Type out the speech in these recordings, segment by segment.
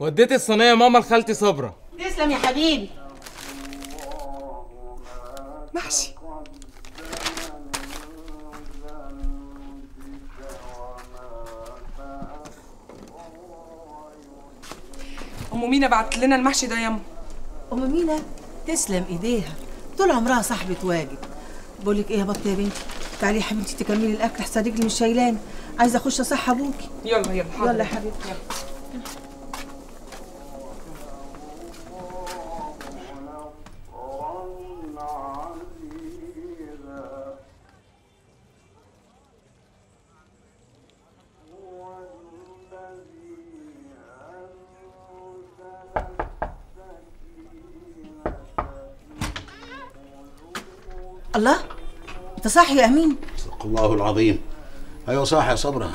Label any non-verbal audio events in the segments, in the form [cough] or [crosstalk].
وديت الصينية ماما لخالتي صبرا. تسلم يا حبيبي. محشي أم مينا بعت لنا المحشي ده ياما أم مينا تسلم إيديها. طول عمرها صاحبة واجب. بقول لك إيه يا بطة يا بنتي؟ تعالي يا حبيبتي تكملي الأكل احسن رجلي مش شايلاني. عايزه أخش اصح ابوكي يلا يلا حاضر. يلا يا حبيبتي. الله أنت صاحي يا أمين؟ صدق الله العظيم. أيوه صح يا صبرا.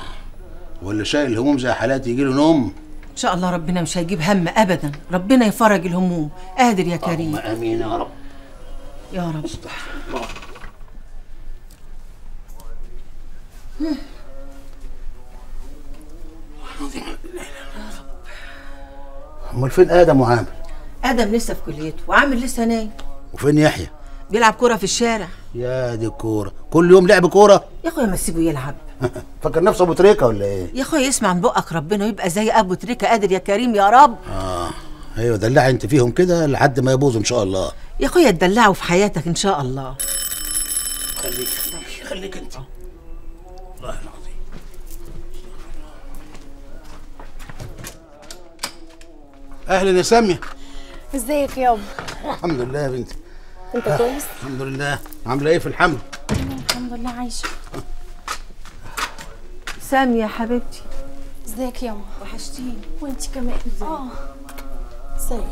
ولا شايل الهموم زي حالاتي يجي له نوم. إن شاء الله ربنا مش هيجيب هم ابدا. ربنا يفرج الهموم. قادر يا كريم. آمين يا رب. يا رب. أمال فين آدم وعامر؟ آدم لسه في كليته وعامل لسه نايم. وفين يحيى؟ بيلعب كرة في الشارع. يا دي الكوره كل يوم لعب كورة؟ يا أخويا ما تسيبه يلعب. [laughs] فاكر نفسه أبو تريكة ولا إيه؟ يا اخويا يسمع من بقك ربنا ويبقى زي أبو تريكة قادر يا كريم يا رب. آه أيوه دلعي أنت فيهم كده لحد ما يبوظوا إن شاء الله. يا اخويا تدلعوا في حياتك إن شاء الله. خليك خليك أنت. الله العظيم. أهلا يا سامية. إزيك يابا الحمد لله يا بنتي. أنت كويس؟ الحمد لله. عاملة إيه في الحمل؟ الحمد لله عايشة. سامي يا حبيبتي. ازيك ياما وحشتيني. وانت كمان. آه. ازيك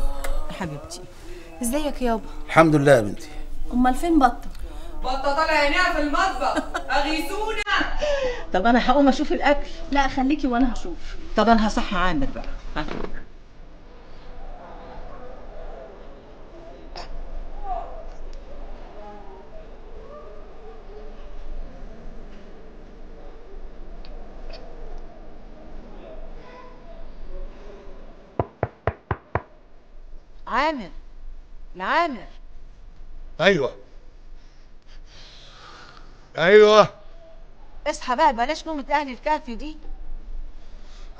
يا حبيبتي؟ ازيك يابا الحمد لله يا بنتي. أمال فين بطة؟ بطة طالع عينيها في المطبخ. أغيثونا. طب أنا هقوم أشوف الأكل. لا خليكي وأنا هشوف. طب أنا هصحي عامر بقى. ها. عامر العامر. أيوه. أيوه. اصحى بقى بلاش نومة أهل الكهف دي.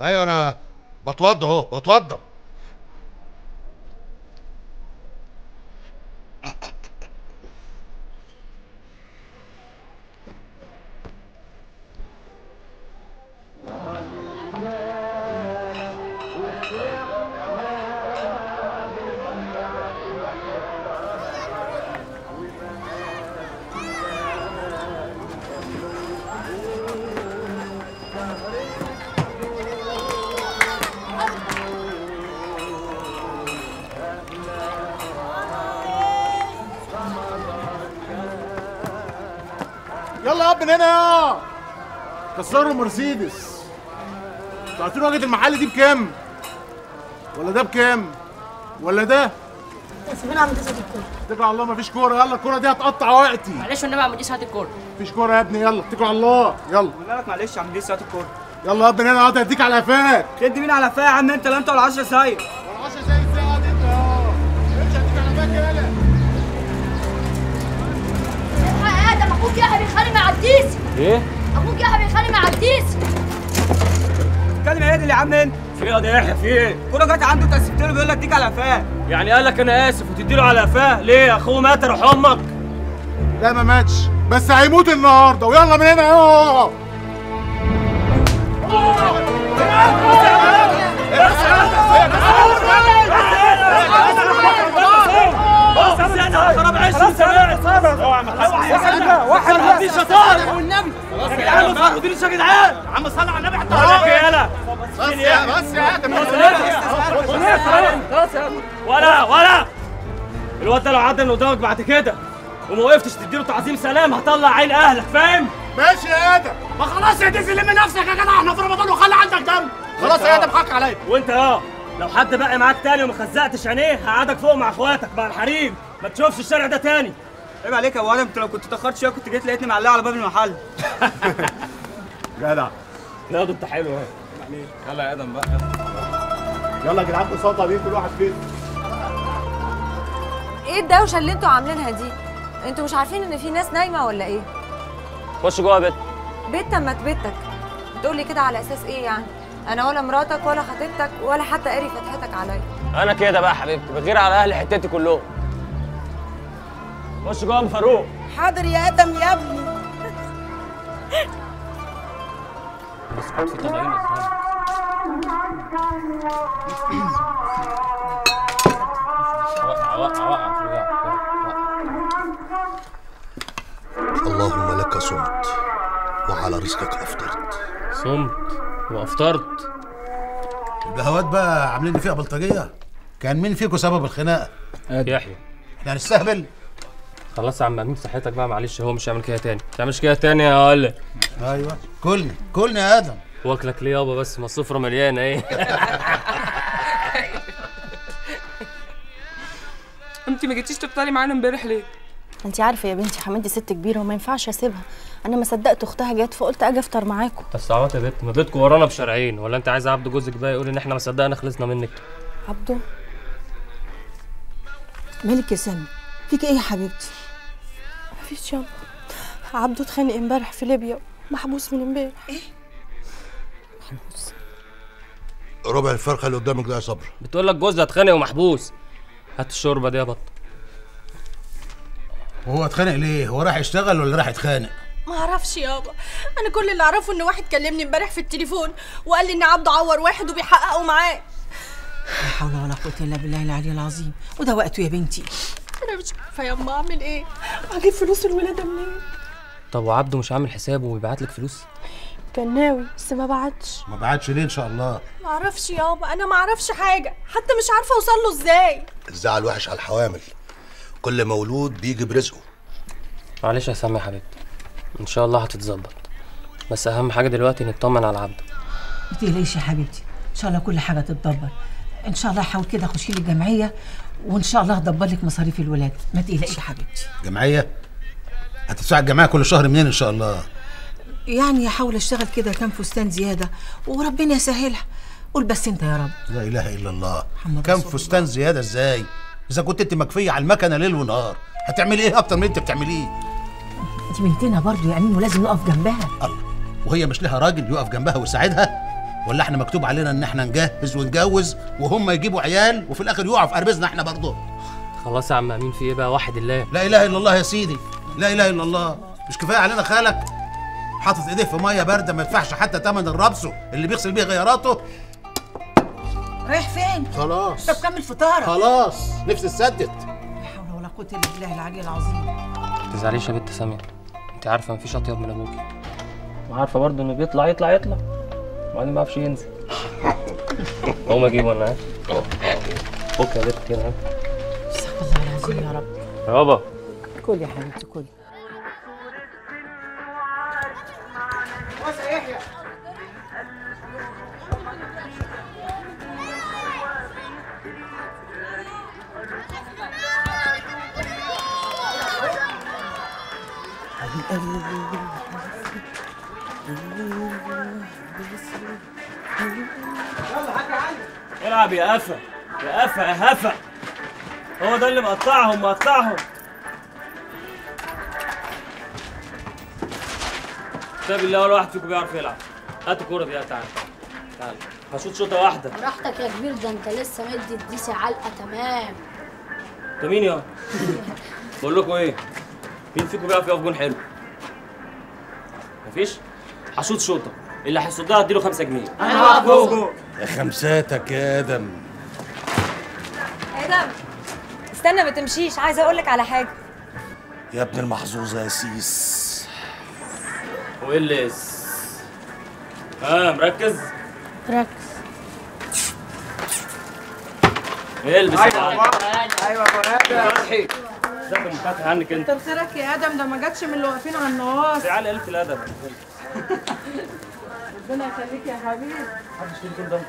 أيوه أنا بتوضى أهو بتوضى. يا ابن هنا يا كسروا مرسيدس. أنتوا عارفين واجهة المحل دي بكام؟ ولا ده بكام؟ ولا ده؟ سيبونا عم تسد الكل. اتكل على الله مفيش كورة. يلا الكورة دي هتقطع وقتي. معلش والنبي ما تجيش هات الكورة. مفيش كورة يا ابني. يلا اتكل على الله. يلا. بالك معلش يا عم دي ساعه الكورة. يلا يا ابني هات هديك على قفاك شد مين على فيا يا عم؟ انت لا انت ولا 10 سايق. الديسي إيه؟ أخوك يحيى بيتخانق مع الديسي اتكلم إيه يا عم إنت؟ في إيه يا يحيى في إيه الكوره جت عنده أنت سبت له بيقول لك اديك على قفاه. يعني قال لك أنا آسف وتديله على قفاه. ليه؟ أخوه مات روح أمك. لا ما ماتش. بس هيموت النهارده. ويلا من هنا يلا خراب عيش سمعت واحد مفيش شطاره والنبي يا جدعان ما تفرضينيش يا جدعان يا عم صل على النبي حتى عليك يالا بس يا بس يا آدم خلاص يا ولا ولا الواد ده لو عدى من قدامك بعد كده وما وقفتش تديله تعظيم سلام هطلع عين اهلك فاهم؟ ماشي يا آدم ما خلاص يا ديزي لم نفسك يا جدع إحنا في رمضان وخلي عندك دم خلاص يا آدم حق عليا وانت آه لو حد بقى معاك تاني وما خزقتش عينيه هقعدك فوق مع اخواتك مع الحريم ما تشوفش الشارع ده تاني. عيب عليك يا ابو آدم انت لو كنت اتأخرت شوية كنت جيت لقيتني معلقة على باب المحل. [laughs] جدع. لا ده انت حلو اهي يلا يا آدم بقى يلا. يا جدعان بساطه دي كل واحد فين؟ إيه الدوشة اللي أنتوا عاملينها دي؟ أنتوا مش عارفين ان في ناس نايمة ولا إيه؟ خش جوه يا بت. بيت ما بيتك. بتقولي كده على أساس إيه يعني؟ أنا ولا مراتك ولا خطيبتك ولا حتى قاري فتحتك عليا. أنا كده بقى حبيبتي بغير على أهل حتتي كلهم. خش جوه يا فاروق؟ حاضر يا أدم يا ابني. اسكت في قدام. وقع وقع وقع. اللهم لك صمت وعلى رزقك أفطرت. صمت وأفطرت؟ البهوات بقى عاملين لي فيها بلطجية؟ كان مين فيكم سبب الخناقة؟ يحيى. يعني استهبل. خلاص يا عم أمين صحتك بقى معلش هو مش هيعمل كده تاني. ما تعملش كده تاني يا ولا أيوه. كلني كلني يا آدم. واكلك ليه يابا بس؟ ما السفره مليانة إيه؟ [laughs] انت ما جيتيش تفطري معانا امبارح ليه؟ انت عارفة يا بنتي حماتي ست كبيرة وما ينفعش أسيبها. أنا ما صدقت أختها جت فقلت أجي أفطر معاكم. بس عوات يا ما بيتكم ورانا بشرعين ولا أنت عايز عبد جوزك بقى يقول إن إحنا ما صدقنا خلصنا منك؟ عبده؟ مالك يا سامي فيك إيه يا حبيبتي؟ مفيش يابا عبده اتخانق امبارح في ليبيا محبوس من امبارح. ربع الفرخة اللي قدامك ده يا صبر. بتقول لك جوزها اتخانق ومحبوس. هات الشوربة دي يا بط وهو اتخانق ليه؟ هو راح يشتغل ولا راح يتخانق؟ ما أعرفش يابا. أنا كل اللي اعرفه ان واحد كلمني امبارح في التليفون وقال لي ان عبده عور واحد وبيحققوا معاه. لا حول ولا قوة إلا بالله العلي العظيم. وده وقته يا بنتي. عارفة ياما اعمل إيه؟ أجيب فلوس الولاده منين؟ طب وعبده مش عامل حسابه ويبعت لك فلوس؟ كان ناوي بس ما بعتش. ما بعتش ليه إن شاء الله؟ ما أعرفش يابا أنا ما أعرفش حاجة. حتى مش عارفة اوصل له إزاي. الزعل وحش على الحوامل. كل مولود بيجي برزقه. معلش يا سامي يا حبيبتي. إن شاء الله هتتظبط. بس أهم حاجة دلوقتي نطمن على عبده. ما تقلقيش يا حبيبتي. إن شاء الله كل حاجة تتدبر إن شاء الله حاول كده خشي لي الجمعية وإن شاء الله هدبر لك مصاريف الولاد. ما تقلقيش يا حبيبتي. جمعية؟ هتدفع الجمعية كل شهر منين إن شاء الله؟ يعني هحاول أشتغل كده كام فستان زيادة وربنا يسهلها. قول بس أنت يا رب. لا إله إلا الله. رسول فستان زيادة إزاي؟ إذا كنت أنت مكفية على المكنة ليل ونهار هتعملي إيه أكتر من اللي أنت بتعمليه؟ دي بنتنا برضو يا أمين ولازم نقف جنبها. الله. وهي مش لها راجل يقف جنبها ويساعدها؟ ولا إحنا مكتوب علينا ان إحنا نجهز ونجوز وهم يجيبوا عيال وفي الآخر يقعوا في قربزنا إحنا برضه. خلاص يا عم أمين في إيه بقى؟ واحد الله. لا إله إلا الله يا سيدي. لا إله إلا الله. مش كفاية علينا خالك. حاطط إيديه في مية باردة ما يدفعش حتى ثمن الربسو اللي بيغسل بيه غياراته. رايح فين؟ خلاص. طب كمل فطارك. خلاص. نفسي اتسدد لا حول ولا قوة إلا بالله العلي العظيم. ما تزعليش يا بنت سامية. أنت عارفة مفيش أطيب من أبوكي. وعارفة برضه إنه بيطلع يطلع يطلع. وبعدين ما يعرفش ينزل قوم اجيبه أنا فك يا بنت كده استغفر الله العظيم يا رب يابا كل يا حبيبتي كل العب يا قفا يا قفا يا هفا. هو ده اللي مقطعهم مقطعهم. كتاب الله ولا واحد فيكم بيعرف يلعب. هات الكورة دي تعالى تعالى هشوط شوطة واحدة. براحتك يا كبير ده انت لسه مدي الديسي علقة تمام. انت مين يا؟ بقول لكم إيه مين فيكم بيعرف يقف جون حلو؟ مفيش؟ هشوط شوطة. اللي هيصدها اديله 5 جنيه. أنا هقف جوه يا خمساتك يا آدم. آدم استنى ما تمشيش. عايزه أقول لك على حاجة. يا ابن المحظوظة يا سيس. ويلس ها مركز؟ ركز البس. أيوه يا أبو فتحي يا فتحي. عنك أنت. طب خيرك يا آدم ده ما جاتش من اللي واقفين على النواص. تعالى قلة الأدب. ربنا يخليك يا حبيبي. محدش فيكم كده ده؟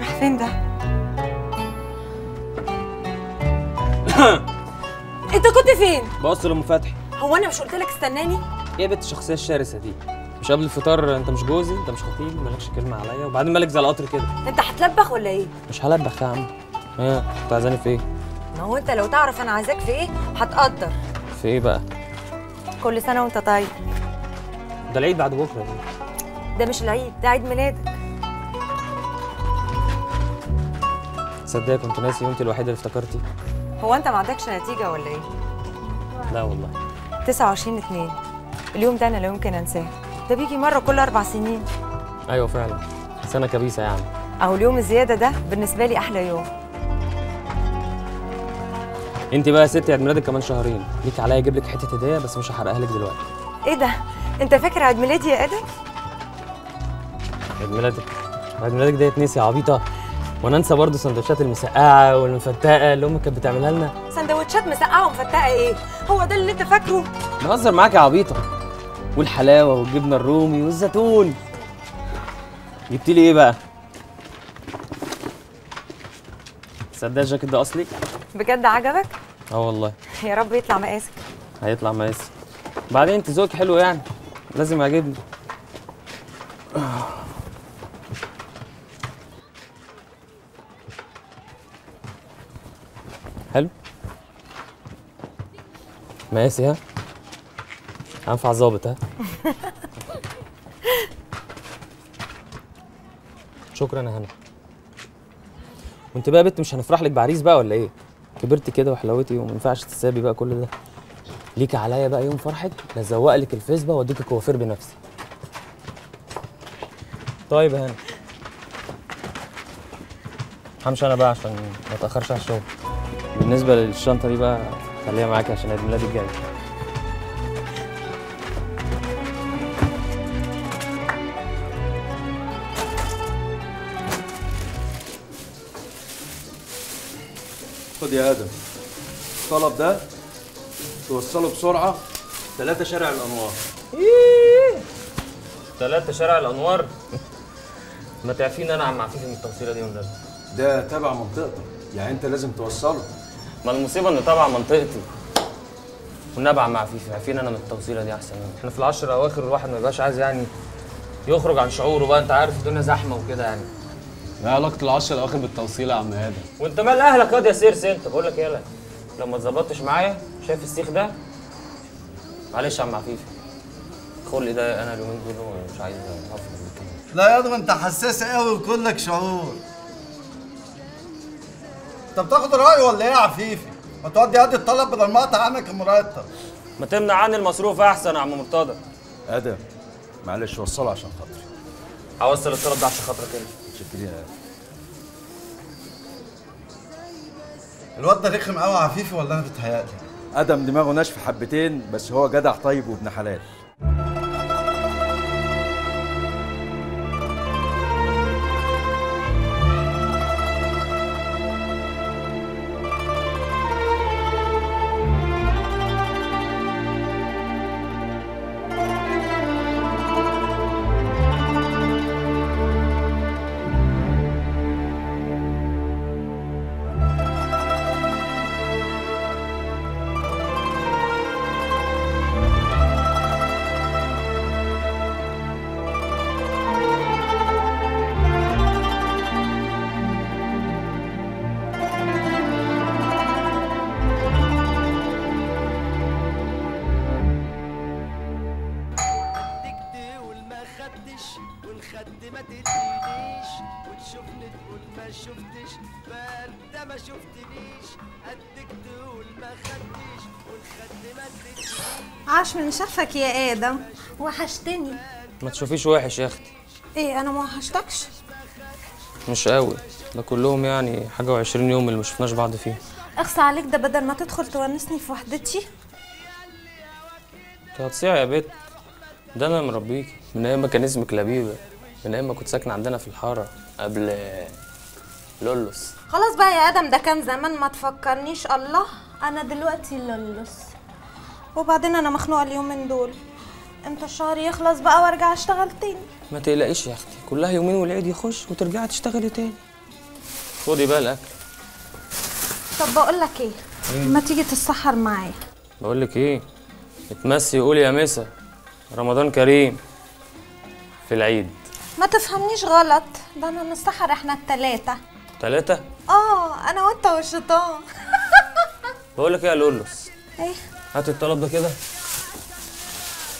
راح فين ده؟ [coughs] انت كنت فين؟ بص لأم فتحي. هو أنا مش قلت لك استناني؟ إيه بنت الشخصية الشرسة دي. مش قبل الفطار انت مش جوزي انت مش خطيبي مالكش كلمة عليا؟ وبعدين مالك زي القطر كده. انت هتلبخ ولا إيه؟ مش هلبخ يا عم. إيه كنت عايزاني في إيه؟ ما هو انت لو تعرف أنا عايزاك في إيه هتقدر. في إيه بقى؟ كل سنة وانت طيب. ده العيد بعد بكرة دي. ده مش العيد ده عيد ميلادك. تصدقي كنت ناسي وانت الوحيده اللي افتكرتي هو انت ما عندكش نتيجة ولا إيه؟ لا والله. 29 2 اليوم ده أنا لا يمكن انساه. ده بيجي مرة كل أربع سنين. أيوه فعلا. سنة كبيسة يعني. أهو اليوم الزيادة ده بالنسبة لي أحلى يوم. انت بقى يا ستي عيد ميلادك كمان شهرين. ليك عليا أجيب لك حتة هدية بس مش هحرقها لك دلوقتي. إيه ده؟ أنت فاكر عيد ميلادي يا آدم؟ عيد ميلادك؟ عيد ميلادك ده يتنسي يا عبيطة. وأنا أنسى برضه سندوتشات المسقعة والمفتقة اللي أمك كانت بتعملها لنا. سندوتشات مسقعة ومفتقة إيه؟ هو ده اللي أنت فاكره؟ بهزر معاك يا عبيطة. والحلاوة والجبنة الرومي والزيتون. جبت لي إيه بقى؟ تصدق الجاكيت ده أصلي؟ بجد عجبك؟ آه والله. يا رب يطلع مقاسك. هيطلع مقاسي. بعدين انت ذوقك حلو يعني. لازم يعجبني. حلو. مقاسي ها؟ هنفع ظابط ها؟ [laughs] شكرا يا هنا. وأنت بقى يا بنت مش هنفرح لك بعريس بقى ولا إيه؟ كبرت كده وحلاوتي وما ينفعش تسابي بقى كل ده. ليك عليا بقى يوم فرحك لازوق لك الفيسبا وأديك الكوافير بنفسي. طيب يا هنا. همشي أنا بقى عشان ما اتاخرش على الشغل. بالنسبة للشنطة دي بقى خليها معاكي عشان عيد ميلادي الجاي خد يا آدم. الطلب ده توصله بسرعة. ثلاثة شارع الأنوار. ثلاثة شارع الأنوار؟ ما تعرفين أنا عم عفيفي من التوصيله دي والنبي ده تبع منطقتك. يعني أنت لازم توصله. ما المصيبة إن تبع منطقتي. والنبي عم عفيفي عارفين أنا من التوصيله دي أحسن. مني إحنا في العشر الأواخر الواحد ما يبقاش عايز يعني يخرج عن شعوره بقى. أنت عارف الدنيا زحمة وكده يعني. إيه علاقة العشر الأواخر بالتوصيلة يا عم آدم؟ وأنت مال أهلك؟ ياض يا سيرس أنت بقول لك يالا لو ما اتظبطتش معايا شايف السيخ ده؟ معلش يا عم عفيفي. خلقي ده أنا اليومين دول مش عايز أفضل بالكلام لا يا آدم أنت حساس قوي وكلك شعور. أنت بتاخد رأي ولا إيه يا عفيفي؟ ما تودي قد الطلب بدل ما أقطع عنك المرتب. ما تمنع عني المصروف أحسن يا عم مرتضى. آدم معلش وصله عشان خاطري. هوصل الطلب ده عشان خاطرك أنت. آدم الواد ده رخم قوي عفيفي ولا أنا بتهيألي؟ آدم دماغه ناشفة حبتين بس هو جدع طيب وابن حلال. ما شفتنيش قدك تقول ما خدتش والخد ما عاش من شافك يا آدم. وحشتني. ما تشوفيش وحش يا أختي. إيه أنا ما وحشتكش. مش قوي. ده كلهم يعني حاجة وعشرين يوم اللي ما شفناش بعض فيه اخصى عليك ده بدل ما تدخل تونسني في وحدتي. أنت هتصيع يا بت. ده أنا مربيكي من أيام ما كان اسمك لبيبة. من أيام ما كنت ساكنه عندنا في الحارة. قبل لولوس. خلاص بقى يا آدم ده كان زمان ما تفكرنيش. الله أنا دلوقتي لولس وبعدين أنا مخنوقة اليومين دول. إمتى الشهر يخلص بقى وأرجع أشتغل تاني. ما تقلقيش يا أختي كلها يومين والعيد يخش وترجعي تشتغلي تاني. خدي بقى الاكل طب بقول لك إيه؟ ما تيجي تتسحر معايا. بقول لك إيه؟ اتمسي قولي يا مسا رمضان كريم في العيد. ما تفهمنيش غلط ده أنا نسحر إحنا التلاتة. ثلاثة آه أنا وأنت والشيطان. [laughs] بقول لك إيه يا لولوس؟ إيه؟ هات الطلب ده كده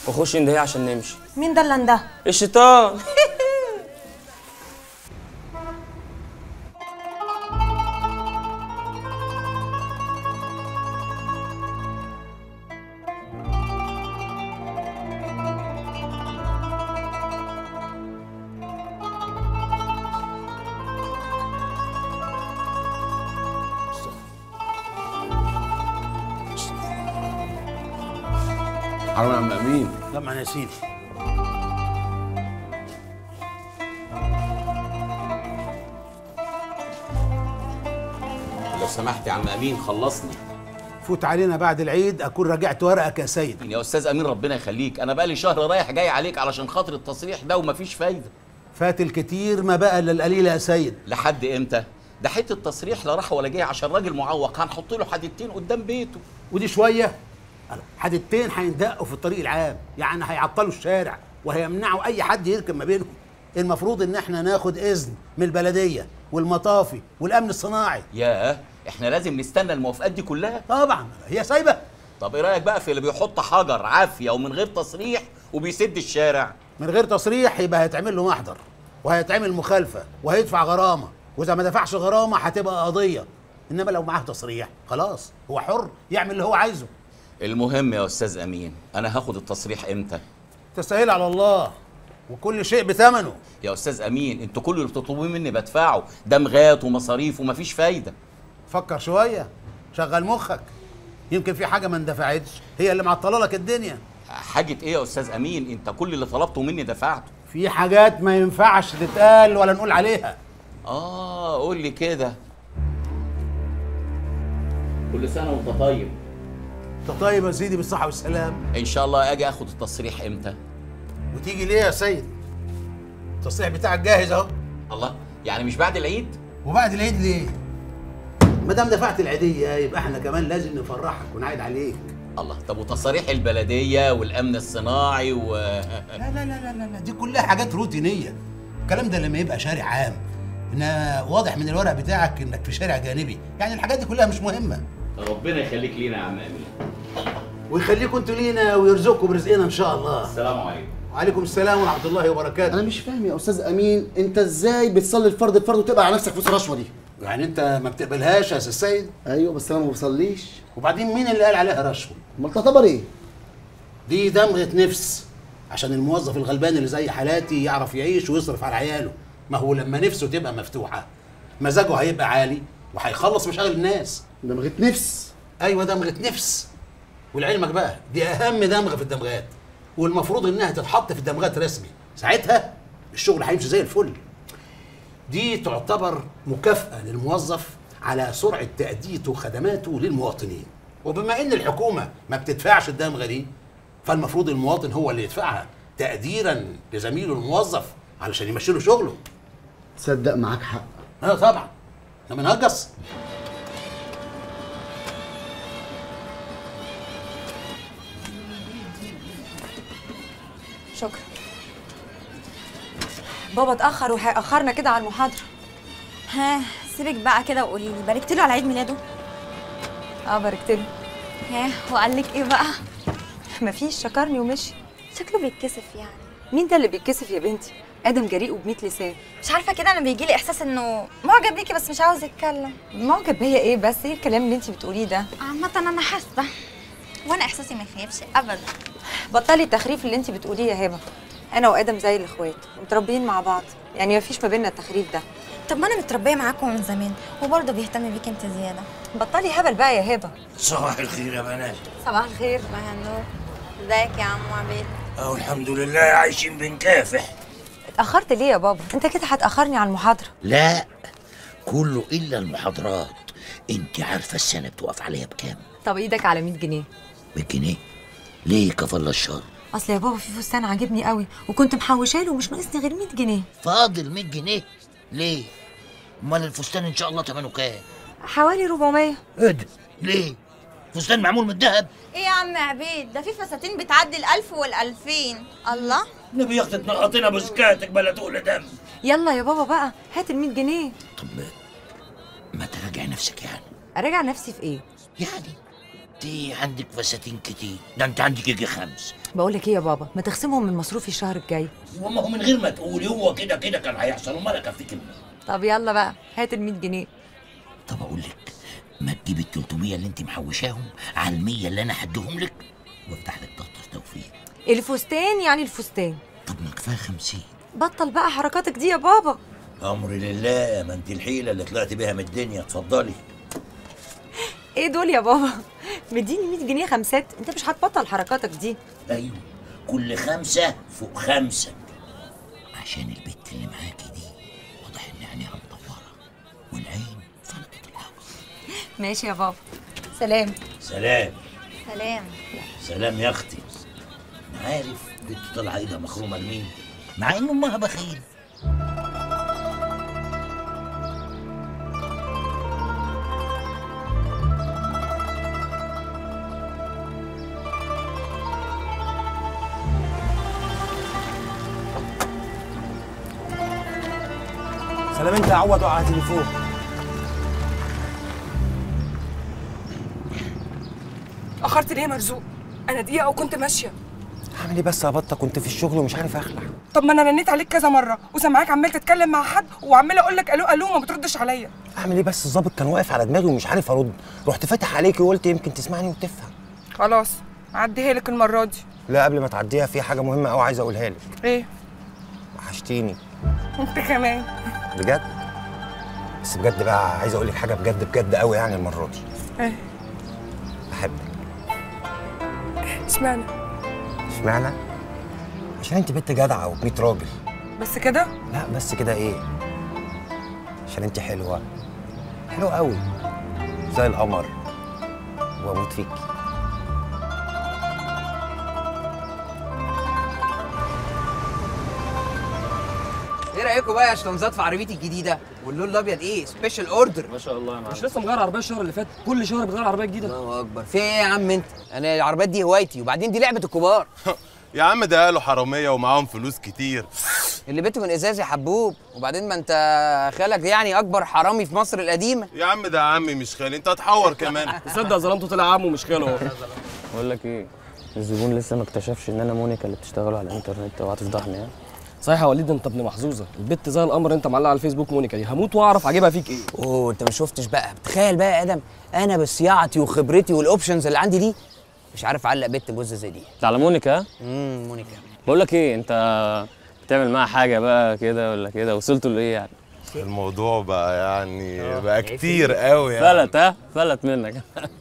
وخش اندهي عشان نمشي. مين ده اللي انده؟ الشيطان. [laughs] يا سيدي لو سمحت يا عم أمين خلصني. فوت علينا بعد العيد أكون راجعت ورقك يا سيد. يا أستاذ أمين ربنا يخليك. أنا بقالي شهر رايح جاي عليك علشان خاطر التصريح ده ومفيش فايدة. فات الكتير ما بقى إلا القليل يا سيد. لحد إمتى؟ ده حتة تصريح لا راح ولا جاي عشان راجل معوق. هنحط له حديدتين قدام بيته. ودي شوية. حدتين هيندقوا في الطريق العام. يعني هيعطلوا الشارع وهيمنعوا أي حد يركب ما بينهم. المفروض إن إحنا ناخد إذن من البلدية والمطافي والأمن الصناعي. ياه إحنا لازم نستنى الموافقات دي كلها؟ طبعا. هي سايبة. طب إيه رأيك بقى في اللي بيحط حجر عافية ومن غير تصريح وبيسد الشارع؟ من غير تصريح يبقى هيتعمل له محضر وهيتعمل مخالفة وهيدفع غرامة. وإذا ما دفعش غرامة هتبقى قضية. إنما لو معاه تصريح خلاص هو حر يعمل اللي هو عايزه. المهم يا أستاذ أمين أنا هاخد التصريح إمتى؟ تسهيل على الله وكل شيء بثمنه. يا أستاذ أمين أنتوا كل اللي بتطلبوه مني بدفعه دمغات ومصاريف ومفيش فايدة. فكر شوية شغل مخك. يمكن في حاجة ما اندفعتش هي اللي معطلة لك الدنيا. حاجة إيه يا أستاذ أمين؟ أنت كل اللي طلبته مني دفعته. في حاجات ما ينفعش تتقال ولا نقول عليها. آه قول لي كده. كل سنة وأنت طيب. طيب يا سيدي بالصحة والسلام. إن شاء الله أجي آخد التصريح إمتى؟ وتيجي ليه يا سيد؟ التصريح بتاعك جاهز أهو. الله يعني مش بعد العيد؟ وبعد العيد ليه؟ ما دام دفعت العيدية يبقى إحنا كمان لازم نفرحك ونعيد عليك. الله طب وتصاريح البلدية والأمن الصناعي و لا لا لا لا لا, دي كلها حاجات روتينية. الكلام ده لما يبقى شارع عام إن واضح من الورق بتاعك إنك في شارع جانبي. يعني الحاجات دي كلها مش مهمة. ربنا يخليك لينا يا عم امين ويخليكم أنتوا لينا ويرزقكم برزقنا إن شاء الله. السلام عليكم. وعليكم السلام ورحمة الله وبركاته. أنا مش فاهم يا أستاذ أمين أنت إزاي بتصلي الفرض الفرض وتبقى على نفسك فلوس الرشوة دي؟ يعني أنت ما بتقبلهاش يا أستاذ سيد؟ أيوه بس أنا ما بصليش. وبعدين مين اللي قال عليها رشوة؟ أمال تعتبر إيه؟ دي دمغة نفس عشان الموظف الغلبان اللي زي حالاتي يعرف يعيش ويصرف على عياله. ما هو لما نفسه تبقى مفتوحة مزاجه هيبقى عالي وهيخلص مشاغل الناس. دمغة نفس. أيوه دمغة نفس. ولعلمك بقى دي أهم دمغة في الدمغات. والمفروض إنها تتحط في الدمغات رسمي. ساعتها الشغل هيمشي زي الفل. دي تعتبر مكافأة للموظف على سرعة تأديته خدماته للمواطنين. وبما إن الحكومة ما بتدفعش الدمغة دي فالمفروض المواطن هو اللي يدفعها تقديرا لزميله الموظف علشان يمشي له شغله. تصدق معاك حق. آه طبعا. إحنا بنهجص شكرا. بابا اتأخر وهيأخرنا كده على المحاضرة. ها سيبك بقى كده وقولي لي باركت له على عيد ميلاده؟ آه باركت له. ها وقال لك إيه بقى؟ مفيش شكرني ومشي. شكله بيتكسف يعني. مين ده اللي بيتكسف يا بنتي؟ آدم جريء وبمية لسان. مش عارفة كده أنا بيجي لي إحساس إنه معجب بيكي بس مش عاوز يتكلم. معجب بيا إيه بس؟ إيه الكلام اللي انت بتقوليه ده؟ عامة أنا حاسة وأنا احساسي ما يخيبش ابدا. بطلي التخريف اللي انت بتقوليه يا هبة. أنا وآدم زي الإخوات متربيين مع بعض. يعني مفيش ما بيننا التخريف ده. طب ما أنا متربية معاكم من زمان وبرضه بيهتم بيكي انت زيادة. بطلي هبل بقى يا هبة. صباح الخير يا بنات. صباح الخير. صباح النور. ازيك يا عم عبيد؟ أهو الحمد لله عايشين بنكافح. اتأخرت ليه يا بابا؟ انت كده هتأخرني على المحاضرة. لا كله إلا المحاضرات. انت عارفة السنة بتقف عليها بكام؟ طب إيدك على 100 جنيه. 100 جنيه ليه كفل الشر؟ أصل يا بابا في فستان عاجبني قوي وكنت محوشاه له ومش ناقصني غير 100 جنيه. فاضل 100 جنيه؟ ليه؟ أمال الفستان إن شاء الله ثمنه كام؟ حوالي 400 إيه ده ليه؟ فستان معمول من الذهب إيه يا عم عبيد؟ ده في فساتين بتعدي الألف والألفين. الله؟ نبي يا أختي تنقطينا بسكاتك بلا تقول دم. يلا يا بابا بقى هات ال 100 جنيه. ما تراجع نفسك يعني. أراجع نفسي في إيه؟ يعني انت عندك فساتين كتير. ده انت عندك يجي خمس. بقول لك إيه يا بابا؟ ما تخصمهم من مصروفي الشهر الجاي. وما هو من غير ما تقولي هو كده كده كان هيحصل. وما لك في كلمه طب يلا بقى هات ال 100 جنيه. طب أقول لك ما تجيب ال 300 اللي انت محوشاهم على ال 100 اللي أنا هديهم لك وأفتح لك دفتر توفيق الفستان يعني الفستان. طب ما كفاية 50 بطل بقى حركاتك دي يا بابا. امري لله ما انت الحيلة اللي طلعت بيها من الدنيا اتفضلي. إيه دول يا بابا؟ مديني 100 جنيه خمسات. انت مش هتبطل حركاتك دي. أيوه كل خمسة فوق خمسة. عشان البت اللي معاكي دي واضح ان عينيها مدوره والعين فلقت العقل ماشي يا بابا. سلام. سلام. سلام. سلام يا أختي. أنا عارف بنت طالعه إيدها مخرومة لمين؟ مع ان أمها بخيل. سلام انت عوض وقع على تليفون. أخرت ليه مرزوق؟ أنا دقيقة وكنت ماشية. اعمل إيه بس يا بطة؟ كنت في الشغل ومش عارف أخلع. طب ما أنا رنيت عليك كذا مرة وسامعاك عمال تتكلم مع حد وعمال أقول لك ألو ألو وما بتردش عليا. اعمل إيه بس؟ الظابط كان واقف على دماغي ومش عارف أرد. رحت فاتح عليكي وقلت يمكن تسمعني وتفهم. خلاص عديها لك المرة دي. لا قبل ما تعديها في حاجة مهمة قوي عايز أقولها لك. إيه؟ وحشتيني. [laughs] أنت كمان. بجد؟ بس بجد بقى عايز أقول لك حاجة بجد بجد قوي يعني المرة دي. إيه؟ بحبك. إشمعنى؟ إشمعنى؟ عشان أنت بنت جدعة وب راجل. بس كده؟ لا بس كده إيه؟ عشان أنت حلوة. حلوة قوي. زي القمر. وأموت فيكي. رايكم بقى يا شطنزات في عربيتي الجديدة واللون الأبيض إيه؟ special order ما شاء الله يا معلم. مش لسه مغير عربية الشهر اللي فات؟ كل شهر بتغير عربية جديدة. الله أكبر. في إيه يا عم أنت؟ أنا العربيات دي هوايتي وبعدين دي لعبة الكبار. [laughs] يا عم ده قالوا حرامية ومعاهم فلوس كتير. اللي بيته من إزاز يا حبوب. وبعدين ما أنت خالك يعني أكبر حرامي في مصر القديمة. يا عم ده عمي مش خالي أنت هتحور كمان. [laughs] تصدق ظلمته طلع عمه مش خاله بقول لك إيه؟ الزبون لسه ما اكتشفش إن أنا مونيكا اللي بتشتغله على الإنترنت وهتفضحني ها؟ صحيح يا وليد انت ابن محظوظة. البت زي القمر انت معلقها على الفيسبوك مونيكا دي. هموت واعرف عاجبها فيك إيه. أوه انت ما شفتش بقى. تخيل بقى يا آدم أنا بصياعتي وخبرتي وال options اللي عندي دي مش عارف أعلق بنت جوزة زي دي. ده على مونيكا؟ ها؟ امم مونيكا. بقول لك إيه انت بتعمل معاها حاجة بقى كده ولا كده؟ وصلتوا لإيه يعني؟ الموضوع بقى يعني بقى كتير قوي يعني. فلت ها؟ فلت منك.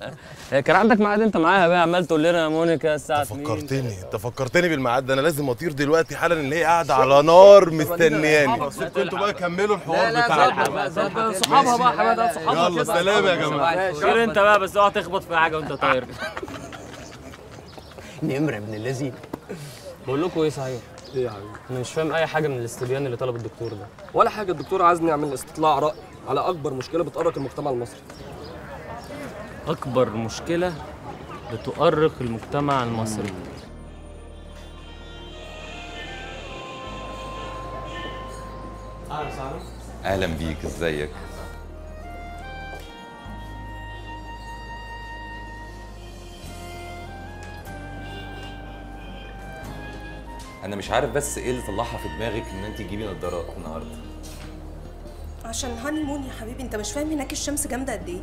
[laughs] هي كان عندك ميعاد أنت معاها بقى؟ عمال تقول لنا يا مونيكا الساعة 2 فكرتني انت فكرتني بالميعاد ده. أنا لازم أطير دلوقتي حالا إن هي قاعدة على نار مستنياني. كنتوا بقى كملوا الحوار بتاعكم صحابها بقى حمادة صحابها يلا سلام يا جماعة. خير أنت بقى بس اوعى تخبط في حاجة وأنت طاير. نمر ابن اللذين بقول لكم إيه صحيح؟ إيه يا حبيبي؟ أنا مش فاهم أي حاجة من الاستبيان اللي طلب الدكتور ده. ولا حاجة. الدكتور عايزني أعمل استطلاع رأي على أكبر مشكلة بتقرق المجتمع المصري. أكبر مشكلة بتؤرق المجتمع المصري. أهلا بيك إزيك؟ أنا مش عارف بس إيه اللي طلعها في دماغك إن انت تجيبي نظارات النهارده. عشان honeymoon يا حبيبي أنت مش فاهم هناك الشمس جامدة قد إيه؟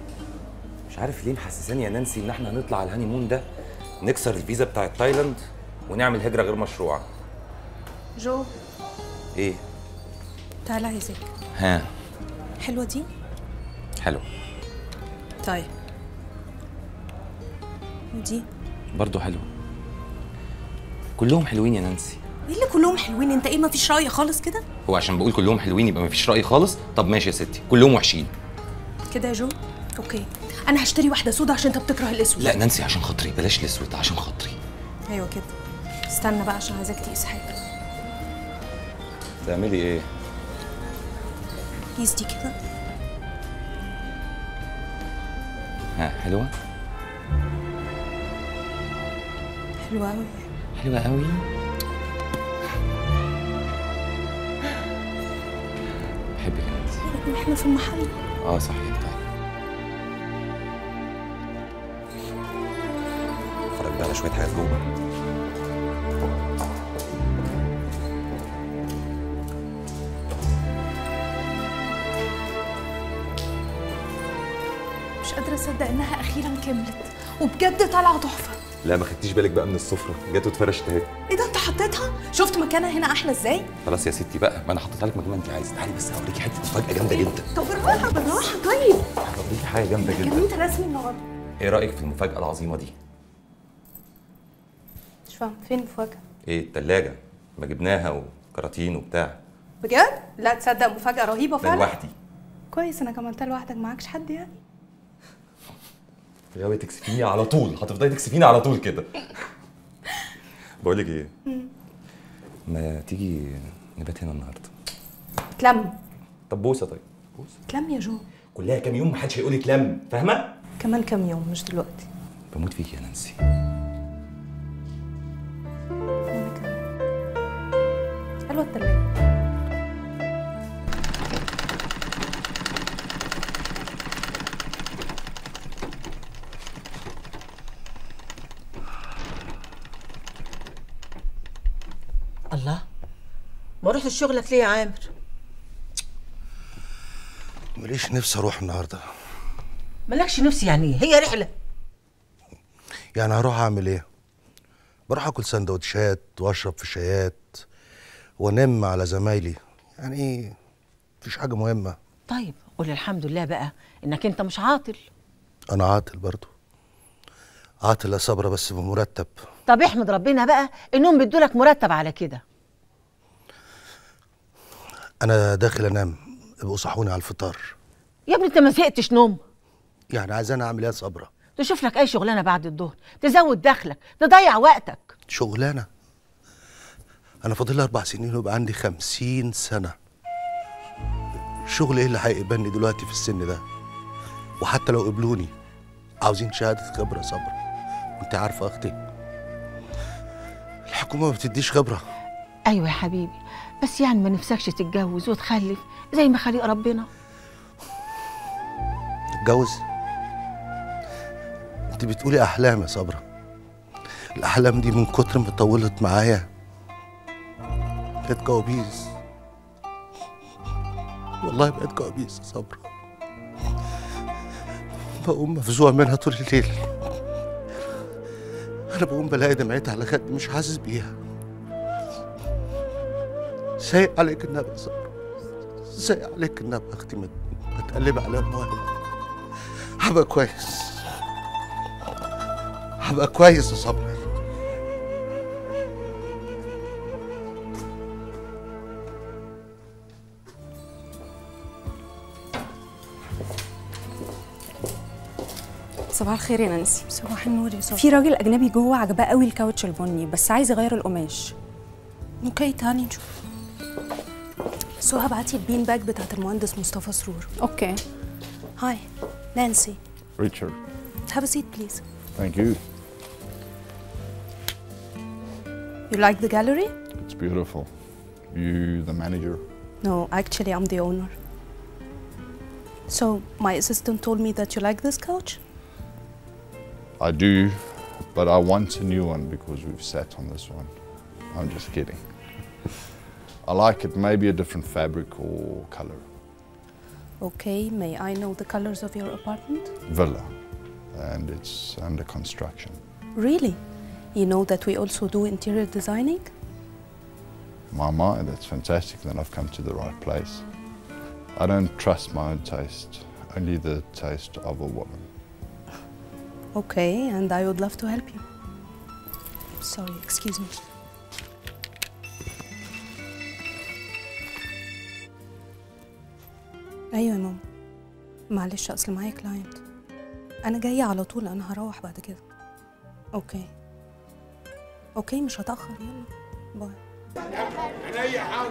مش عارف ليه محسساني يا نانسي إن إحنا هنطلع على ال honeymoon ده نكسر الفيزا بتاعت تايلاند ونعمل هجرة غير مشروعة. جو. إيه؟ تعالى عايزك. ها. حلوة دي؟ حلو. طيب. ودي؟ برضو حلو. كلهم حلوين يا نانسي. إيه اللي كلهم حلوين؟ انت إيه مفيش رأي خالص كده؟ هو عشان بقول كلهم حلوين يبقى مفيش رأي خالص؟ طب ماشي يا ستي كلهم وحشين. كده يا جو؟ okay. أنا هشتري واحدة سودا عشان انت بتكره الأسود. لا نانسي عشان خاطري بلاش الأسود عشان خاطري. أيوه كده. استنى بقى عشان عايزاك تقيس حاجة. تعملي إيه؟ قيس دي كده. ها حلوة؟ حلوة قوي حلوة قوي إحنا في المحل. آه صحيح طيب. اتفرج بقى على شوية حاجات جوه. مش قادرة أصدق إنها أخيرا كملت وبجد طالعة تحفة. لا ما خدتيش بالك بقى من السفرة؟ جت واتفرشت أهي. شفت مكانها هنا أحلى إزاي؟ خلاص يا ستي بقى ما أنا حطيتها لك مكان ما انت عايزة. تعالي بس هوريكي حتة مفاجأة جامدة جدا. طب بالراحة بالراحة طيب. هوريكي حاجة جامدة كان جدا أنت رسمي النهاردة. إيه رأيك في المفاجأة العظيمة دي؟ مش فاهم فين المفاجأة؟ إيه التلاجة. ما جبناها وكراتين وبتاع. بجد؟ لا تصدق مفاجأة رهيبة ده فعلا. لوحدي. كويس إنك عملتها لوحدك معكش حد يعني. غاوي تكسفيني على طول. هتفضلي تكسفيني على طول كده. [laughs] بقول لك إيه ما تيجي نبات هنا النهارده. تلم طب بوسة طيب. تلم يا جو. كلها كام يوم محدش هيقول لك لم فاهمة؟ كمان كام يوم مش دلوقتي. بموت فيك يا نانسي. حلوة التلاجة. ما رحتش شغلك ليه يا عامر؟ ماليش نفسي أروح النهارده. مالكش نفسي يعني إيه؟ هي رحلة. يعني هروح أعمل إيه؟ بروح آكل سندوتشات وأشرب في شايات وأنام على زمايلي. يعني إيه؟ مفيش حاجة مهمة. طيب قول الحمد لله بقى إنك أنت مش عاطل. أنا عاطل برضو. عاطل يا صبرا بس بمرتب. طب احمد ربنا بقى إنهم بيدولك مرتب على كده. أنا داخل أنام ابقوا صحوني على الفطار. يا ابني أنت ما زهقتش نوم؟ يعني عايزاني أعمل إيه؟ يا صبرا تشوف لك أي شغلانة بعد الظهر تزود دخلك تضيع وقتك. شغلانة؟ أنا فاضل أربع سنين ويبقى عندي خمسين سنة. شغل إيه اللي هيقبلني دلوقتي في السن ده؟ وحتى لو قبلوني عاوزين شهادة خبرة صبرا وانت عارفة أختي. الحكومة ما بتديش خبرة. أيوه يا حبيبي. بس يعني ما نفسكش تتجوز وتخلف زي ما خليق ربنا. اتجوز؟ انت بتقولي أحلام يا صبرا. الأحلام دي من كتر ما طولت معايا. بقت كوابيس والله بقت كوابيس يا صبرا. بقوم مفزوع منها طول الليل. أنا بقوم بلاقي دمعتي على خدي مش حاسس بيها. سايق عليك النبي. صبرا سايق عليك النبي يا أختي ما تقلبي على المواهب هبقى كويس. هبقى كويس يا صبرا صباح الخير يا نانسي. صباح النور يا صباح في راجل أجنبي جوه عجباه قوي الكاوتش البني بس عايز يغير القماش. okay تعالي نشوف. سو هبعتي البين باج بتاعت المهندس مصطفى سرور اوكي هاي نانسي Richard, have a seat please thank you. you like the gallery It's beautiful. You, the manager. no actually I'm the owner so my assistant told me that you like this couch I do, but I want a new one because we've sat on this one. I'm just kidding. I like it, maybe a different fabric or color. okay may I know the colors of your apartment Villa, and it's under construction. really you know that we also do interior designing My mind, that's fantastic. Then I've come to the right place. I don't trust my own taste, only the taste of a woman. Okay, and I would love to help you. Sorry, excuse me. أيوه يا ماما. معلش أصل معايا client أنا جاية على طول أنا هروح بعد كده. okay. Okay مش هتأخر. يلا. باي. عينيا حاضر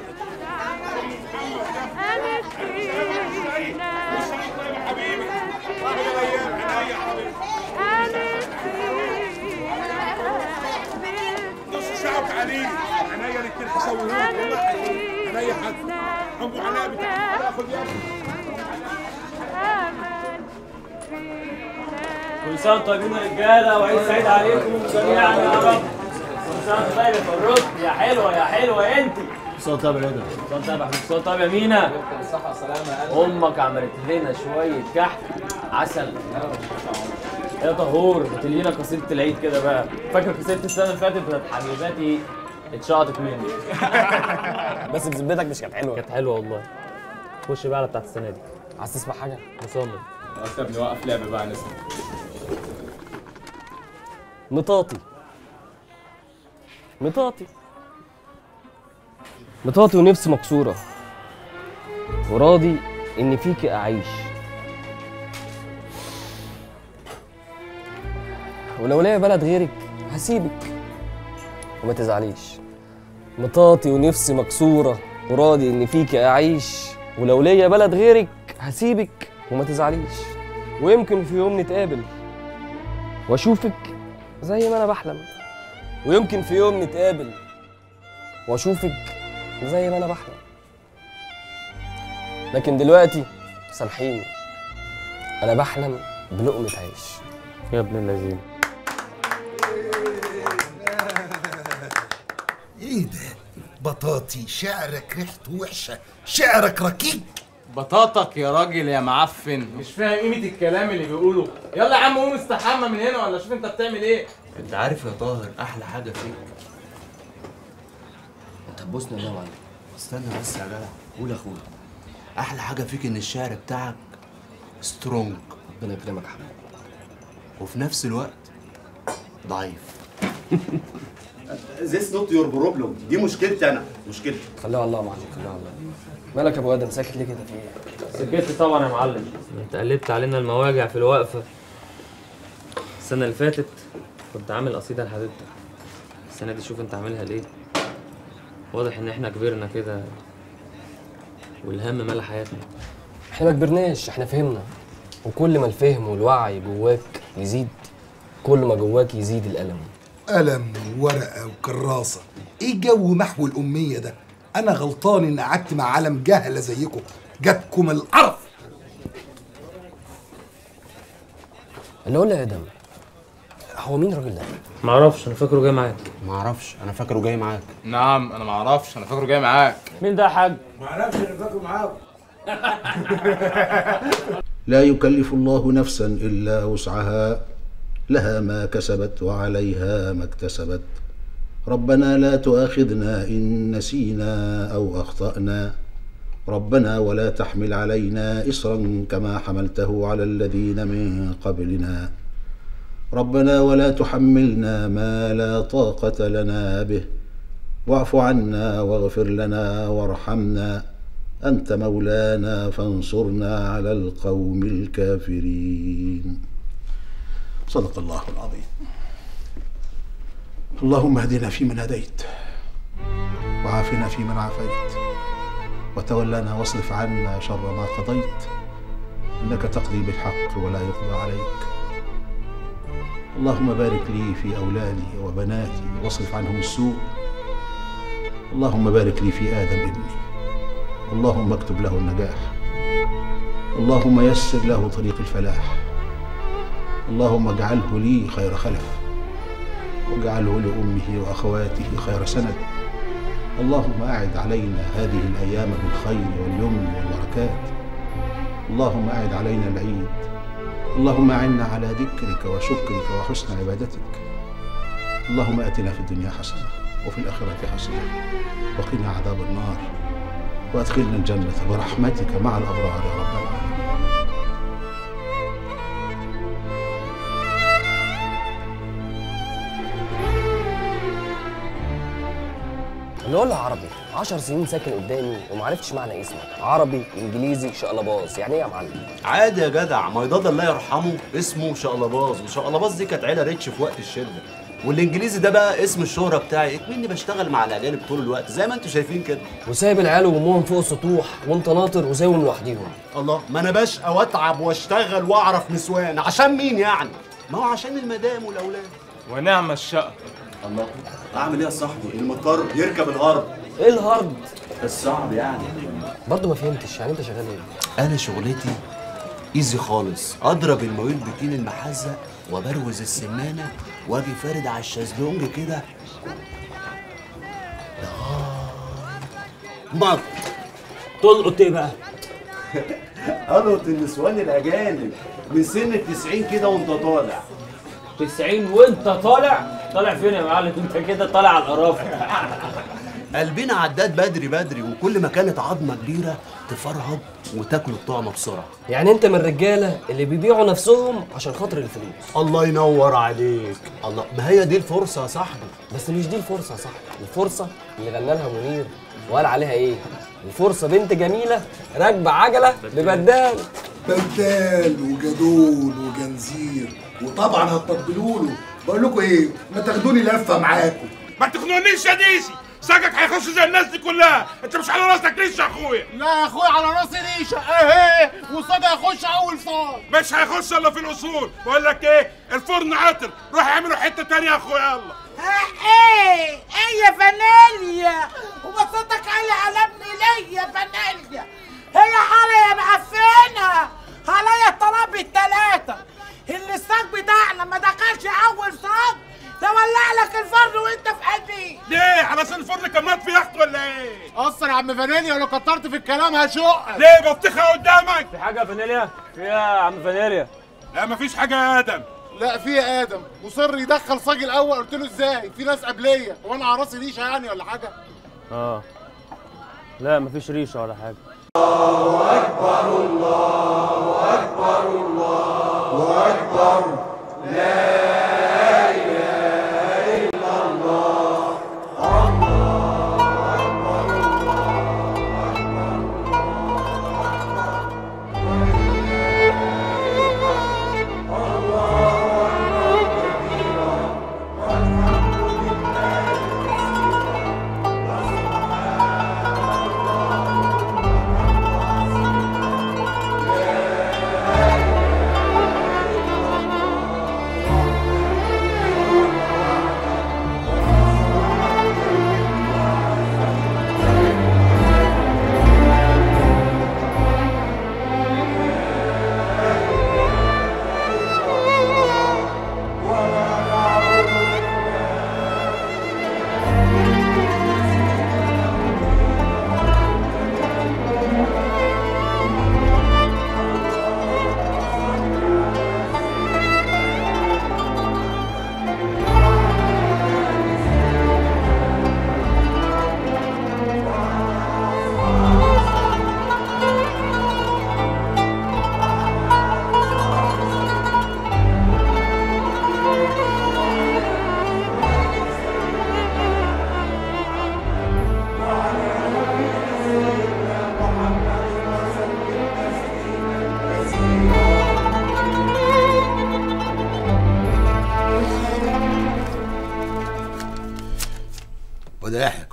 أنا حبيبي عينيا حبيبي نص ساعه وتعاليلي عينيا الاثنين هسويهم والله عينيا حد حبوا عليا هاخد يا كل سنة وأنتم طيبين يا رجالة وعيد سعيد عليكم جميعا يا رب. كل سنة وأنتم طيب يا فروخ يا حلوة يا حلوة انت كل سنة طيب يا رضا كل سنة طيب كل سنة طيب يا مينا. بالصحة والسلامة أمك عملت لنا شوية كحك عسل. يا طهور بتلينا قصيدة العيد كده بقى. فاكر قصيدة السنة اللي فاتت؟ بتاعت حبيباتي اتشقطت مني. [laughs] بس بذمتك مش كانت حلوة. كانت حلوة والله. خش بقى على بتاعت السنة دي. عايز تسمع حاجة؟ مصمم خلاص يا ابني وقف لعب بقى نسمع. مطاطي. مطاطي. مطاطي ونفسي مكسورة. وراضي إن فيك أعيش. ولو ليا بلد غيرك هسيبك. وما تزعليش. مطاطي ونفسي مكسورة. وراضي إن فيك أعيش. ولو ليا بلد غيرك هسيبك وما تزعليش. ويمكن في يوم نتقابل واشوفك زي ما أنا بحلم. ويمكن في يوم نتقابل واشوفك زي ما أنا بحلم. لكن دلوقتي سامحيني أنا بحلم بلقمة عيش. يا ابن اللذين إيه ده؟ بطاطي شعرك ريحته وحشة شعرك ركيك. بطاطك يا راجل يا معفن. مش فاهم قيمة الكلام اللي بيقوله. يلا يا عم قوم استحمى من هنا ولا شوف انت بتعمل إيه. انت عارف يا طاهر أحلى حاجة فيك. انت هتبوسني يا معلم. استنى بس يا جدع. قول يا اخويا. أحلى حاجة فيك ان الشعر بتاعك سترونج ربنا يكرمك يا حبيبي. وفي نفس الوقت ضعيف. [laughs] This not your problem. دي مشكلتي أنا. مشكلتي. خليها الله معلم خليها الله. مالك يا أبو آدم ساكت ليه كده؟ في إيه؟ سكت طبعا يا معلم. انت قلبت علينا المواجع في الوقفه السنة اللي فاتت كنت عامل قصيدة لحبيبتك. السنة دي شوف انت عاملها ليه. واضح إن إحنا كبرنا كده. والهم ملا حياتنا. إحنا ما كبرناش إحنا فهمنا. وكل ما الفهم والوعي جواك يزيد كل ما جواك يزيد الألم. قلم وورقه وكراسة. إيه جو محو الأمية ده؟ أنا غلطان ان قعدت مع عالم جهله زيكم. جاتكم القرف اللي قول لي يا آدم هو مين الراجل ده؟ معرفش أنا فاكره جاي معاك. معرفش أنا فاكره جاي معاك. نعم أنا معرفش أنا فاكره جاي معاك. مين ده يا حاج؟ معرفش أنا فاكره معاكم. [laughs] لا يكلف الله نفسا إلا وسعها. لها ما كسبت وعليها ما اكتسبت. ربنا لا تؤاخذنا إن نسينا أو أخطأنا. ربنا ولا تحمل علينا إصرا كما حملته على الذين من قبلنا. ربنا ولا تحملنا ما لا طاقة لنا به. واعف عنا واغفر لنا وارحمنا. أنت مولانا فانصرنا على القوم الكافرين. صدق الله العظيم. اللهم اهدنا فيمن هديت وعافنا فيمن عافيت وتولنا واصرف عنا شر ما قضيت. إنك تقضي بالحق ولا يقضى عليك. اللهم بارك لي في اولادي وبناتي واصرف عنهم السوء. اللهم بارك لي في آدم ابني. اللهم اكتب له النجاح. اللهم يسر له طريق الفلاح. اللهم اجعله لي خير خلف واجعله لأمه وأخواته خير سند. اللهم أعد علينا هذه الأيام بالخير واليمن والبركات. اللهم أعد علينا العيد. اللهم أعنا على ذكرك وشكرك وحسن عبادتك. اللهم آتنا في الدنيا حسنة وفي الآخرة حسنة وقنا عذاب النار. وأدخلنا الجنة برحمتك مع الأبرار يا رب العالمين. اللي قول له عربي 10 سنين ساكن قدامي ومعرفتش معنى اسمك عربي انجليزي شقلباز يعني إيه يا معلم؟ عادي يا جدع. ميضاد الله يرحمه. اسمه شقلباز وشقلباز دي كانت عيلة ريتش في وقت الشده والإنجليزي ده بقى اسم الشهرة بتاعي. اكمني بشتغل مع الاجانب طول الوقت. زي ما أنتم شايفين كده. وسايب العيال وامهم فوق السطوح وانت ناطر وسايبهم لوحديهم. الله. ما أنا بشقى واتعب وأشتغل وأعرف نسوان. عشان مين يعني؟ ما هو عشان المدام والأولاد. ونعم الشقة الله. اعمل إيه يا صاحبي. المطر يركب الهرب إيه الهرب؟ الصعب يعني. برضه ما فهمتش. يعني أنت شغال إيه؟ أنا شغلتي ايزي خالص. أضرب المويل بتين المحزق وبروز السمانة وأجي فارد على الشازلونج كده. مط تلقط إيه بقى؟ [laughs] ألقط النسوان الأجانب من سن ال 90 كده وأنت طالع. 90 وأنت طالع؟ طالع فين يا معلم؟ انت كده طالع على القرافه قلبنا عداد بدري بدري وكل ما كانت عظمة كبيرة تفرهد وتاكل الطعمه بسرعة. يعني انت من الرجالة اللي بيبيعوا نفسهم عشان خاطر الفلوس. الله ينور عليك. الله ما هي دي الفرصة يا صاحبي؟ بس مش دي الفرصة يا صاحبي. الفرصة اللي غنى لها منير وقال عليها إيه؟ الفرصة بنت جميلة راكبة عجلة ببدال. بدال وجدول وجنزير وطبعا هتطبلوا له بقول لكم إيه؟ ما تاخدوني لفة معاكم. ما تخنقنيش يا ديسي ساقك هيخش زي الناس دي كلها. انت مش على راسك ريشه يا اخويا. لا يا اخويا على راسي ريشه اهي وصاد هيخش اول صاد مش هيخش الا في الاصول. بقول لك إيه؟ الفرن عطل. روح اعملوا حتة تانية يا اخويا يلا. إيه إيه يا فانيليا؟ وبصوتك عالي على ابني ليه يا فانيليا؟ هي حالة يا معفنة عليا الطلب التلاتة. اللي الصاج بتاعنا ما دخلش أول صاج تولع لك الفرن وأنت في قلبي ليه؟ علشان الفرن كان مات في يخت ولا إيه؟ قصر يا عم فانيليا لو كترت في الكلام هشقك ليه؟ بطيخه قدامك. في حاجة يا فانيليا؟ في إيه يا عم فانيليا؟ لا مفيش حاجة يا آدم. لا في يا آدم؟ مصر يدخل صاج الأول. قلت له إزاي؟ في ناس قبلية. وأنا على راسي ريشة يعني ولا حاجة؟ آه. لا مفيش ريشة ولا حاجة. أكبر. لا إله إلا الله.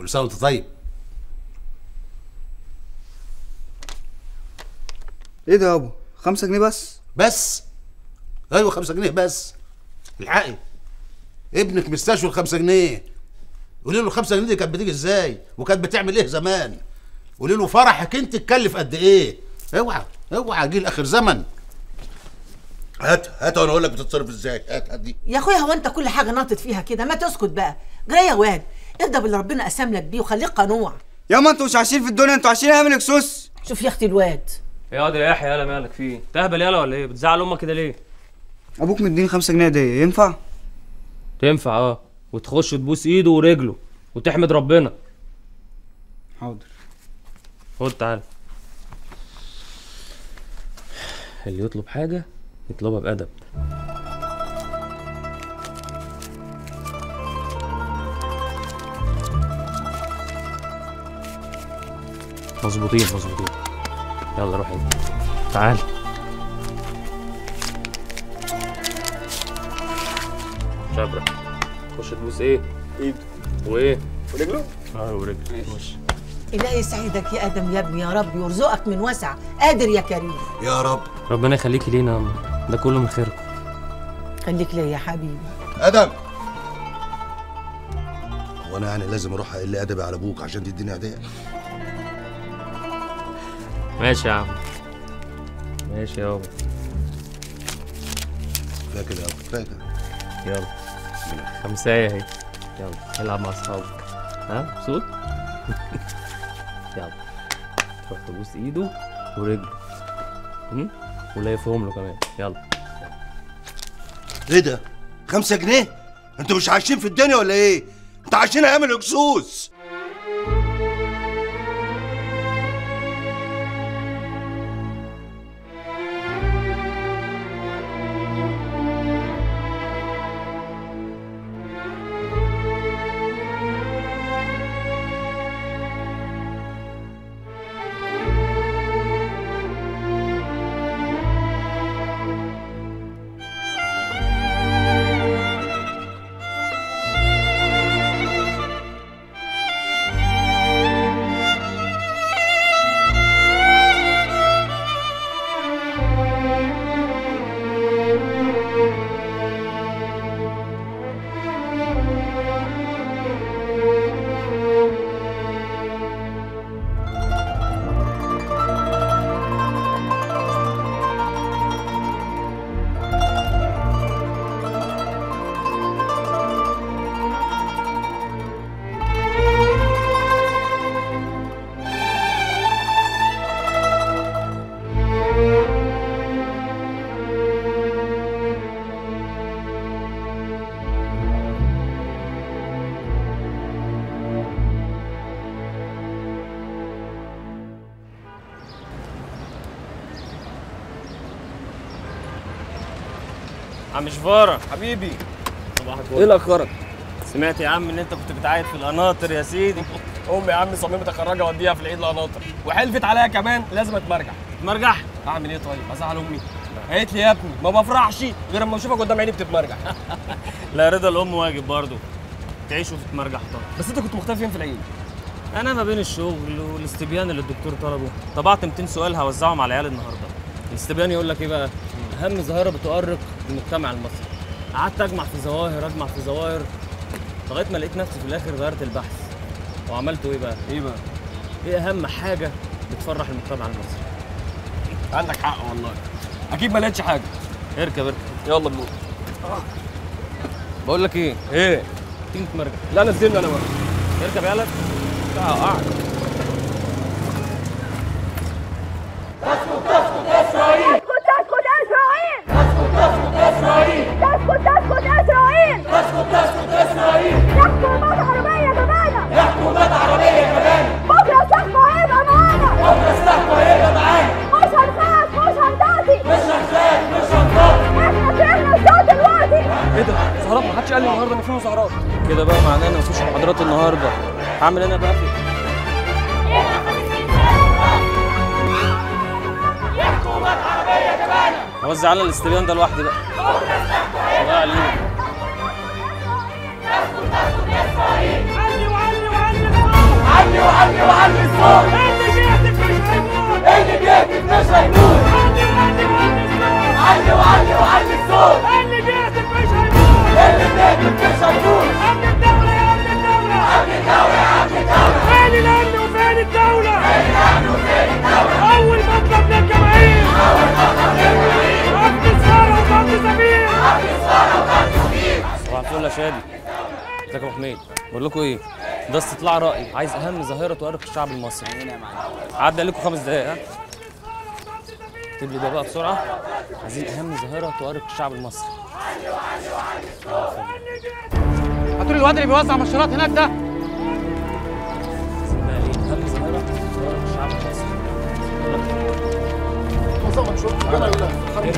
كل سنة وانت طيب. إيه ده يابا خمسة جنيه بس؟ بس؟ أيوه خمسة جنيه بس. الحقي ابنك مستشفى الخمسة جنيه. قولي له الخمسة جنيه دي كانت بتيجي إزاي؟ وكانت بتعمل إيه زمان؟ قولي له فرحك انت تكلف قد إيه؟ اوعى اوعى جيل اخر زمن. هات هات وأنا أقول لك بتتصرف إزاي. هات هات دي. يا اخويا هو انت كل حاجة ناطط فيها كده؟ ما تسكت بقى. جري يا واد. ارضى باللي ربنا قسم لك بيه وخليك قنوع. يا ما أنتوا مش عايشين في الدنيا أنتوا عايشين أيام الاكسوس شوف يا أختي الواد. يا واد يا يحيى يالا مالك فيه؟ تهبل يالا ولا إيه؟ بتزعل أمك كده ليه؟ أبوك مديني خمسة جنيه دي ينفع؟ تنفع آه. وتخش تبوس إيده ورجله وتحمد ربنا. حاضر. خد تعالى اللي يطلب حاجة يطلبها بأدب. مظبوطين مظبوطين. يلا روح انت تعال. شبرا. خش تبوس إيه؟ ايده وايه؟ ورجله؟ آه ورجله ماشي. إلهي يسعدك يا آدم يا ابني يا رب. يرزقك من وسع قادر يا كريم. يا رب. ربنا يخليكي لينا. يا. ده كله من خيركم. خليك ليا يا حبيبي. آدم! وأنا يعني لازم أروح أقل أدبي على أبوك عشان تديني هديه ماشي يا عم. ماشي يابا كفايه كده يا أبو، كفايه كده يلا خمساية اهي. يلا. العب مع أصحابك. ها؟ مبسوط [laughs] يلا. تروح تبوس إيده ورجله. هم؟ ولافهم له كمان. يلا. إيه ده؟ خمسة جنيه؟ أنتوا مش عايشين في الدنيا ولا إيه؟ أنتوا عايشين أيام الهكسوس عم شفارة حبيبي. صباح الفل. إيه الاخرك سمعت يا عم إن أنت كنت بتعايد في القناطر يا سيدي. [laughs] امي يا عم صممت اخرجها اوديها في العيد القناطر وحلفت عليا كمان لازم اتمرجح اتمرجح أعمل إيه طيب؟ أزعل أمي. قالت لي يا ابني ما بفرحش غير أما أشوفك قدام عيني بتتمرجح [laughs] لا رضا الأم واجب برضه. تعيش وتتمرجح طبعا. بس انت كنت مختفي فين في العيد. أنا ما بين الشغل والاستبيان اللي الدكتور طلبه. طبعت 200 سؤال هوزعهم على العيال النهارده. الاستبيان يقول لك إيه بقى؟ أهم ظاهرة بتؤرق المجتمع المصري. قعدت أجمع في ظواهر أجمع في ظواهر لغاية ما لقيت نفسي في الآخر غيرت البحث. وعملته إيه بقى؟ إيه بقى؟ إيه أهم حاجة بتفرح المجتمع المصري؟ عندك حق والله. أكيد ما لقيتش حاجة. إركب إركب. يلا بنور بقول لك إيه؟ إيه؟ تيجي تتمرجح لا نزلني أنا بقى. إركب يالا لا قاعد هعمل أنا بقى في حكومات عربيه كمان اوزع على الاستبيان ده لوحدي بقى. الله عليك علي وعلي وعلي الصوت. اللي بيهتف مش هيموت اللي بيهتف مش هيموت علي وعلي وعلي الصوت اللي بيهتف مش هيموت اللي بيهتف مش هيموت امن الدولة يا امن الدولة الدولة فين الامن وفين الدولة. فين الامن وفين الدولة أول مطلب للجماهير اول مطلب للجماهير امن السارة وضغط سفير امن السارة وضغط سفير صباح الفل يا شادي. إزيك يا أبو حميد؟ بقول لكم إيه؟ ده استطلاع رأي. عايز أهم ظاهرة تؤرق الشعب المصري. عدى عليكم خمس دقايق ها؟ اكتب لي ده بقى بسرعة. عايزين أهم ظاهرة تؤرق الشعب المصري. هاتوا لي الواد اللي بيوزع مشروبات هناك ده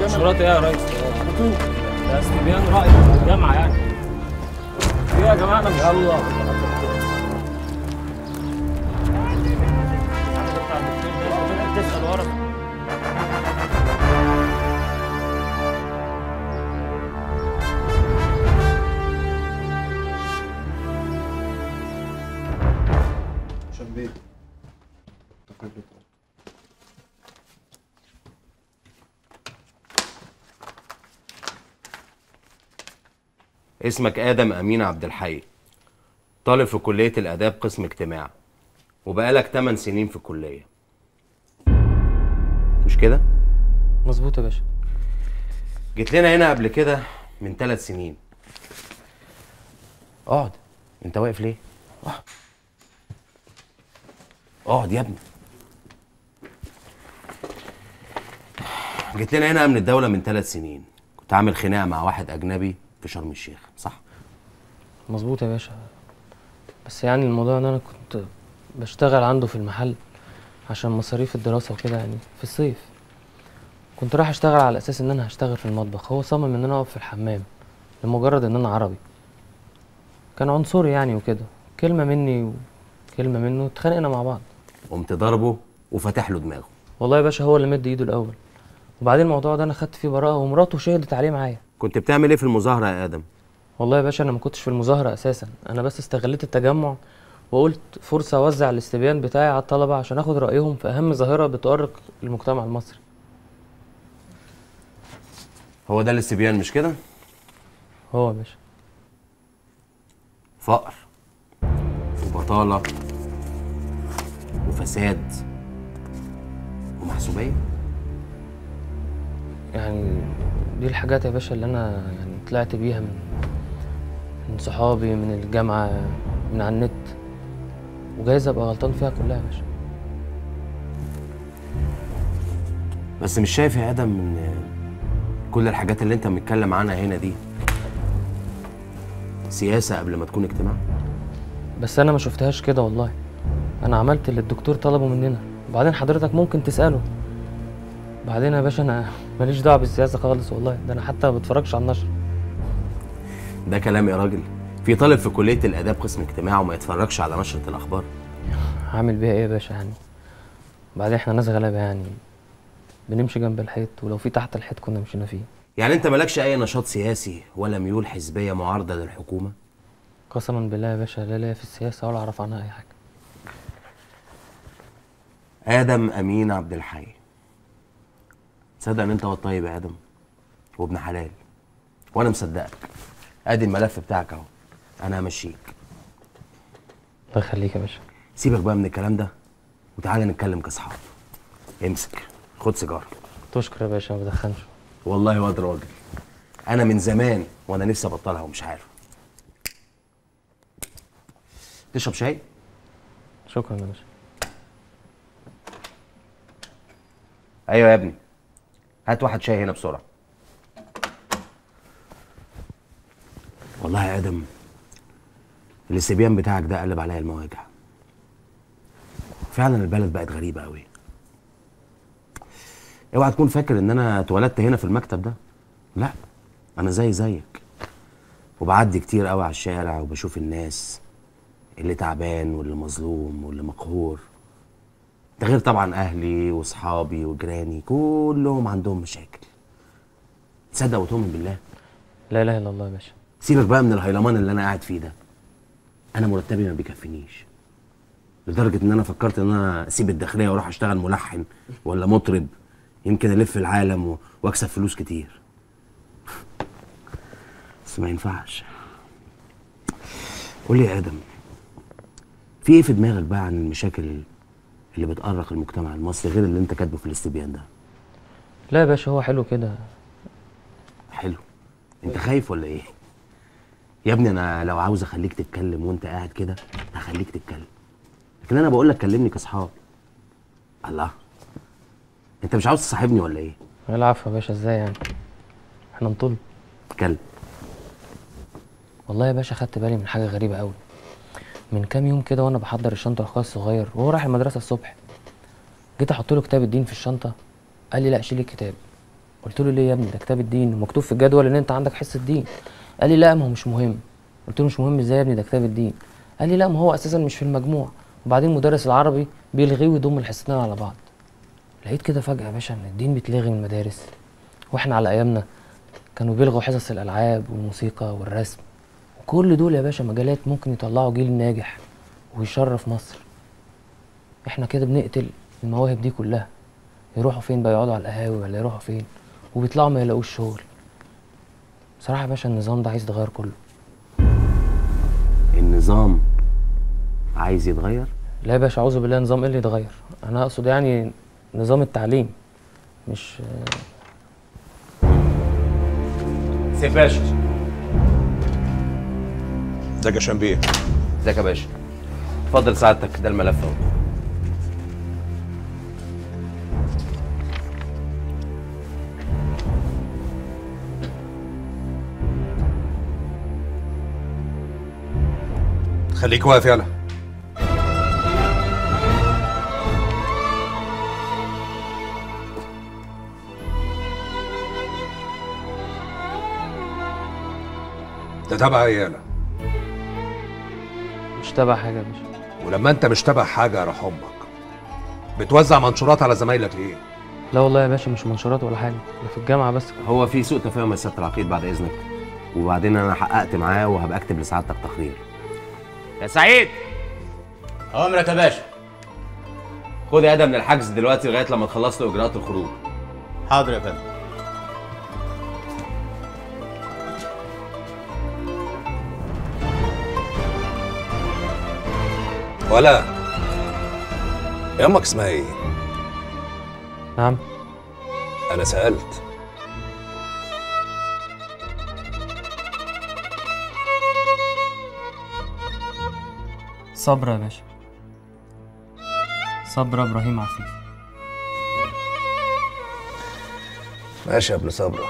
مشورات إيه يا ريس؟ ده استبيان رأي جامعة يعني إيه يا جماعة يلا اسمك آدم أمين عبد الحي. طالب في كلية الآداب قسم اجتماع. وبقالك 8 سنين في الكلية مش كده؟ مظبوط يا باشا. جيت لنا هنا قبل كده من ثلاث سنين. اقعد. انت واقف ليه؟ اقعد اقعد يا ابني. جيت لنا هنا من الدولة من ثلاث سنين. كنت عامل خناقة مع واحد أجنبي. في شرم الشيخ صح؟ مظبوط يا باشا. بس يعني الموضوع إن أنا كنت بشتغل عنده في المحل عشان مصاريف الدراسة وكده يعني في الصيف. كنت رايح أشتغل على أساس إن أنا هشتغل في المطبخ. هو صمم إن أنا أقف في الحمام لمجرد إن أنا عربي. كان عنصري يعني وكده. كلمة مني وكلمة منه اتخانقنا مع بعض. قمت ضربه وفتح له دماغه. والله يا باشا هو اللي مد إيده الأول. وبعدين الموضوع ده أنا خدت فيه براءة ومراته شهدت عليه معايا. كنت بتعمل إيه في المظاهرة يا آدم؟ والله يا باشا أنا ما كنتش في المظاهرة أساسا أنا بس استغليت التجمع وقلت فرصة أوزع الاستبيان بتاعي على الطلبة عشان آخد رأيهم في أهم ظاهرة بتؤرق المجتمع المصري هو ده الاستبيان مش كده؟ هو يا باشا فقر وبطالة وفساد ومحسوبية يعني دي الحاجات يا باشا اللي أنا يعني طلعت بيها من من صحابي من الجامعة من على النت. وجايز أبقى غلطان فيها كلها يا باشا. بس مش شايف يا آدم إن كل الحاجات اللي أنت بتتكلم عنها هنا دي سياسة قبل ما تكون اجتماع؟ بس أنا ما شفتهاش كده والله. أنا عملت اللي الدكتور طلبه مننا. وبعدين حضرتك ممكن تسأله. بعدين يا باشا أنا ماليش دعوة بالسياسة خالص والله ده أنا حتى ما بتفرجش على النشر. ده كلام يا راجل؟ في طالب في كلية الآداب قسم اجتماع وما يتفرجش على نشرة الأخبار. هعمل بيها إيه يا باشا يعني؟ بعدين إحنا ناس غلابة يعني. بنمشي جنب الحيط ولو في تحت الحيط كنا مشينا فيه. يعني أنت مالكش أي نشاط سياسي ولا ميول حزبية معارضة للحكومة؟ قسما بالله يا باشا لا ليا في السياسة ولا أعرف عنها أي حاجة. آدم أمين عبد الحي. تصدق إن أنت هو الطيب يا آدم وابن حلال؟ وأنا مصدقك. أدي الملف بتاعك أهو. أنا همشيك. الله يخليك يا باشا. سيبك بقى من الكلام ده وتعالى نتكلم كأصحاب. امسك. خد سيجارة. تشكر يا باشا ما بدخنش. والله واد راجل. أنا من زمان وأنا نفسي أبطلها ومش عارف. تشرب شاي؟ شكرا يا باشا. أيوه يا ابني. هات واحد شاي هنا بسرعة. والله يا آدم الاستبيان بتاعك ده قلب عليا المواجع. فعلا البلد بقت غريبة قوي اوعى تكون فاكر إن أنا اتولدت هنا في المكتب ده. لا أنا زي زيك. وبعدي كتير قوي على الشارع وبشوف الناس اللي تعبان واللي مظلوم واللي مقهور. ده غير طبعا أهلي وأصحابي وجيراني كلهم عندهم مشاكل. تصدق وتؤمن بالله؟ لا إله إلا الله يا باشا. سيبك بقى من الهيلمان اللي أنا قاعد فيه ده. أنا مرتبي ما بيكفينيش. لدرجة إن أنا فكرت إن أنا أسيب الداخلية وأروح أشتغل ملحن ولا مطرب يمكن ألف العالم و- وأكسب فلوس كتير. بس ما ينفعش. قول لي يا آدم في إيه في دماغك بقى عن المشاكل اللي بتأرق المجتمع المصري غير اللي انت كاتبه في الاستبيان ده. لا يا باشا هو حلو كده. حلو. انت خايف ولا إيه؟ يا ابني أنا لو عاوز اخليك تتكلم وانت قاعد كده هخليك تتكلم. لكن أنا بقول لك كلمني كاصحاب. الله. انت مش عاوز تصاحبني ولا إيه؟ العفو يا باشا إزاي يعني؟ إحنا نطل اتكلم. والله يا باشا خدت بالي من حاجة غريبة قوي. من كام يوم كده وأنا بحضر الشنطة لأخويا الصغير وهو رايح المدرسة الصبح. جيت أحط له كتاب الدين في الشنطة قال لي لا شيل الكتاب. قلت له ليه يا ابني؟ ده كتاب الدين ومكتوب في الجدول إن أنت عندك حصة دين. قال لي لا ما هو مش مهم. قلت له مش مهم إزاي يا ابني؟ ده كتاب الدين. قال لي لا ما هو أساسا مش في المجموع. وبعدين مدرس العربي بيلغيه ويضم الحصتين على بعض. لقيت كده فجأة يا باشا إن الدين بيتلغي من المدارس. وإحنا على أيامنا كانوا بيلغوا حصص الألعاب والموسيقى والرسم. وكل دول يا باشا مجالات ممكن يطلعوا جيل ناجح ويشرف مصر. إحنا كده بنقتل المواهب دي كلها. يروحوا فين بقى؟ يقعدوا على القهاوي ولا يروحوا فين؟ وبيطلعوا ما يلاقوش شغل. بصراحة يا باشا النظام ده عايز يتغير كله. النظام عايز يتغير؟ لا يا باشا أعوذ بالله نظام إيه اللي يتغير؟ أنا أقصد يعني نظام التعليم مش سيف باشا ازيك يا شنبيه؟ ازيك يا باشا؟ اتفضل سعادتك ده الملف اهو. خليك واقف يلا. ده تبع عيالة تبع حاجة يا باشا؟ ولما انت مش تبع حاجة راح أمك. بتوزع منشورات على زمايلك ليه؟ لا والله يا باشا مش منشورات ولا حاجة ده في الجامعة بس. هو في سوء تفاهم يا سياده العقيد بعد إذنك وبعدين أنا حققت معاه وهبقى أكتب لسعادتك تقرير. يا سعيد! أمرك يا باشا. خد يا آدم من الحجز دلوقتي لغاية لما تخلص له إجراءات الخروج. حاضر يا فندم. ولا. يا أمك اسمها إيه؟ نعم. أنا سألت. صبرا يا باشا. صبرا إبراهيم عفيف. ماشي يا ابن صبرا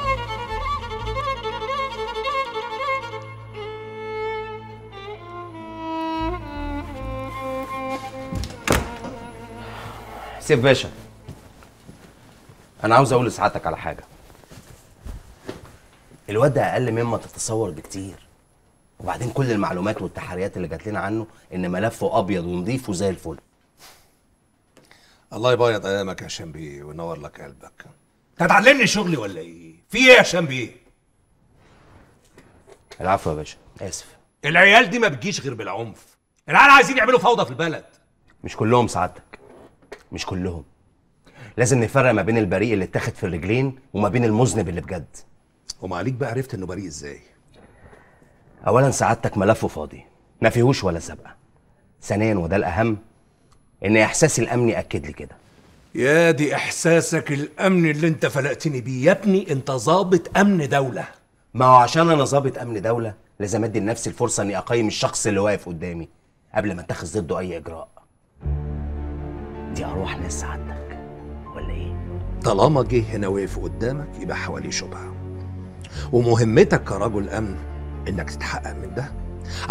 سيف باشا. أنا عاوز أقول لسعادتك على حاجة. الواد ده أقل مما تتصور بكتير. وبعدين كل المعلومات والتحريات اللي جات لنا عنه إن ملفه أبيض ونضيف وزي الفل. الله يبيض أيامك يا شنبيه وينور لك قلبك. هتعلمني شغلي ولا إيه؟ في إيه يا شنبيه؟ العفو يا باشا. آسف. العيال دي ما بتجيش غير بالعنف. العيال عايزين يعملوا فوضى في البلد. مش كلهم سعادتك. مش كلهم. لازم نفرق ما بين البريء اللي اتاخد في الرجلين وما بين المذنب اللي بجد. وما عليك بقى عرفت انه بريء إزاي؟ اولا سعادتك ملفه فاضي ما فيهوش ولا سابقه ثانيا وده الأهم إن احساسي الامني اكد لي كده. يا دي إحساسك الأمن اللي أنت فلقتني بيه. يا ابني أنت ظابط أمن دولة. ما هو عشان أنا ضابط أمن دولة لازم أدي لنفسي الفرصة إني أقيم الشخص اللي واقف قدامي قبل ما أتخذ ضده أي إجراء. دي ارواح ناس سعادتك ولا إيه؟ طالما جه هنا وقف قدامك يبقى حواليه شبهة. ومهمتك كرجل أمن إنك تتحقق من ده.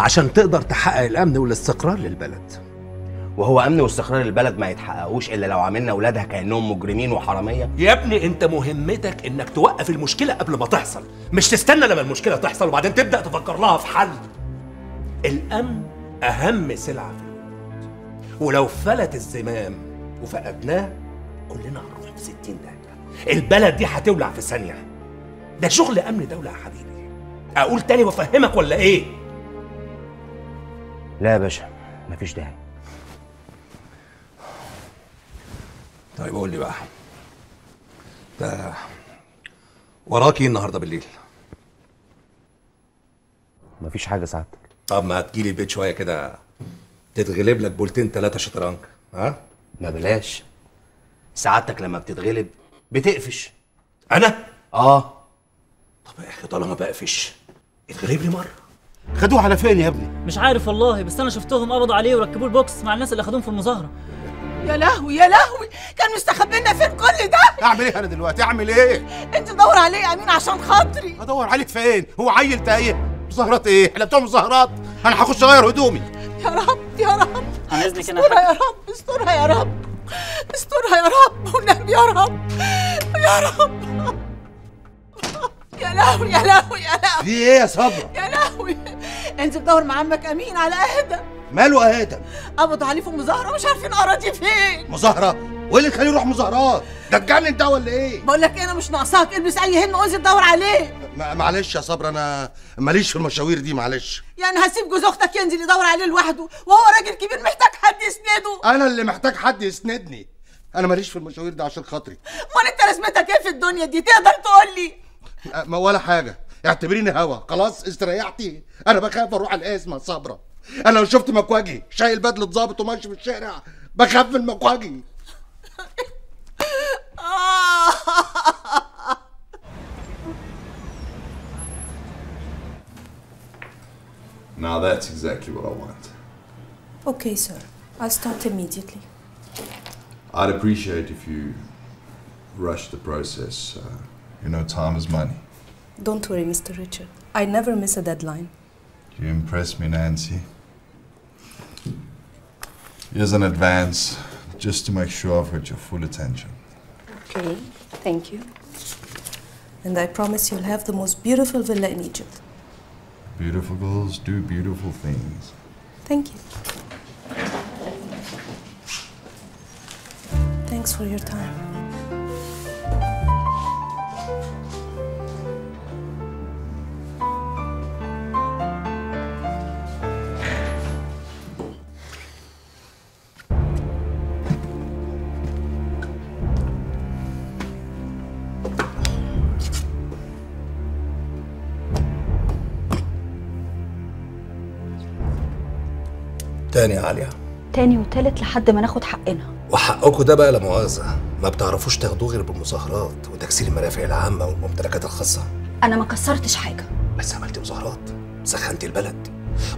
عشان تقدر تحقق الأمن والاستقرار للبلد. وهو أمن واستقرار البلد ما يتحققوش إلا لو عملنا اولادها كأنهم مجرمين وحرامية؟ يا ابني أنت مهمتك إنك توقف المشكلة قبل ما تحصل. مش تستنى لما المشكلة تحصل وبعدين تبدأ تفكر لها في حل. الأمن أهم سلعة في الوجود ولو فلت الزمام وفقدناه كلنا هنروح في 60 دقيقه البلد دي هتولع في ثانية. ده شغل أمن دولة يا حبيبي. أقول تاني وأفهمك ولا إيه؟ لا يا باشا مفيش داعي طيب قول لي بقى. ده وراك إيه النهارده بالليل؟ مفيش حاجة سعادتك طب ما تجيلي البيت شوية كده تتغلب لك بولتين ثلاثة شطرنج ها؟ ما بلاش. سعادتك لما بتتغلب بتقفش. أنا؟ آه. طب يا أخي طالما بقفش اتغلب لي مرة. خدوه على فين يا ابني؟ مش عارف والله بس أنا شفتهم قبضوا عليه وركبوه البوكس مع الناس اللي أخدوهم في المظاهرة. يا لهوي يا لهوي! كان مستخبينا فين كل ده؟ أعمل إيه أنا دلوقتي؟ أعمل إيه؟ أنت دور عليه يا أمين عشان خاطري. أدور عليك فين؟ هو عيل تايه. مظاهرات إيه؟ إحنا بتوع مظاهرات. أنا هخش أغير هدومي. يا رب يا رب. عن إذنك أنا استرها يا رب استرها يا رب. استرها يا رب والنبي يا رب. يا رب. يا لهوي يا لهوي يا لهوي. في إيه يا صبرا؟ يا لهوي. انزل دور مع عمك أمين على آدم ماله آدم قبضوا عليه في مظاهرة مش عارفين أراضي فين. مظاهرة؟ وإيه اللي تخليه يروح مظاهرات؟ ده اتجنن ده ولا إيه؟ بقول لك أنا مش ناقصاك البس أي هن وأنزل دور عليه. معلش يا صبرا أنا ماليش في المشاوير دي معلش. يعني هسيب جوز أختك ينزل يدور عليه لوحده وهو راجل كبير محتاج حد يسنده. أنا اللي محتاج حد يسندني. أنا ماليش في المشاوير دي عشان خاطري. أمال أنت لازمتك إيه في الدنيا دي؟ تقدر تقول لي. ما ولا حاجة. اعتبريني هوا. خلاص استريحتي. أنا بخاف أروح القسم يا صبرا. انا لو شفت مكواجي شايل بدله ظابط وماشي في الشارع بخاف من مكواجي [laughs] Now that's exactly what I want. Okay, sir. I'll start immediately. I'd appreciate if you rush the process. Uh, you know, time is money. Don't worry, Mr. Richard. I never miss a deadline. You impress me, Nancy. Here's an advance, just to make sure I've got your full attention. Okay, thank you. And I promise you'll have the most beautiful villa in Egypt. Beautiful girls do beautiful things. Thank you. Thanks for your time. تاني يا عليا. تاني وتالت لحد ما ناخد حقنا. وحقكم ده بقى لا مؤاخذة. ما بتعرفوش تاخدوه غير بالمظاهرات وتكسير المرافق العامة والممتلكات الخاصة. أنا ما كسرتش حاجة. بس عملت مظاهرات. سخنت البلد.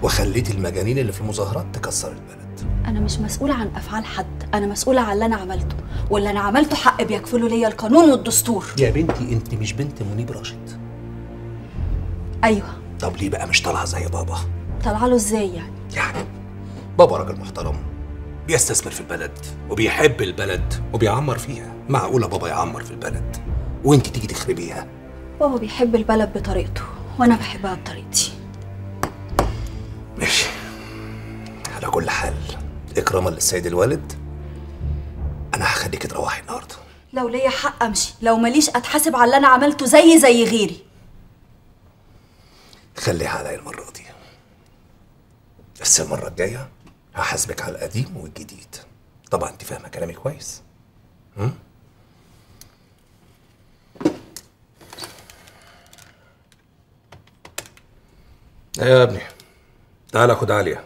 وخليت المجانين اللي في المظاهرات تكسر البلد. أنا مش مسؤولة عن أفعال حد. أنا مسؤولة عن اللي أنا عملته. واللي أنا عملته حق بيكفله ليا القانون والدستور. يا بنتي أنت مش بنت منيب راشد. أيوه. طب ليه بقى مش طالعة زي بابا؟ طلع له إزاي يعني؟ يعني بابا راجل محترم بيستثمر في البلد وبيحب البلد وبيعمر فيها. معقولة بابا يعمر في البلد؟ وانت تيجي تخربيها؟ بابا بيحب البلد بطريقته وأنا بحبها بطريقتي. ماشي. على كل حال إكراما للسيد الوالد أنا هخليك تروحي النهاردة. لو ليا حق أمشي لو ماليش أتحاسب على اللي أنا عملته زي زي غيري. خليها عليا المرة دي. بس المرة الجاية هحاسبك على القديم والجديد. طبعا أنت فاهمة كلامي كويس. م? يا ابني تعالى خد عليا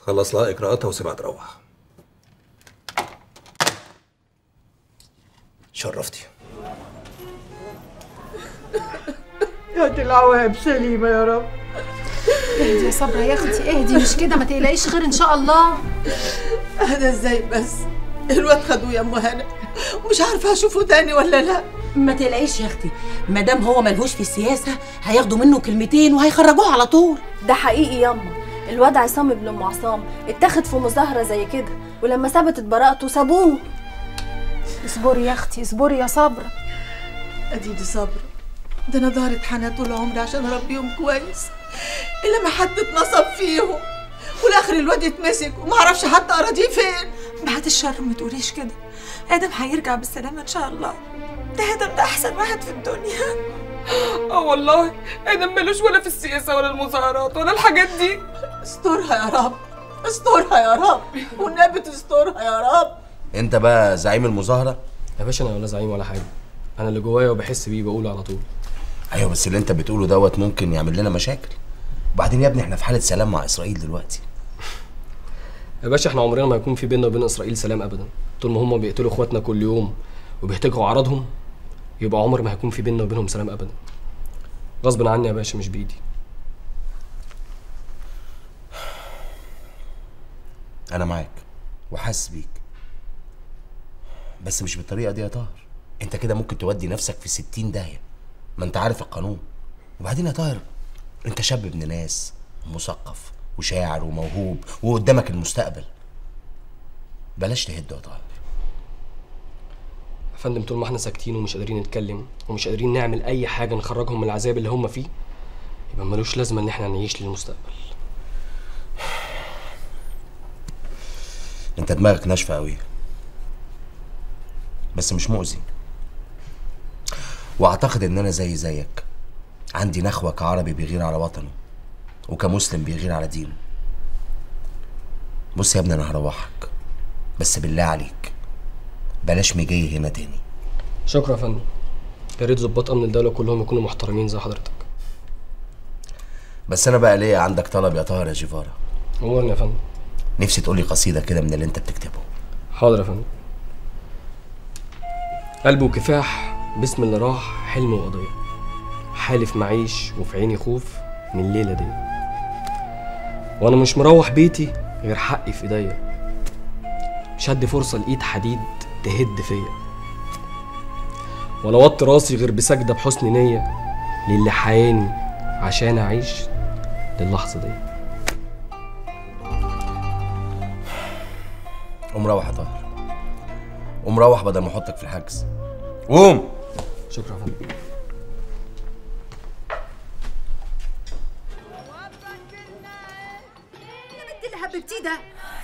خلص لها اجراءاتها وسيبها تروح. شرفتي. يا دي العواهب سليمة يا رب. اهدي يا صبرا يا أختي اهدي مش كده؟ ما تقلقيش خير إن شاء الله. أنا إزاي بس؟ الواد خدوه يا أم هنا ومش عارفة اشوفه تاني ولا لأ. ما تقلقيش يا أختي ما دام هو ملهوش في السياسة هياخدوا منه كلمتين وهيخرجوه على طول. ده حقيقي ياما الواد عصام ابن أم عصام اتاخد في مظاهرة زي كده ولما ثبتت براءته سابوه. اصبري يا أختي اصبري يا صبرا أديدي صبر. ده أنا ظهرت حنان طول عمري عشان أربيهم كويس. إلا ما حد اتنصب فيهم. والآخر الواد يتمسك وما أعرفش حتى أراضيه فين. بعد الشر ما تقوليش كده. آدم هيرجع بالسلامة إن شاء الله. ده آدم ده أحسن واحد في الدنيا. آه والله آدم ملوش ولا في السياسة ولا المظاهرات ولا الحاجات دي. استرها يا رب استرها يا رب. والنبي تسترها يا رب. أنت بقى زعيم المظاهرة؟ يا باشا أنا ولا زعيم ولا حاجة. أنا اللي جوايا وبحس بيه بقوله على طول. أيوه بس اللي أنت بتقوله دوت ممكن يعمل لنا مشاكل. وبعدين يا ابني إحنا في حالة سلام مع إسرائيل دلوقتي. يا باشا إحنا عمرنا ما يكون في بيننا وبين إسرائيل سلام ابدا. طول ما هم بيقتلوا إخواتنا كل يوم وبيهتكوا أعراضهم يبقى عمر ما هيكون في بيننا وبينهم سلام ابدا. غصب عني يا باشا مش بإيدي. أنا معاك وحاسس بيك. بس مش بالطريقة دي يا طاهر. أنت كده ممكن تودي نفسك في ستين داهية. ما أنت عارف القانون. وبعدين يا طاهر انت شاب ابن ناس ومثقف وشاعر وموهوب وقدامك المستقبل. بلاش تهد يا طاهر يا فندم طول ما إحنا ساكتين ومش قادرين نتكلم ومش قادرين نعمل أي حاجة نخرجهم من العذاب اللي هم فيه يبقى ملوش لازمة إن إحنا نعيش للمستقبل. انت دماغك ناشفة قوي بس مش مؤذي. واعتقد إن أنا زي زيك. عندي نخوة كعربي بيغير على وطنه وكمسلم بيغير على دينه. بص يا ابني أنا هروحك بس بالله عليك بلاش مجي هنا تاني. شكرا يا فندم. يا ريت ظباط أمن الدولة كلهم يكونوا محترمين زي حضرتك. بس أنا بقى ليه عندك طلب يا طاهر يا جيفارا. أمورني يا فندم. نفسي تقولي قصيدة كده من اللي أنت بتكتبه. حاضر يا فندم. قلب وكفاح بسم اللي راح حلم وقضية. حالف معيش وفي عيني خوف من الليلة دي. وأنا مش مروح بيتي غير حقي في إيديا. مش هدي فرصة لإيد حديد تهد فيا. ولا وطي راسي غير بسجدة بحسن نية للي حياني عشان أعيش للحظة دي. قوم روح يا طاهر. قوم روح بدل ما أحطك في الحجز. قوم! شكرا يا فندم. حببتيه ده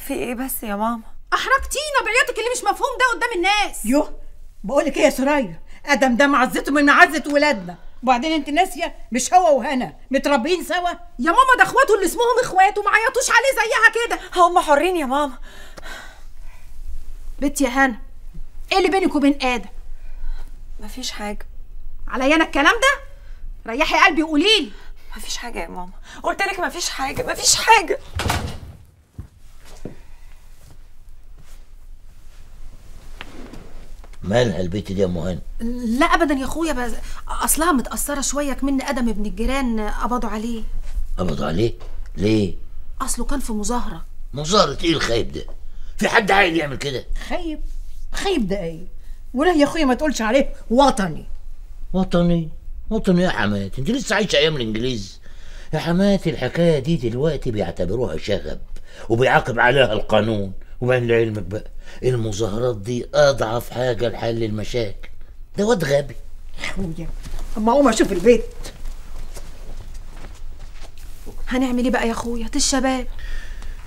في إيه بس يا ماما؟ أحرجتينا بعياطك اللي مش مفهوم ده قدام الناس. يوه بقول لك إيه يا سرايا؟ أدم ده معزته من معزة ولادنا. وبعدين أنت ناسية مش هو وهنا. متربيين سوا. يا ماما ده أخواته اللي اسمهم إخوات وما عيطوش عليه زيها كده. هم حرين يا ماما. بنتي يا هنا إيه اللي بينك وبين آدم؟ مفيش حاجة. عليا أنا الكلام ده؟ ريحي قلبي وقولي لي مفيش حاجة يا ماما. قلت لك مفيش حاجة مفيش حاجة. مالها البيت دي يا ام هاني؟ لا ابدا يا أخويا بس أصلها متأثرة شوية كمن أدم ابن الجيران قبضوا عليه. قبضوا عليه؟ ليه؟ أصله كان في مظاهرة. مظاهرة إيه الخايب ده؟ في حد عاقل يعمل كده؟ خيب خيب ده إيه؟ ولا يا أخويا ما تقولش عليه وطني. وطني؟ وطني يا حماتي أنت لسه عايشة أيام الإنجليز؟ يا حماتي الحكاية دي دلوقتي بيعتبروها شغب وبيعاقب عليها القانون. وبعدين لعلمك بقى المظاهرات دي أضعف حاجة لحل المشاكل. ده واد غبي. اخويا أما أقوم أشوف البيت. هنعمل إيه بقى يا أخويا؟ الشباب.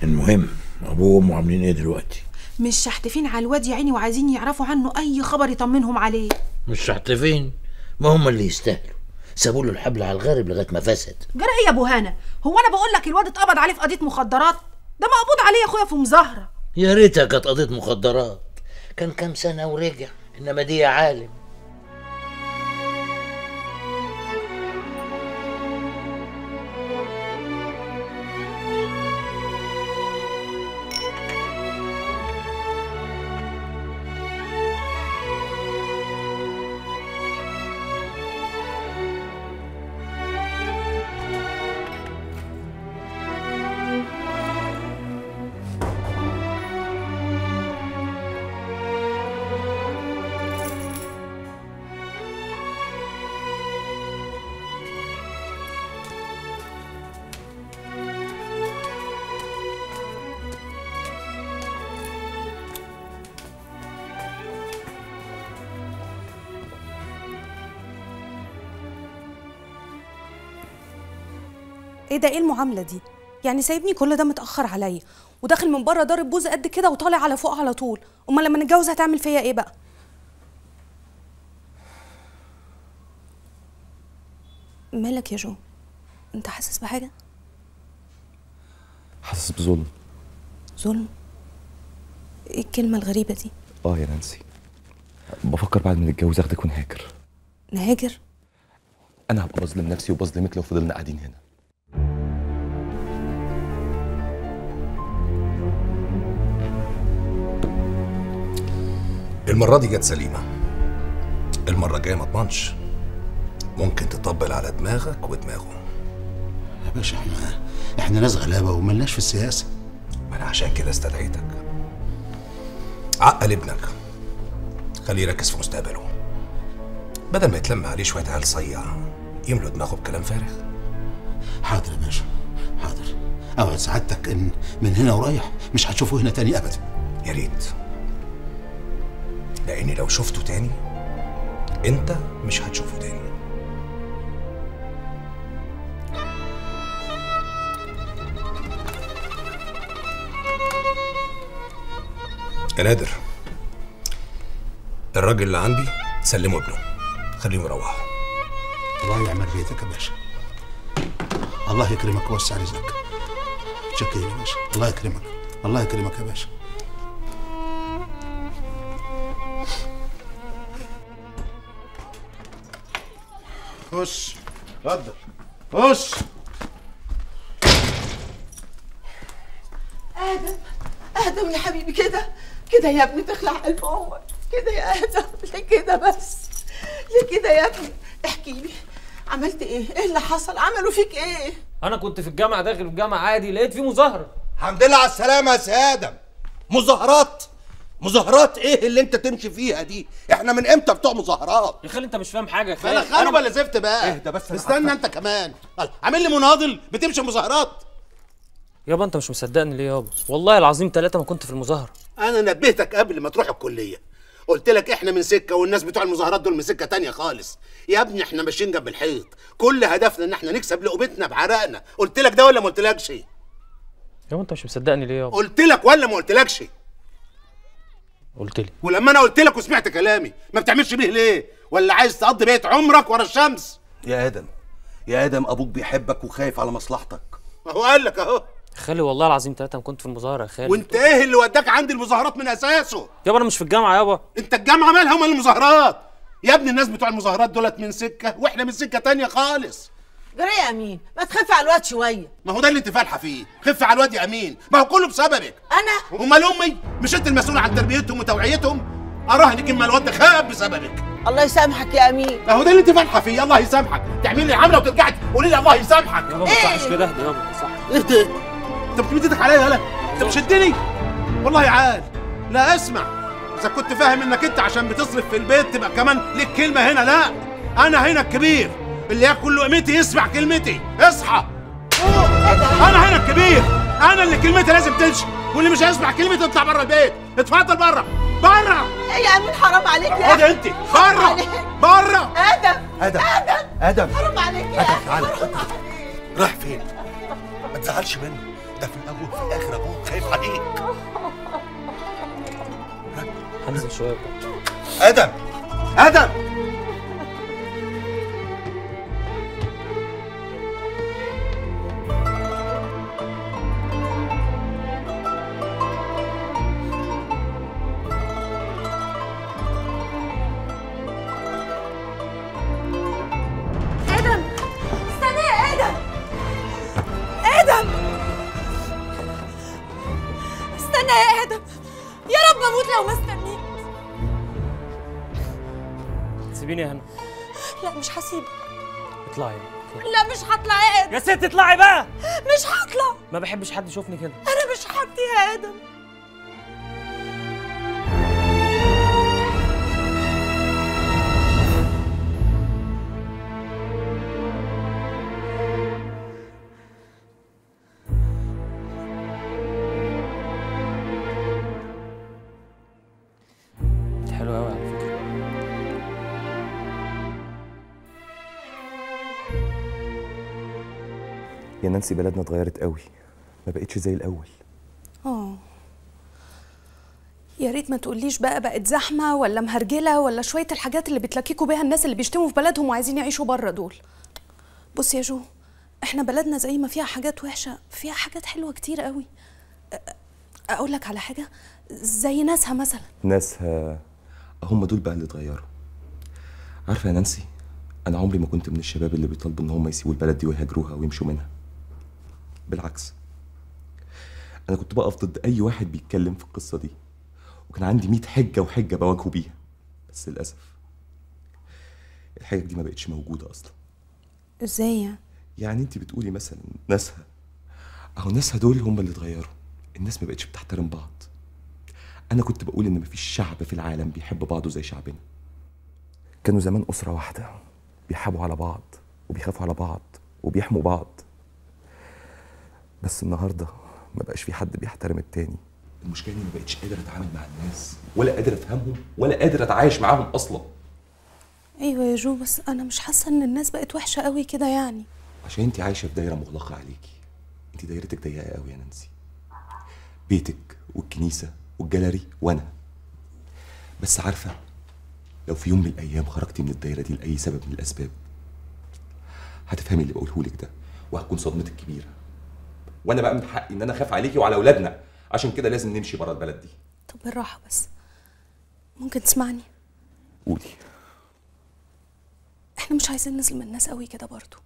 المهم ابوه وامه عاملين إيه دلوقتي؟ مش شحتفين على الواد يا عيني وعايزين يعرفوا عنه أي خبر يطمنهم عليه. مش شحتفين؟ ما هم اللي يستاهلوا. سابوا له الحبل على الغارب لغاية ما فسد. جرى إيه يا أبو هنا هو أنا بقول لك الواد اتقبض عليه في قضية مخدرات؟ ده مقبوض عليه يا أخويا في مظاهرة. يا ريتها كانت قضية مخدرات. كان كام سنة ورجع إنما دي يا عالم. ده إيه المعاملة دي؟ يعني سايبني كل ده متأخر عليا وداخل من بره ضارب بوز قد كده وطالع على فوق على طول. أمال لما نتجوز هتعمل فيا إيه بقى؟ مالك يا جو؟ أنت حاسس بحاجة؟ حاسس بظلم. ظلم؟ إيه الكلمة الغريبة دي؟ آه يا نانسي. بفكر بعد ما نتجوز أخدك ونهاجر. نهاجر؟ أنا هبقى بظلم نفسي وبظلمك لو فضلنا قاعدين هنا. المرة دي جت سليمة. المرة الجاية ما اضمنش. ممكن تطبل على دماغك ودماغه. يا باشا إحنا إحنا ناس غلابة وملناش في السياسة. ما أنا عشان كده استدعيتك. عقل ابنك. خليه يركز في مستقبله. بدل ما يتلم عليه شوية عيال صيع يملوا دماغه بكلام فارغ. حاضر يا باشا حاضر. أوعد سعادتك إن من هنا ورايح مش هتشوفه هنا تاني ابدا. يا ريت. لأني لو شفته تاني أنت مش هتشوفه تاني. يا نادر الراجل اللي عندي سلمه ابنه. خليهم يروحوا الله يعمل بيتك يا باشا. الله يكرمك ويوسع رزقك. شكرا يا باشا. الله يكرمك. الله يكرمك يا باشا. خش. اتفضل. خش. آدم يا حبيبي كده كده يا ابني تخلع قلب أمك. كده يا آدم ليه كده بس. ليه كده يا ابني. احكي لي عملت إيه؟ إيه اللي حصل؟ عملوا فيك إيه؟ أنا كنت في الجامعة داخل الجامعة عادي لقيت في مظاهرة. الحمد لله على السلامة يا سادم مظاهرات. مظاهرات إيه اللي انت تمشي فيها دي؟ إحنا من إمتى بتوع مظاهرات؟ يا خالي انت مش فاهم حاجة يا خالي. بلا خانوا أنا- بلا زفت بقى. اهدى بس استنى أنت كمان. عامل لي مناضل بتمشي مظاهرات. يابا انت مش مصدقني ليه يابا؟ والله العظيم ثلاثة ما كنت في المظاهرة. أنا نبهتك قبل ما تروح الكلية. قلت لك إحنا من سكة والناس بتوع المظاهرات دول من سكة تانية خالص. يا ابني إحنا ماشيين جنب الحيط. كل هدفنا إن إحنا نكسب لقمتنا بعرقنا. قلت لك ده ولا ما قلتلكش؟ يابا انت مش مصدقني ليه يابا؟ قلت لك ولا ما قلتلكش؟ قلت لي. ولما أنا قلت لك وسمعت كلامي ما بتعملش بيه ليه؟ ولا عايز تقضي بقيه عمرك ورا الشمس؟ يا آدم يا آدم أبوك بيحبك وخايف على مصلحتك. ما هو قال لك أهو. خالي والله العظيم ثلاثة ما كنت في المظاهرة يا خالي. وانت إيه اللي وداك عند المظاهرات من أساسه؟ يابا أنا مش في الجامعة يابا. انت الجامعة مالها؟ ومال المظاهرات. يا ابني الناس بتوع المظاهرات دولت من سكة وإحنا من سكة تانية خالص. جرى يا أمين. ما تخاف على الواد شوية. ما هو ده اللي انت فالحة فيه. خف على الواد يا أمين. ما هو كله بسببك. أنا؟ امال أمي مش أنت المسؤول عن تربيتهم وتوعيتهم؟ اراهنك اما الواد ده خاب بسببك. الله يسامحك يا أمين. ما هو ده اللي انت فالحة فيه. الله يسامحك. تعمل لي عملة وترجعي تقولي لي الله يسامحك. يابا ما تصحش كده. اهدى يابا صح إيه ده؟ أنت بتمد إيدك عليا يالا أنت بتشدني؟ والله عال لا أسمع. إذا كنت فاهم إنك أنت عشان بتصرف في البيت تبقى كمان ليك كلمة هنا لا. أنا هنا الكبير. اللي ياكل لقمتي يسمع كلمتي. اصحى. أنا هنا الكبير. أنا اللي كلمتي لازم تمشي. واللي مش هيسمع كلمتي يطلع بره البيت. اتفضل بره بره إيه يا أمين حرام عليك يا خد أنت. بره بره آدم آدم آدم آدم حرام عليك يا آدم تعالى رايح فين؟ ما تزعلش منه ده في الأول وفي الآخر أبوك خايف عليك. هنزل شوية. آدم آدم يا هنا لا مش هسيبك اطلعي. لا مش هطلع يا آدم يا ست اطلعي بقى. مش هطلع ما بحبش حد يشوفني كده. أنا مش هطلع يا آدم. نانسي بلدنا اتغيرت قوي. ما بقتش زي الأول. آه. يا ريت ما تقوليش بقى بقت زحمة ولا مهرجلة ولا شوية الحاجات اللي بتلككوا بيها الناس اللي بيشتموا في بلدهم وعايزين يعيشوا بره دول. بص يا جو إحنا بلدنا زي ما فيها حاجات وحشة فيها حاجات حلوة كتير قوي. أقول لك على حاجة زي ناسها مثلا. ناسها هم دول بقى اللي اتغيروا. عارفة يا نانسي أنا عمري ما كنت من الشباب اللي بيطالبوا إن هم يسيبوا البلد دي ويهاجروها ويمشوا منها. بالعكس. أنا كنت بقف ضد أي واحد بيتكلم في القصة دي وكان عندي 100 حجة وحجة بواجهه بيها بس للأسف. الحجج دي ما بقتش موجودة أصلا. إزاي يعني؟ يعني انت بتقولي مثلا ناسها أهو ناسها دول هم اللي اتغيروا. الناس ما بقتش بتحترم بعض. أنا كنت بقول إن مفيش شعب في العالم بيحب بعضه زي شعبنا. كانوا زمان أسرة واحدة بيحابوا على بعض وبيخافوا على بعض وبيحموا بعض. بس النهارده ما بقاش في حد بيحترم التاني. المشكلة إني ما بقتش قادر أتعامل مع الناس ولا قادر أفهمهم ولا قادر أتعايش معاهم أصلا. أيوه يا جو بس أنا مش حاسة إن الناس بقت وحشة قوي كده يعني. عشان انت عايشة في دايرة مغلقة عليكي. انت دايرتك ضيقة قوي يا نانسي. بيتك والكنيسة والجاليري وأنا. بس عارفة لو في يوم من الأيام خرجتي من الدايرة دي لأي سبب من الأسباب هتفهمي اللي بقوله لك ده وهتكون صدمتك كبيرة. وأنا بقى من حقي إن أنا أخاف عليكي وعلى أولادنا. عشان كده لازم نمشي بره البلد دي. طب بالراحة بس. ممكن تسمعني؟ قولي. إحنا مش عايزين نظلم الناس قوي كده برضو.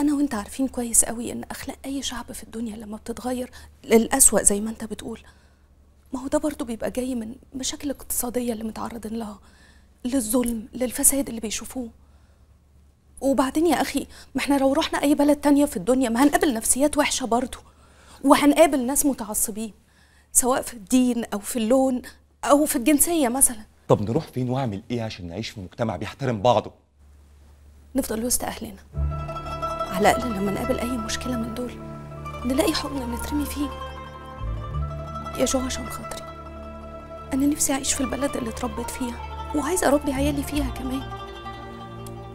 أنا وأنت عارفين كويس قوي إن أخلاق أي شعب في الدنيا لما بتتغير للأسوأ زي ما أنت بتقول. ما هو ده برضو بيبقى جاي من مشاكل الاقتصادية اللي متعرضين لها للظلم للفساد اللي بيشوفوه. وبعدين يا أخي ما إحنا لو رحنا أي بلد تانية في الدنيا ما هنقابل نفسيات وحشة برضو وهنقابل ناس متعصبين سواء في الدين أو في اللون أو في الجنسية مثلا. طب نروح فين وأعمل إيه عشان نعيش في مجتمع بيحترم بعضه؟ نفضل وسط أهلنا على الأقل لما نقابل أي مشكلة من دول نلاقي حضن نترمي فيه. يا جو عشان خاطري أنا نفسي أعيش في البلد اللي اتربيت فيها وعايزة أربي عيالي فيها كمان.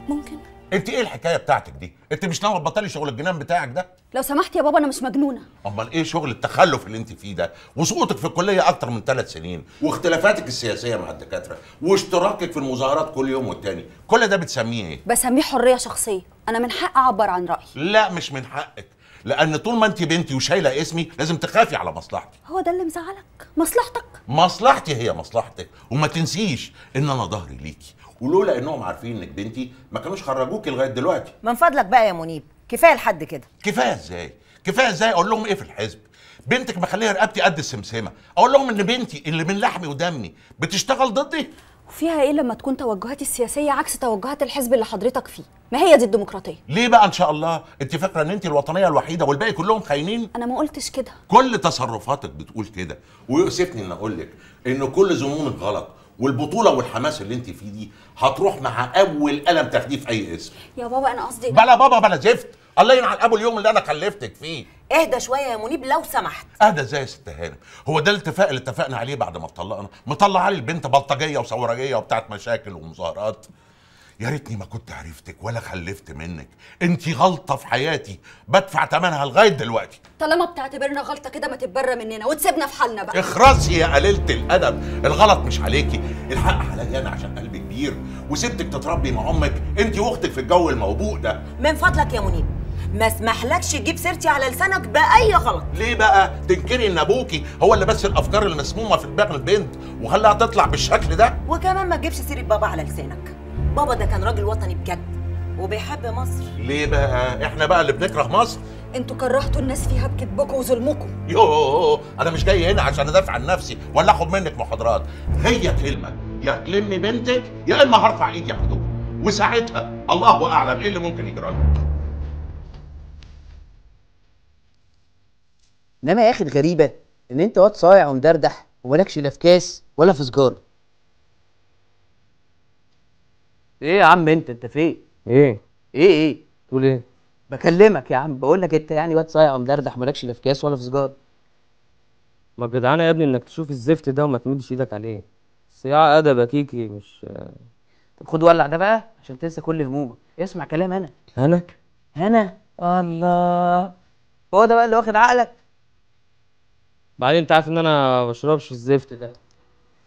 ممكن؟ انت إيه الحكاية بتاعتك دي؟ انت مش ناوي تبطلي شغل الجنان بتاعك ده؟ لو سمحت يا بابا أنا مش مجنونة. امال إيه شغل التخلف اللي انت فيه ده؟ وسقوطك في الكلية أكتر من ثلاث سنين واختلافاتك السياسية مع الدكاترة واشتراكك في المظاهرات كل يوم والتاني كل ده بتسميه إيه؟ بسميه حرية شخصية. أنا من حق أعبر عن رأيي. لا مش من حقك لأن طول ما انت بنتي وشايلة اسمي لازم تخافي على مصلحتي. هو ده اللي مزعلك؟ مصلحتك؟ مصلحتي هي مصلحتك وما تنسيش إن أنا ظهري ليكي. ولولا إنهم عارفين إنك بنتي ما كانوش خرجوكي لغاية دلوقتي. من فضلك بقى يا منيب. كفاية لحد كده. كفاية إزاي؟ كفاية إزاي؟ أقول لهم إيه في الحزب؟ بنتك مخليها رقبتي قد السمسمة. أقول لهم إن بنتي اللي من لحمي ودمي بتشتغل ضدي. وفيها إيه لما تكون توجهاتي السياسية عكس توجهات الحزب اللي حضرتك فيه؟ ما هي دي الديمقراطية. ليه بقى إن شاء الله؟ أنت فاكرة إن أنت الوطنية الوحيدة والباقي كلهم خاينين؟ أنا ما قلتش كده. كل تصرفاتك بتقول كده. ويؤسفني إن أقول لك إن كل ظنونك غلط. والبطولة والحماس اللي انت فيه دي هتروح مع أول قلم تاخديه في أي اسم. يا بابا أنا قصدي بلا بابا بلا زفت. الله ينعل أبو اليوم اللي أنا خلفتك فيه. اهدى شوية يا منيب لو سمحت. اهدى إزاي يا ست هانم؟ هو ده الاتفاق اللي اتفقنا عليه بعد ما اتطلقنا؟ مطلع لي البنت بلطجية وثورجيه وبتاعت مشاكل ومظاهرات. يا ريتني ما كنت عرفتك ولا خلفت منك. انت غلطة في حياتي. بدفع ثمنها لغاية دلوقتي. طالما بتعتبرنا غلطة كده ما تتبرى مننا وتسيبنا في حالنا بقى. اخرسي يا قليلة الأدب. الغلط مش عليكي. الحق عليا أنا عشان قلبي كبير. وسبتك تتربي مع أمك. انت واختك في الجو الموبوء ده. من فضلك يا منيب. ما اسمحلكش تجيب سيرتي على لسانك بأي غلط. ليه بقى؟ تنكري إن أبوكي هو اللي بس الأفكار المسمومة في دماغ البنت. وخلاها تطلع بالشكل ده؟ وكمان ما تجيبش سيرة بابا على لسانك. بابا ده كان راجل وطني بجد وبيحب مصر. ليه بقى؟ إحنا بقى اللي بنكره مصر. أنتوا كرهتوا الناس فيها بكذبكم وظلمكم. يوه أنا مش جاي هنا عشان أدافع عن نفسي ولا أخد منك محاضرات. هي كلمة يا تلمي بنتك يا إما هرفع إيدي على وساعتها الله أعلم إيه اللي ممكن يجرى لك إنما يا أخي الغريبة إن أنت واد صايع ومدردح ومالكش لا في كاس ولا في سجارة. إيه يا عم انت انت فين؟ إيه؟ إيه إيه؟ تقول إيه؟ بكلمك يا عم بقول لك انت يعني واد صايع ومدردح ومالكش لا في كاس ولا في سجارة. ما الجدعانه يا ابني انك تشوف الزفت ده وما تمدش إيدك عليه. صياعة ادب يا كيكي مش طب خد ولع ده بقى عشان تنسى كل همومك. اسمع كلام أنا. أنا؟ أنا؟ الله. هو ده بقى اللي واخد عقلك؟ بعدين انت عارف ان أنا ما بشربش الزفت ده.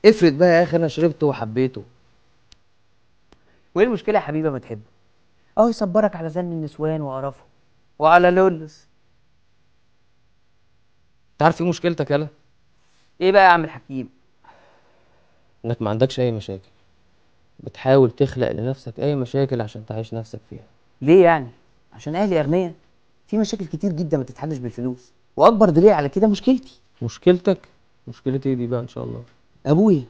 افرض بقى يا أخي أنا شربته وحبيته. وإيه المشكلة يا حبيبي ما تحبه أهو يصبرك على زن النسوان وقرفهم وعلى لولس. أنت عارف إيه مشكلتك يالا إيه بقى يا عم الحكيم؟ إنك ما عندكش أي مشاكل. بتحاول تخلق لنفسك أي مشاكل عشان تعيش نفسك فيها. ليه يعني؟ عشان أهلي أغنياء. في مشاكل كتير جدا ما تتحلش بالفلوس. وأكبر دليل على كده مشكلتي. مشكلتك؟ مشكلتي إيه دي بقى إن شاء الله؟ أبويا.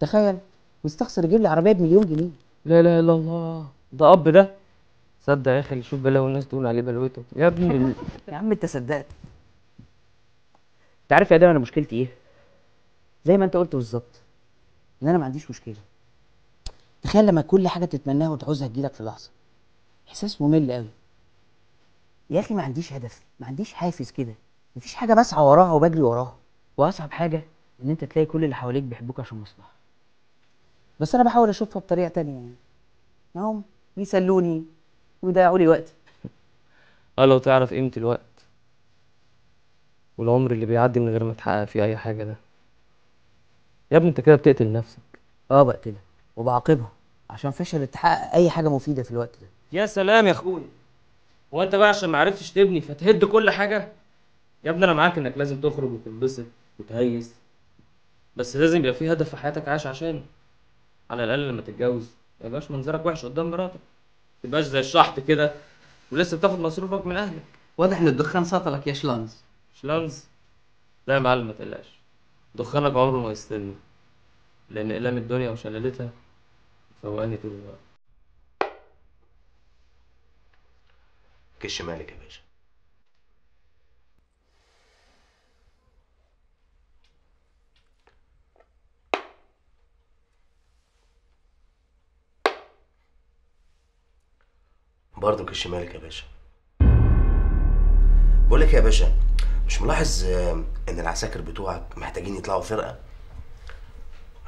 تخيل. مستخسر يجيب لي عربية بمليون جنيه. لا اله إلا الله. ده أب ده؟ صدق يا أخي اللي يشوف بلاوي الناس تقول عليه بلوته يا ابني ال- [laughs] يا عم أنت صدقت. أنت عارف يا آدم أنا مشكلتي إيه؟ زي ما أنت قلت بالظبط إن أنا ما عنديش مشكلة. تخيل لما كل حاجة تتمناها وتعوزها تجيلك في لحظة. إحساس ممل قوي يا أخي ما عنديش هدف ما عنديش حافز كده. مفيش حاجة بسعى وراها وبجري وراها. وأصعب حاجة إن أنت تلاقي كل اللي حواليك بيحبوك عشان مصلحة. بس أنا بحاول أشوفها بطريقة تانية يعني. هم بيسلوني ويضيعوا لي وقت. آه لو تعرف قيمة الوقت والعمر اللي بيعدي من غير ما تحقق فيه أي حاجة ده؟ يا ابني أنت كده بتقتل نفسك. آه بقتلها وبعاقبها عشان فشلت تحقق أي حاجة مفيدة في الوقت ده. يا سلام يا أخويا. هو أنت بقى عشان ما عرفتش تبني فتهد كل حاجة؟ يا ابني أنا معاك إنك لازم تخرج وتنبسط وتهيس بس لازم يبقى في هدف في حياتك عايش عشانه. على الأقل لما تتجوز. ما يبقاش منظرك وحش قدام مراتك. ما تبقاش زي الشحط كده ولسه بتاخد مصروفك من أهلك. واضح إن الدخان سطلك يا شلانز شلانز لا يا معلم ما تقلقش. دخانك عمره ما يستنى. لأن إقلام الدنيا وشلالتها فوقاني طول الوقت. كش مالك يا باشا؟ برضه كش مالك يا باشا. بقول لك يا باشا مش ملاحظ آه، إن العساكر بتوعك محتاجين يطلعوا فرقة؟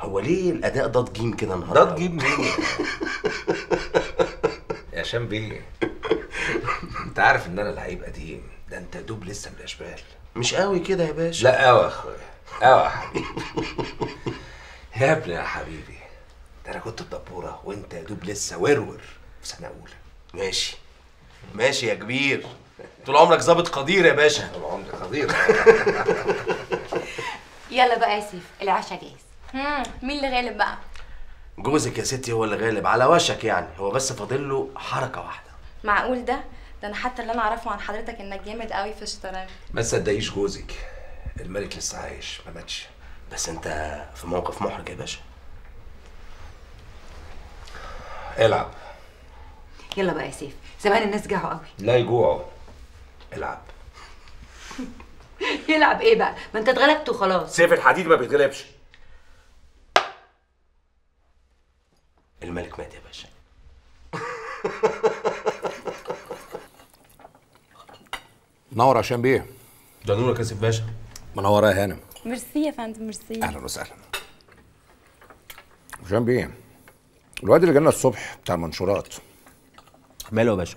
هو ليه الأداء ضاد جيم كده النهارده؟ ضاد جيم مين؟ يا هشام بيه. أنت عارف إن أنا لعيب قديم. ده أنت دوب لسه من الأشبال. مش قوي كده يا باشا؟ لا قوي يا أخويا. قوي يا حبيبي. يا ابني يا حبيبي ده أنا كنت الدبوره وأنت يا دوب لسه ورور في سنة أولى. ماشي. ماشي يا كبير. طول عمرك ظابط قدير يا باشا. طول عمرك قدير. [laughs] يلا بقى يا سيف العشاء جاهز. مين اللي غالب بقى؟ جوزك يا ستي هو اللي غالب على وشك يعني. هو بس فاضل له حركة واحدة. معقول ده؟ ده أنا حتى اللي أنا أعرفه عن حضرتك إنك جامد قوي في الشطرنج. ما تصدقيش جوزك الملك لسه عايش ما ماتش. بس أنت في موقف محرج يا باشا. العب. يلا بقى يا سيف. زمان الناس جاعوا قوي. لا يجوعوا العب. [laughs] يلعب إيه بقى؟ ما انت اتغلبت وخلاص. سيف الحديد ما بيتغلبش. الملك مات يا باشا. [laughs] نور هشام بيه. ده نورك يا سيف باشا. منور يا هانم. ميرسي يا فندم ميرسي. أهلا وسهلا. هشام بيه. الواد اللي جالنا الصبح بتاع المنشورات. ماله يا باشا؟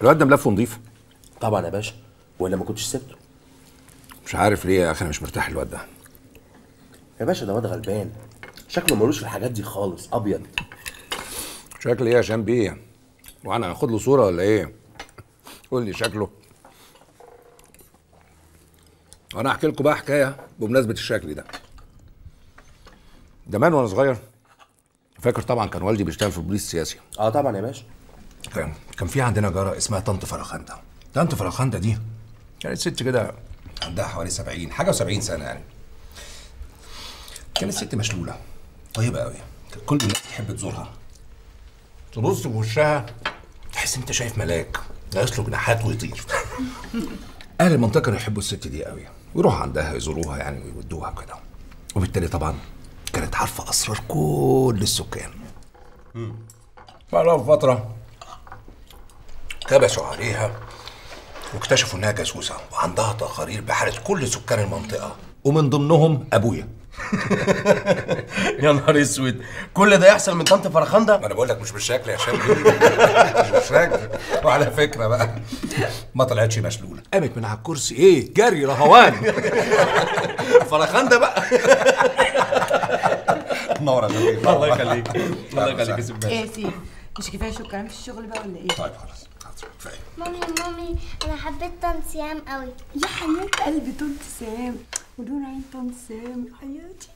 الواد ده ملفه نضيف طبعا يا باشا. ولا ما كنتش سبته. مش عارف ليه يا أخي أنا مش مرتاح الواد ده. يا باشا ده واد غلبان. شكله ملوش في الحاجات دي خالص. أبيض. شكل إيه يا هشام بيه؟ وأنا هاخد له صورة ولا إيه؟ قول لي شكله. وأنا احكي لكم بقى حكاية بمناسبة الشكل ده. زمان وأنا صغير فاكر طبعا كان والدي بيشتغل في البوليس السياسي آه طبعا يا باشا. كان كان في عندنا جاره اسمها طنط فرخنده. طنط فرخنده دي كانت ست كده عندها حوالي 70 حاجة و70 سنة يعني. كانت ست مشلولة طيبة قوي كانت كل الناس تحب تزورها. تبص في وشها تحس أنت شايف ملاك ناقص له جناحات ويطير. [laughs] أهل المنطقة كانوا يحبوا الست دي قوي ويروحوا عندها يزوروها يعني ويودوها كده وبالتالي طبعا كانت عارفة أسرار كل السكان. بعدها بفتره كبسوا عليها واكتشفوا انها جاسوسة وعندها تقارير بحالة كل سكان المنطقة. ومن ضمنهم أبويا. [laughs] يا نهار أسود. كل ده يحصل من طنط فرخندة؟ ما أنا بقول لك مش بالشكل يا شام مش بالشكل. وعلى فكرة بقى ما طلعتش مشلوله قامت من على الكرسي إيه جري رهوان. فرخندة بقى. نور يا جميل الله يخليك. الله يخليك يا إيه يا سيف مش كفاية شو كلام في الشغل بقى ولا إيه؟ طيب خلاص. مامي مامي أنا حبيت طنط سيام قوي يا حبيبة قلبي طنط سام ودون عين طنط سام. يا حياتي.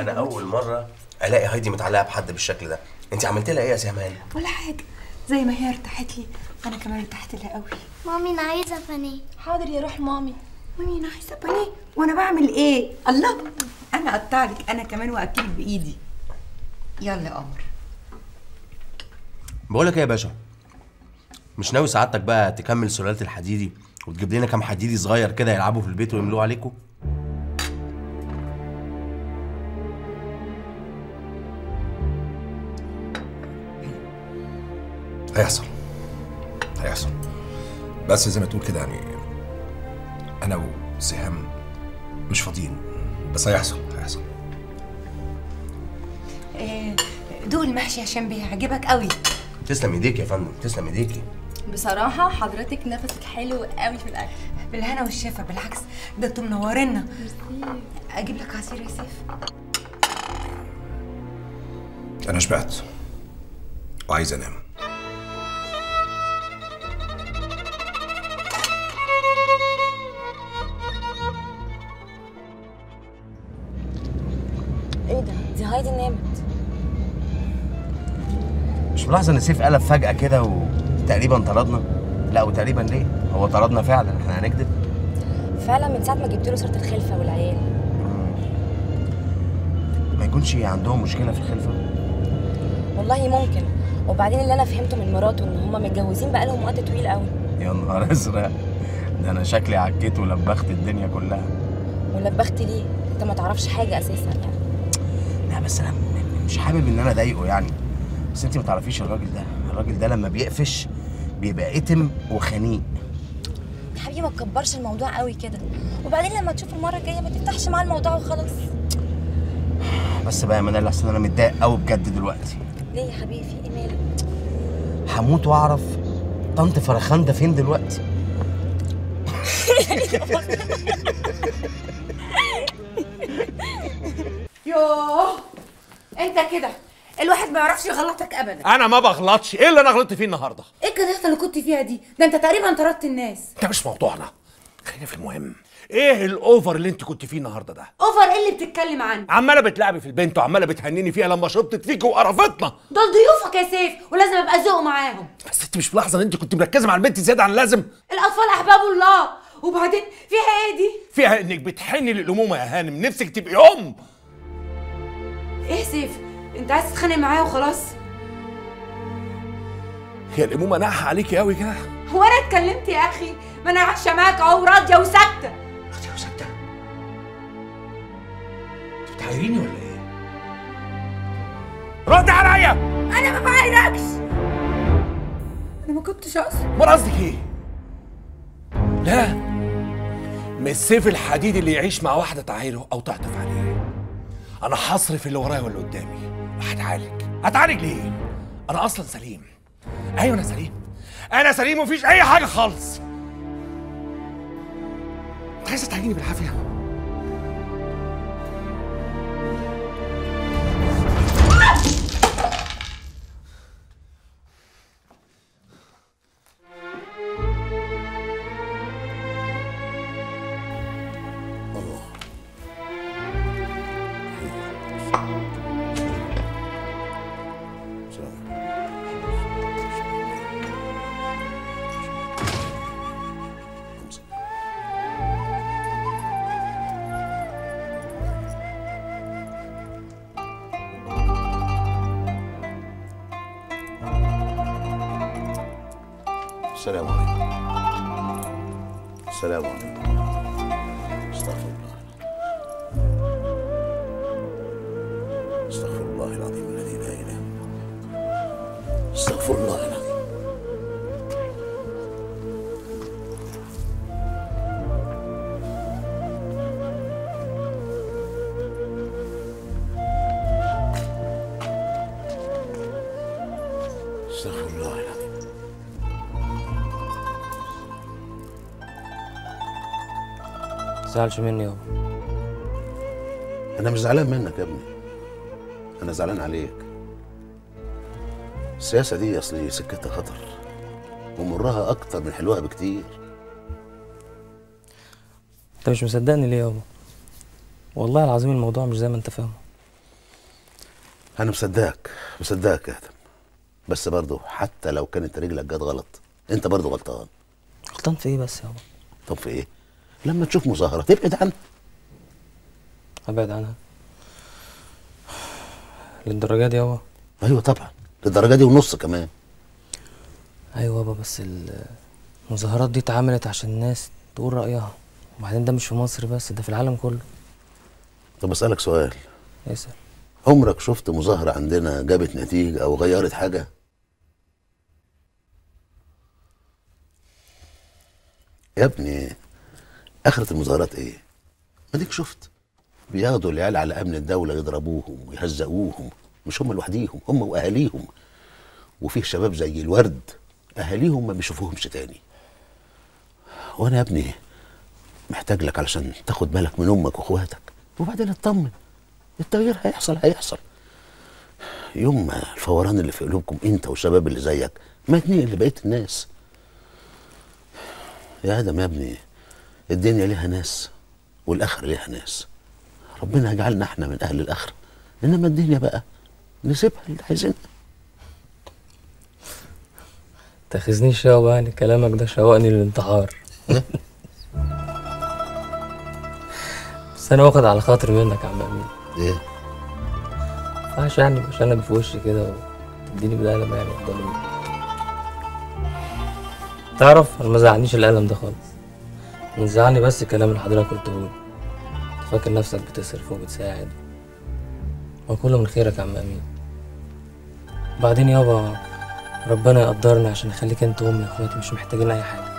أنا أول مرة ألاقي هايدي متعلقة بحد بالشكل ده. انت عملت لها إيه يا سيمان ولا حاجة زي ما هي ارتاحت لي أنا كمان ارتحت لها قوي مامي أنا عايزة بانيه. حاضر يا روح مامي. مامي أنا عايزة بانيه. وأنا بعمل إيه؟ الله أنا اقطع لك أنا كمان واكلك بإيدي. يلا يا قمر. بقول لك إيه يا باشا؟ مش ناوي سعادتك بقى تكمل سلالة الحديدي وتجيب لنا كام حديدي صغير كده يلعبوا في البيت ويملوه عليكم هيحصل. هيحصل. بس زي ما تقول كده يعني أنا وسهام مش فاضيين. بس هيحصل هيحصل. إيه دوق المحشي عشان بيعجبك قوي. تسلم ايديك يا فندم تسلم ايديكي بصراحة حضرتك نفسك حلو قوي في الأكل. بالهنا والشفا بالعكس. ده أنتوا منورينا أجيب لك عصير يا سيف. أنا شبعت. وعايز أنام. إيه ده؟ دي هايدي نامت. مش ملاحظة إن سيف قلب فجأة كده و... تقريبا طردنا. لا وتقريبا ليه؟ هو طردنا فعلا إحنا هنكذب فعلا من ساعة ما جبت له سيره الخلفة والعيال. ما يكونش عندهم مشكلة في الخلفة؟ والله ممكن. وبعدين اللي أنا فهمته من مراته إن هما متجوزين بقالهم وقت طويل قوي يا نهار أزرق. ده أنا شكلي عكيت ولبخت الدنيا كلها. ولبخت ليه؟ أنت ما تعرفش حاجة أساسا يعني. لا بس أنا مش حابب إن أنا أضايقه يعني. بس انت ما تعرفيش الراجل ده. الراجل ده لما بيقفش بيبقى إتم وخنيق. يا حبيبي ما تكبرش الموضوع قوي كده. وبعدين لما تشوف المرة الجاية ما تفتحش معاه الموضوع وخلاص. بس بقى يا منال احسن أنا متضايق قوي بجد دلوقتي. ليه يا حبيبي؟ في إيه مالك هموت وأعرف طنط فرخان ده فين دلوقتي؟ [laughs] يوه أنت كده. الواحد ما يعرفش يغلطك ابدا. أنا ما بغلطش. إيه اللي أنا غلطت فيه النهارده؟ إيه الكدهه اللي كنت فيها دي؟ ده أنت تقريبا طردت الناس. ده مش موضوعنا. خلينا في المهم. إيه الأوفر اللي أنت كنت فيه النهارده ده؟ أوفر إيه اللي بتتكلم عنه؟ عمالة بتلعبي في البنت وعمالة بتهنيني فيها لما شطت فيك وقرفتنا. دول ضيوفك يا سيف ولازم أبقى ذوق معاهم. بس أنت مش ملاحظه إن أنت كنت مركزة مع البنت زيادة عن اللازم؟ الأطفال أحباب الله. وبعدين فيها إيه دي؟ فيها إنك بتحني للأمومة يا هانم. نفسك تبقي أم. إيه سيف؟ انت عايز تتخانق معايا وخلاص؟ هي الأمومة ناحه عليكي قوي كده. هو أنا اتكلمت يا أخي. ما أنا عايشة معاك أهو راضية وساكتة؟ بتعايريني ولا إيه؟ رد عليا! أنا ما بعايركش. أنا ما كنتش أقصد. أمال قصدك إيه؟ لا. مش السيف الحديد اللي يعيش مع واحدة تعايره أو تعطف عليه. أنا هصرف اللي ورايا واللي قدامي. وهتعالج هتعالج ليه؟ أنا أصلا سليم. أيوه أنا سليم. أنا سليم ومفيش أي حاجة خالص. أنت عايزه تعجيني بالعافية؟ عليكم تزعلش مني يابا. أنا مش زعلان منك يا ابني. أنا زعلان عليك. السياسة دي أصلي سكتها خطر ومرها أكتر من حلوها بكتير. أنت مش مصدقني ليه يابا؟ والله العظيم الموضوع مش زي ما أنت فاهمه. أنا مصدقك مصدقك يا آدم. بس برضه حتى لو كانت رجلك جت غلط أنت برضه غلطان. غلطان في إيه بس يابا؟ طب في إيه؟ لما تشوف مظاهرة تبعد عنها. أبعد عنها. للدرجة دي يابا أيوه طبعا للدرجة دي ونص كمان. أيوه يابا بس المظاهرات دي اتعملت عشان الناس تقول رأيها. وبعدين ده مش في مصر بس ده في العالم كله. طب أسألك سؤال. اسال عمرك شفت مظاهرة عندنا جابت نتيجة أو غيرت حاجة؟ يا ابني آخرة المظاهرات إيه؟ ما ديك شفت. بياخدوا العيال على أمن الدولة يضربوهم ويهزقوهم. مش هم لوحديهم هم وأهاليهم. وفيه شباب زي الورد أهاليهم ما بيشوفوهمش تاني. وأنا يا ابني محتاج لك علشان تاخد بالك من أمك وأخواتك وبعدين اطمن. التغيير هيحصل هيحصل. يوم ما الفوران اللي في قلوبكم أنت والشباب اللي زيك ما يتنقل لبقيه الناس. يا آدم يا ابني الدنيا ليها ناس والاخره ليها ناس. ربنا يجعلنا إحنا من أهل الاخره إنما الدنيا بقى نسيبها اللي عايزينها. تاخذنيش يابا يعني كلامك ده شوقني للانتحار. [laughs] بس أنا واخد على خاطر منك يا عم أمين. إيه؟ مينفعش يعني مش أنا في وشي كده وتديني بالقلم يعني قدام الناس. تعرف أنا ما زعلنيش القلم ده خالص. من زعلني بس الكلام اللي حضرتك قلته لي. فاكر نفسك بتصرف وبتساعد ما كله من خيرك يا عم أمين. بعدين يابا ربنا يقدرنا عشان يخليك أنت وأمي واخواتي مش محتاجين أي حاجة.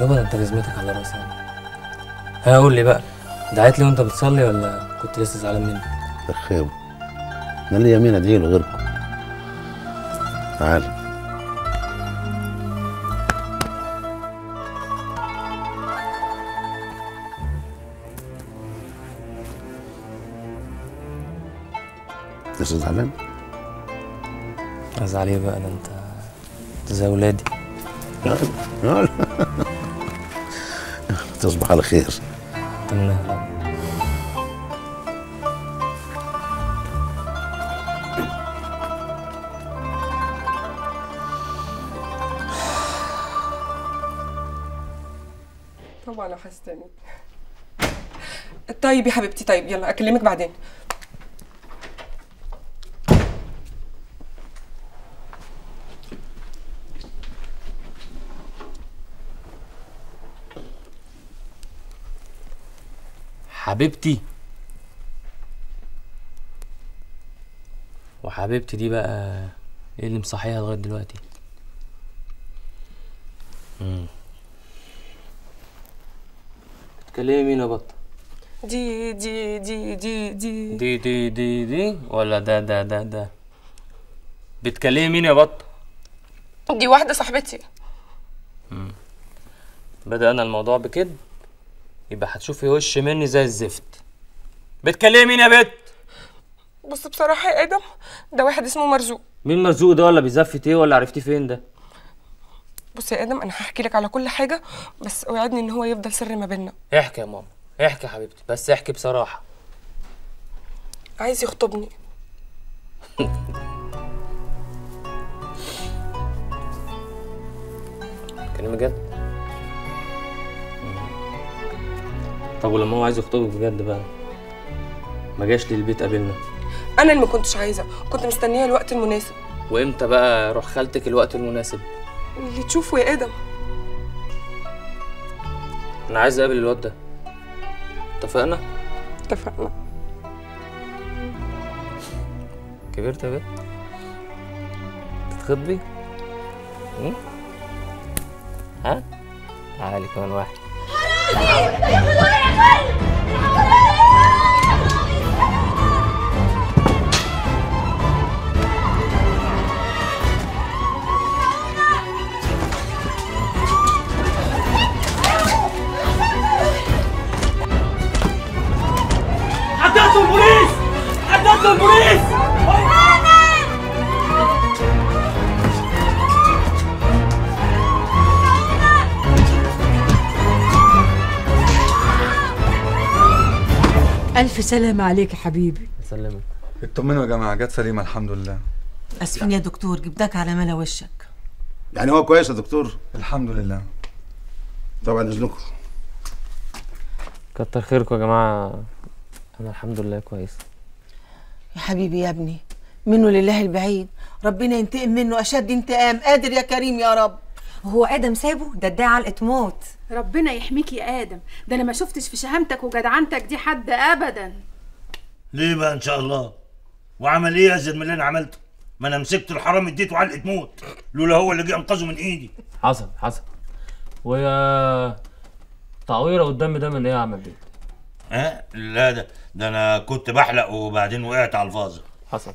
يابا أنت لازمتك على راسي ها قول لي بقى دعيت لي وأنت بتصلي ولا كنت لسه زعلان مني رخاوي أنا ليا مين ادعي له غيركم. تعال. لسه زعلان أزعل إيه بقى ده انت انت زي ولادي. تصبح على خير. تمام. طبعا وحشتني طيب يا حبيبتي طيب يلا أكلمك بعدين. حبيبتي. وحبيبتي دي بقى إيه اللي مصحيها لغاية دلوقتي؟ امم بتكلمي مين يا بطة؟ دي دي دي دي دي دي دي دي دي ولا ده ده ده ده؟ بتكلمي مين يا بطة؟ دي واحدة صاحبتي. مم. بدأنا الموضوع بكده. يبقى هتشوفي وش مني زي الزفت. بتكلمي مين يا بت؟ بص بصراحة يا آدم ده واحد اسمه مرزوق. مين مرزوق ده ولا بيزفت إيه ولا عرفتيه فين ده؟ بص يا آدم أنا هحكي لك على كل حاجة بس أوعدني إن هو يفضل سر ما بيننا. احكي يا ماما احكي يا حبيبتي بس احكي بصراحة. عايز يخطبني. [laughs] كلمة جد. طب ولما هو عايز يخطبك بجد بقى؟ ما جاش لي البيت قابلنا؟ أنا اللي ما كنتش عايزة كنت مستنية الوقت المناسب. وإمتى بقى روح خالتك الوقت المناسب؟ اللي تشوفه يا آدم. أنا عايز أقابل الواد ده. اتفقنا؟ اتفقنا. كبرت يا بنت؟ تتخطبي؟ ها؟ تعالي كمان واحد. البوليس! عدتوا البوليس! ألف سلامة عليك يا حبيبي. سلمك اطمنوا يا جماعة جت سليمة الحمد لله. أسفين يا دكتور جبتك على ملا وشك. يعني هو كويس يا دكتور؟ الحمد لله. طبعا أذنكم. كتر خيركم يا جماعة. أنا الحمد لله كويس. يا حبيبي يا ابني منه لله البعيد. ربنا ينتقم منه أشد انتقام. قادر يا كريم يا رب. هو آدم سابه ده ادعي علقه موت ربنا يحميك يا آدم. ده أنا ما شفتش في شهامتك وجدعنتك دي حد ابدا. ليه بقى إن شاء الله؟ وعمل إيه ازيد من اللي أنا عملته؟ ما أنا مسكت الحرام اديته علقه موت لولا هو اللي جه أنقذه من إيدي. حصل حصل. ويا تعويره قدام ده من إيه يا عم بيه؟ ها؟ لا ده ده أنا كنت بحلق وبعدين وقعت على الفاظه حصل.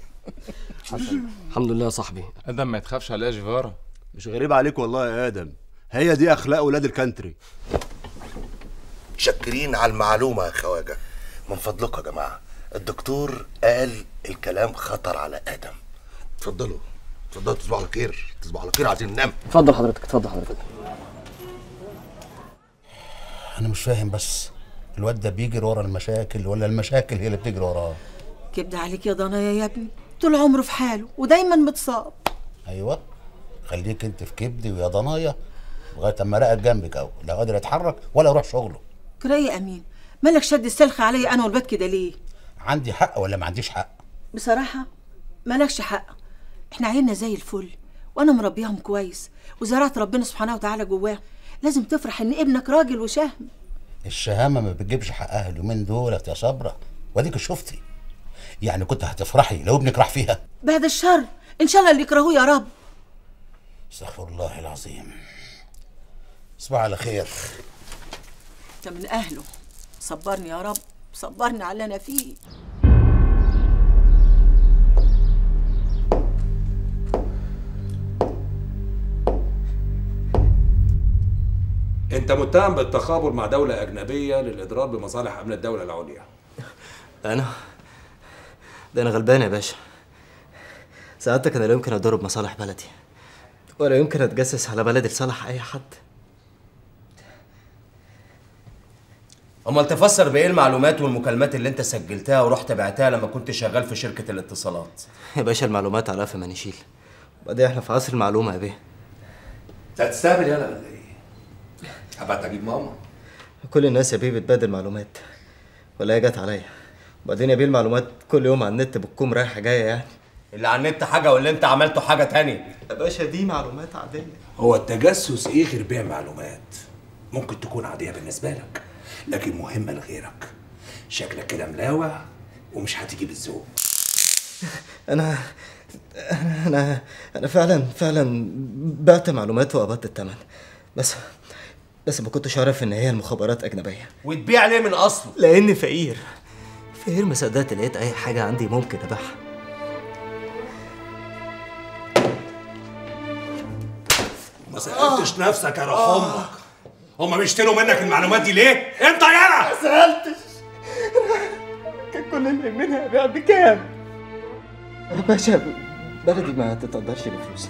حصل. الحمد لله يا صاحبي. آدم ما تخافش عليها جيفارا. مش غريب عليك والله يا آدم. هي دي أخلاق ولاد الكانتري. شكرين على المعلومة يا خواجة. من فضلكم يا جماعة. الدكتور قال الكلام خطر على آدم. اتفضلوا. اتفضلوا تصبحوا على خير. تصبحوا على خير عايزين ننام. اتفضل حضرتك اتفضل حضرتك. أنا مش فاهم بس الواد ده بيجري ورا المشاكل ولا المشاكل هي اللي بتجري وراه؟ كبد عليك يا ضنايا يا ابني. طول عمره في حاله ودايما متصاب. أيوه. خليك انت في كبدي ويا ضنايا لغاية أما الاقيك جنبك أهو لا قادر يتحرك ولا يروح شغله. كراي يا أمين مالك شد السلخ عليا أنا والبيت كده ليه؟ عندي حق ولا ما عنديش حق؟ بصراحة مالكش حق إحنا عيالنا زي الفل وأنا مربيهم كويس وزرعت ربنا سبحانه وتعالى جواهم لازم تفرح إن ابنك راجل وشهم. الشهامة ما بتجيبش حقها اليومين دولت يا صبرة؟ وأديك شفتي يعني كنت هتفرحي لو ابنك راح فيها؟ بعد الشر إن شاء الله اللي يكرهوه يا رب. استغفر الله العظيم. صباح على خير. انت من أهله. صبرني يا رب. صبرني على اللي أنا فيه. انت متهم بالتخابر مع دولة أجنبية للإضرار بمصالح أمن الدولة العليا. أنا؟ ده أنا غلبان يا باشا. سعادتك أنا لا يمكن اضرب مصالح بلدي. ولا يمكن أتجسس على بلدي لصالح أي حد. أمال تفسر بإيه المعلومات والمكالمات اللي أنت سجلتها ورحت بعتها لما كنت شغال في شركة الاتصالات؟ يا باشا المعلومات على قفا ما نشيل. وبعدين إحنا في عصر المعلومة يا بيه. أنت هتستقبل يالا ولا إيه؟ هبعت أجيب ماما. كل الناس يا بيه بتبادل معلومات. ولا هي جت عليا. وبعدين يا بيه المعلومات كل يوم على النت بتكون رايحة جاية يعني. اللي على النت حاجة واللي انت عملته حاجة تانية يا باشا دي معلومات عادية. هو التجسس إيه غير بيع معلومات؟ ممكن تكون عادية بالنسبة لك لكن مهمة لغيرك. شكلك كده ملاوع ومش هتيجي بالذوق [laughs] أنا أنا أنا أنا فعلا فعلا بعت معلومات وقبضت الثمن بس بس ما كنتش عارف إن هي المخابرات أجنبية. وتبيع ليه من أصله؟ لأني فقير. فقير ما صدقت لقيت أي حاجة عندي ممكن أبيعها. ما سألتش نفسك يا روح أمك هما بيشتروا منك المعلومات دي ليه؟ انت يالا ما سألتش. كان كل اللي منها ابيع بكام يا باشا بلدي ما تتقدرش بفلوس.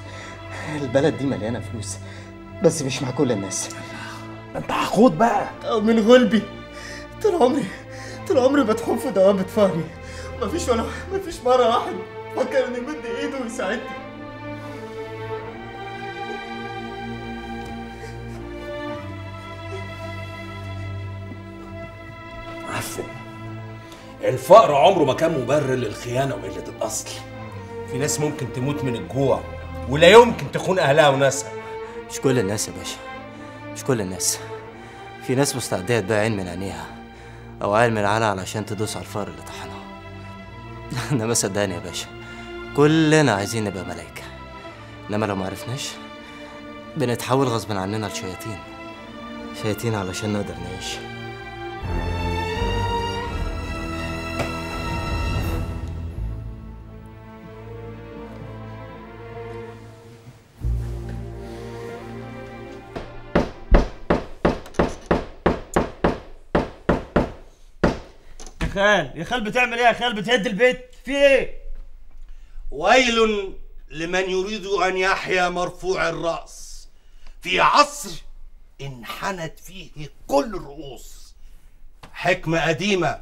البلد دي مليانة فلوس بس مش مع كل الناس. انت حقود بقى. أو من غلبي. طول عمري طول عمري بدخل في دوامة فقري مفيش ولا مفيش مرة واحد فكر إنه يمد إيده ويساعدني. عفن الفقر عمره ما كان مبرر للخيانة وقلة الأصل. في ناس ممكن تموت من الجوع ولا يمكن تخون أهلها وناسها. مش كل الناس يا باشا. مش كل الناس. في ناس مستعدة تبيع عين من عينيها أو عين من العلا علشان تدوس على الفار اللي طحنها [laughs] إنما صدقني يا باشا كلنا عايزين نبقى ملايكة إنما لو معرفناش بنتحول غصب عننا لشياطين. شياطين علشان نقدر نعيش. خال. يا خال بتعمل إيه يا خال؟ بتهد البيت. في إيه؟ ويل لمن يريد أن يحيا مرفوع الرأس. في عصر انحنت فيه كل الرؤوس حكمة قديمة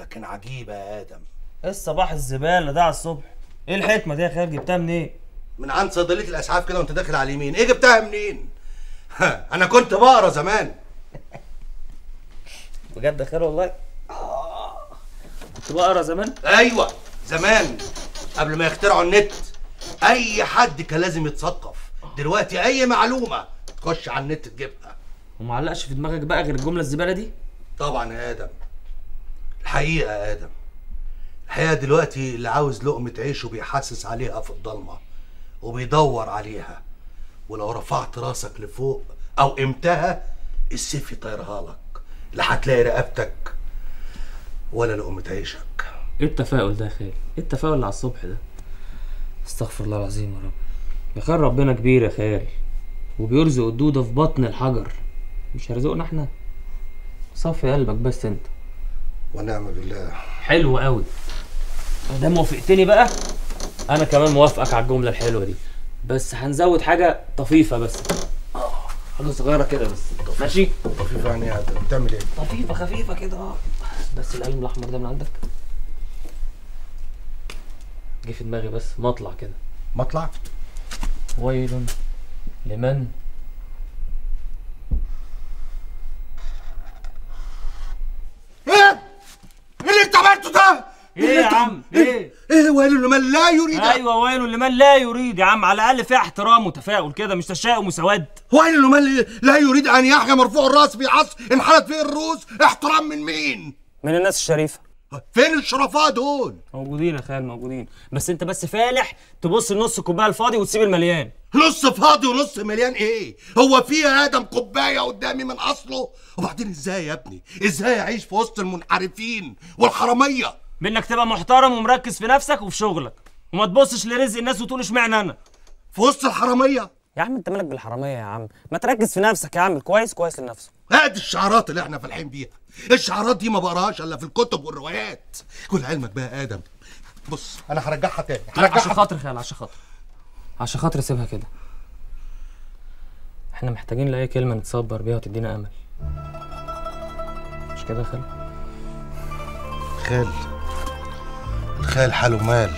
لكن عجيبة يا آدم. إيه الصباح الزبالة ده على الصبح؟ إيه الحكمة دي يا خال؟ جبتها منين؟ من عند صيدلية الأسعاف كده وانت داخل على اليمين. إيه جبتها منين؟ [laughs] أنا كنت بقرا زمان. بجد خال والله. كنت بقرا زمان؟ أيوه زمان قبل ما يخترعوا النت. أي حد كان لازم يتثقف دلوقتي أي معلومة تخش على النت تجيبها. ومعلقش في دماغك بقى غير الجملة الزبالة دي؟ طبعا يا آدم. الحقيقة يا آدم الحقيقة دلوقتي اللي عاوز لقمة عيشه بيحسس عليها في الضلمة وبيدور عليها. ولو رفعت راسك لفوق أو قمتها السيف يطيرها لك. لا هتلاقي رقبتك ولا لقمه عيشك إيه التفاؤل ده يا خال إيه التفاؤل اللي على الصبح ده. استغفر الله العظيم يا رب. يا خال ربنا كبير يا خال وبيرزق الدودة في بطن الحجر. مش هيرزقنا إحنا. صفي قلبك بس انت. ونعم بالله. حلو قوي. ما دام وافقتني بقى؟ أنا كمان موافقك على الجملة الحلوة دي. بس هنزود حاجة طفيفة بس. حاجة صغيرة كده بس. ماشي؟ طفيفة يعني بتعمل إيه؟ طفيفة خفيفة كده. آه بس القلم الأحمر ده من عندك؟ جه في دماغي بس مطلع كده. مطلع؟ ويل لمن؟ إيه؟ إيه اللي انت عملته ده؟ إيه يا عم؟ إيه؟ إيه؟ ويل لمن لا يريد؟ أيوه ويل لمن لا يريد يا عم. على الأقل فيها احترام وتفاؤل كده مش تشاؤم وسواد. ويل لمن لا يريد أن يحيا مرفوع الرأس في عصر انحلت فيه الرؤوس احترام من مين؟ من الناس الشريفة. فين الشرفاء دول؟ موجودين يا خال موجودين. بس انت بس فالح تبص لنص الكوبايه الفاضي وتسيب المليان. نص فاضي ونص مليان إيه؟ هو في يا آدم كوباية قدامي من أصله؟ وبعدين إزاي يا ابني؟ إزاي أعيش في وسط المنحرفين والحرامية؟ بانك تبقى محترم ومركز في نفسك وفي شغلك. وما تبصش لرزق الناس وتقول اشمعنى أنا؟ في وسط الحرامية؟ يا عم انت مالك بالحرامية يا عم؟ ما تركز في نفسك يا عم كويس كويس لنفسك ادي الشعارات اللي إحنا فالحين بيها. الشعارات دي ما بقراهاش الا في الكتب والروايات. كل علمك بقى يا آدم. بص أنا هرجعها تاني. لا عشان هرجعها خاطر خال عشان خاطر عشان خاطر سيبها كده. إحنا محتاجين لأي كلمة نتصبر بيها وتدينا أمل. مش كده يا خال خال. الخال حاله مال.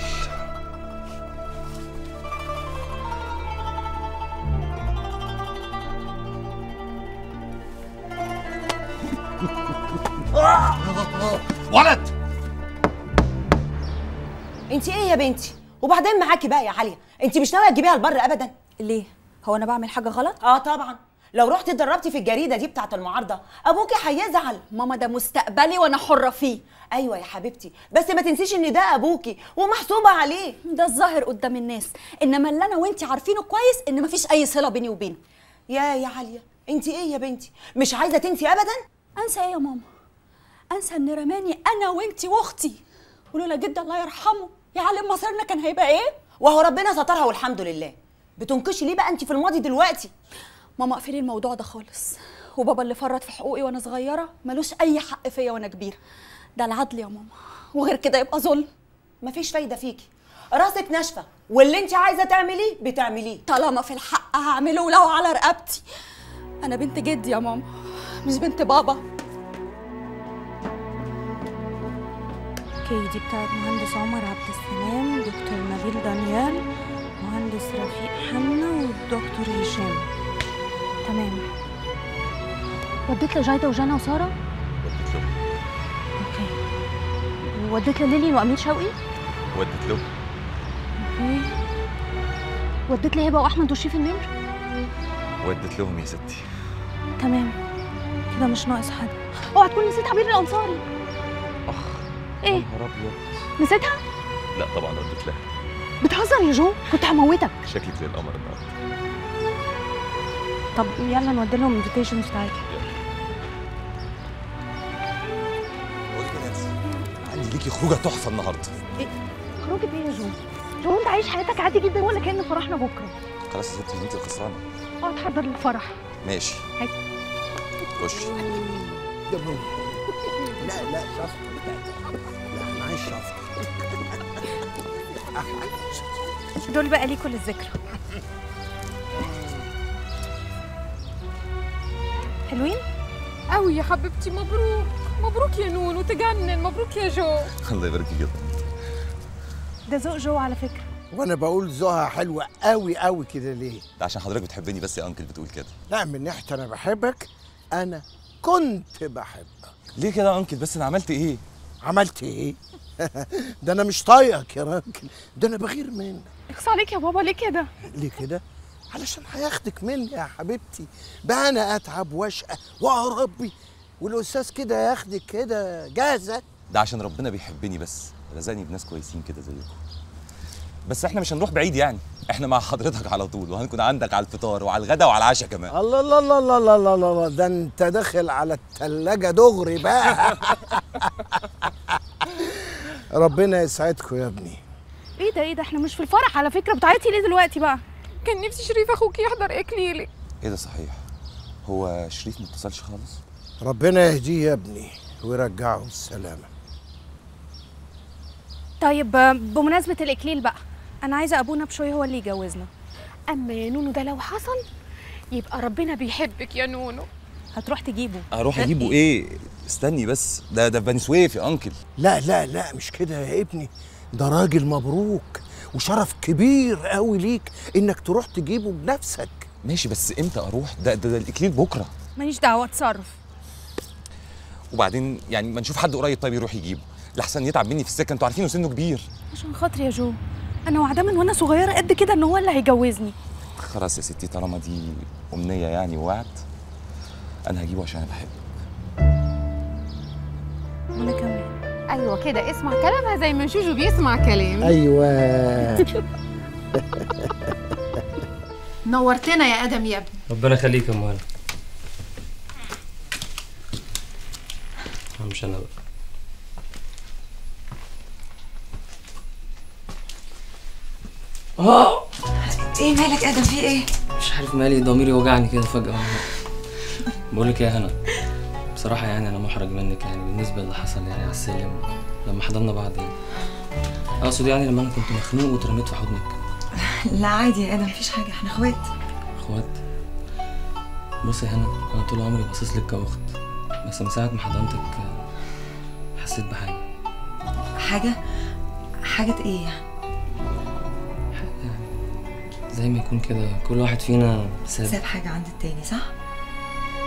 ولد! انت إيه يا بنتي؟ وبعدين معاكي بقى يا عليا انت مش ناوية تجيبيها البر ابدا؟ ليه؟ هو أنا بعمل حاجة غلط؟ آه طبعا. لو رحتي اتدربتي في الجريدة دي بتاعة المعارضة أبوكي هيزعل. ماما ده مستقبلي وأنا حرة فيه. أيوه يا حبيبتي. بس ما تنسيش إن ده أبوكي ومحسوبة عليه. ده الظاهر قدام الناس. إنما اللي أنا وانت عارفينه كويس إن مفيش أي صلة بيني وبينه. يا يا عليا انت إيه يا بنتي؟ مش عايزة تنسي ابدا؟ أنسى إيه يا ماما؟ أنسى ان رماني أنا وانت وأختي. ولولا جد الله يرحمه يا عالم مصيرنا كان هيبقى إيه؟ وهو ربنا سترها والحمد لله. بتنكشي ليه بقى انت في الماضي دلوقتي؟ ماما اقفلي الموضوع ده خالص. وبابا اللي فرط في حقوقي وأنا صغيرة ملوش أي حق فيا وأنا كبيرة. ده العدل يا ماما. وغير كده يبقى ظلم. مفيش فايدة فيكي. راسك ناشفة. واللي انت عايزة تعمليه بتعمليه. طالما في الحق هعمله ولو على رقبتي. أنا بنت جدي يا ماما مش بنت بابا. okay دي بتاعت مهندس عمر عبد السلام دكتور نبيل دانيال مهندس رفيق حنا والدكتور هشام. تمام. وديت لجايدة وجانا وسارة؟ وديت له. Okay. وديت لليلي وأمير شوقي؟ وديت له. Okay. وديت لهبة وأحمد وشريف النمر وديت لهم يا ستي. تمام. كده مش ناقص حد. اوعى تكون نسيت عبير الأنصاري. إيه؟ نهار أبيض. نسيتها؟ لا طبعا وديت لها. بتهزر يا جو؟ كنت هموتك. شكلك زي القمر النهارده. طب يلا نودي لهم invitations بتاعتي عندي ليكي خروجة تحفة النهارده. خروجة إيه يا جو؟ جو أنت عايش حياتك عادي جدا ولا كأن فرحنا بكرة؟ خلاص يا ستي أنت الخسرانة. اقعد حضر للفرح. ماشي. هاي خشي لا لا شفطة دول بقى ليكوا للذكرى حلوين؟ قوي يا حبيبتي مبروك. مبروك يا نونو تجنن مبروك يا جو. الله يبارك فيك ده ذوق جو على فكرة. وأنا بقول ذوقها حلوة قوي قوي كده ليه؟ ده عشان حضرتك بتحبني بس يا أنكل بتقول كده. لا من ناحية أنا بحبك أنا كنت بحبك. ليه كده يا أنكل؟ بس أنا عملت إيه؟ عملت إيه؟ [laughs] ده أنا مش طايقك يا راجل. ده أنا بغير منك. اخص عليك يا بابا ليه كده؟ ليه كده؟ علشان هياخدك مني يا حبيبتي. بقى أنا أتعب وأشقى وأربي والأستاذ كده ياخدك كده جاهزة. ده عشان ربنا بيحبني بس. رزقني بناس كويسين كده زيكم. بس إحنا مش هنروح بعيد يعني. إحنا مع حضرتك على طول وهنكون عندك على الفطار وعلى الغدا وعلى العشاء كمان. الله الله الله الله الله الله, الله. ده انت داخل على التلاجة دغري بقى. [laughs] ربنا يسعدكم يا ابني. إيه ده إيه ده؟ إحنا مش في الفرح على فكرة. بتعيطي ليه دلوقتي بقى؟ كان نفسي شريف أخوك يحضر إكليلي. إيه ده صحيح؟ هو شريف ما اتصلش خالص؟ ربنا يهديه يا ابني ويرجعه السلامة. طيب بمناسبة الإكليل بقى أنا عايزة أبونا بشوي هو اللي يجوزنا. أما يا نونو ده لو حصل يبقى ربنا بيحبك يا نونو. هتروح تجيبه. أروح أجيبه؟ إيه؟ استني بس ده ده في بني سويف يا uncle. لا لا لا مش كده يا ابني. ده راجل مبروك وشرف كبير قوي ليك إنك تروح تجيبه بنفسك. ماشي بس إمتى أروح؟ ده ده, ده الإكليل بكرة. ماليش دعوة أتصرف. وبعدين يعني ما نشوف حد قريب طيب يروح يجيبه. لحسن يتعب مني في السكة أنتوا عارفين سنه كبير. عشان خاطري يا جو. أنا وعداه من وأنا صغيرة قد كده إن هو اللي هيجوزني. خلاص يا ستي طالما دي أمنية يعني ووعد أنا هجيبه عشان أنا بحبه وأنا كمان. أيوه كده اسمع كلامها زي ما شوشو بيسمع كلام. أيوه. [laughs] نورتنا يا آدم يا ابني. ربنا يخليك يا أم هلا مش أنا بقى. آه إيه مالك آدم؟ في إيه؟ مش عارف مالي ضميري وجعني كده فجأة. بقول لك يا هنا؟ بصراحة يعني أنا محرج منك يعني بالنسبة اللي حصل يعني على السلم لما حضرنا بعض يعني. أقصد يعني لما أنا كنت مخنوق واترميت في حضنك. لا عادي يا آدم مفيش حاجة إحنا اخوات. اخوات؟ بص يا هنا أنا طول عمري باصص لك كأخت بس من ساعة ما حضنتك حسيت بحاجة. حاجة؟ حاجة إيه؟ يعني زي ما يكون كده. كل واحد فينا ساب. ساب حاجة عند التاني صح؟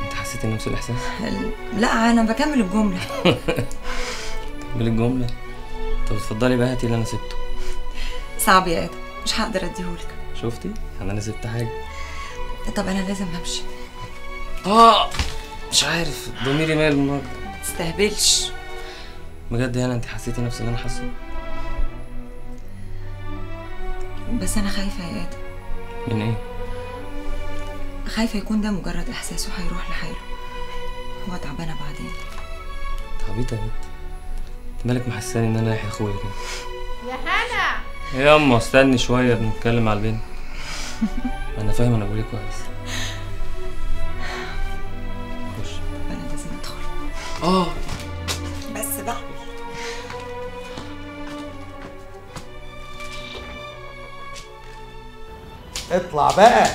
انت حسيت نفس الإحساس؟ لا أنا بكمل الجملة. [laughs] كمل الجملة. طب اتفضلي بقى هاتي اللي أنا سبته. صعب يا آدم. مش هقدر اديهولك شفتي؟ يعني أنا سبت حاجة. طب أنا لازم أمشي. آه! مش عارف. ضميري مال النهارده. تستهبلش بجد يعني أنت حسيتي نفس اللي أنا حاسه؟ بس أنا خايفة يا آدم. من إيه؟ خايفة يكون ده مجرد إحساس وهيروح لحاله. هو تعبانه بعدين. تعبيطه يا بنت. انت مالك محساني إن أنا رايح أخويا كده يا هنا. يا اما استني شوية بنتكلم على البنت. [laughs] أنا فاهم أنا بقول إيه كويس. أنا لازم ادخل آه. اطلع بقى.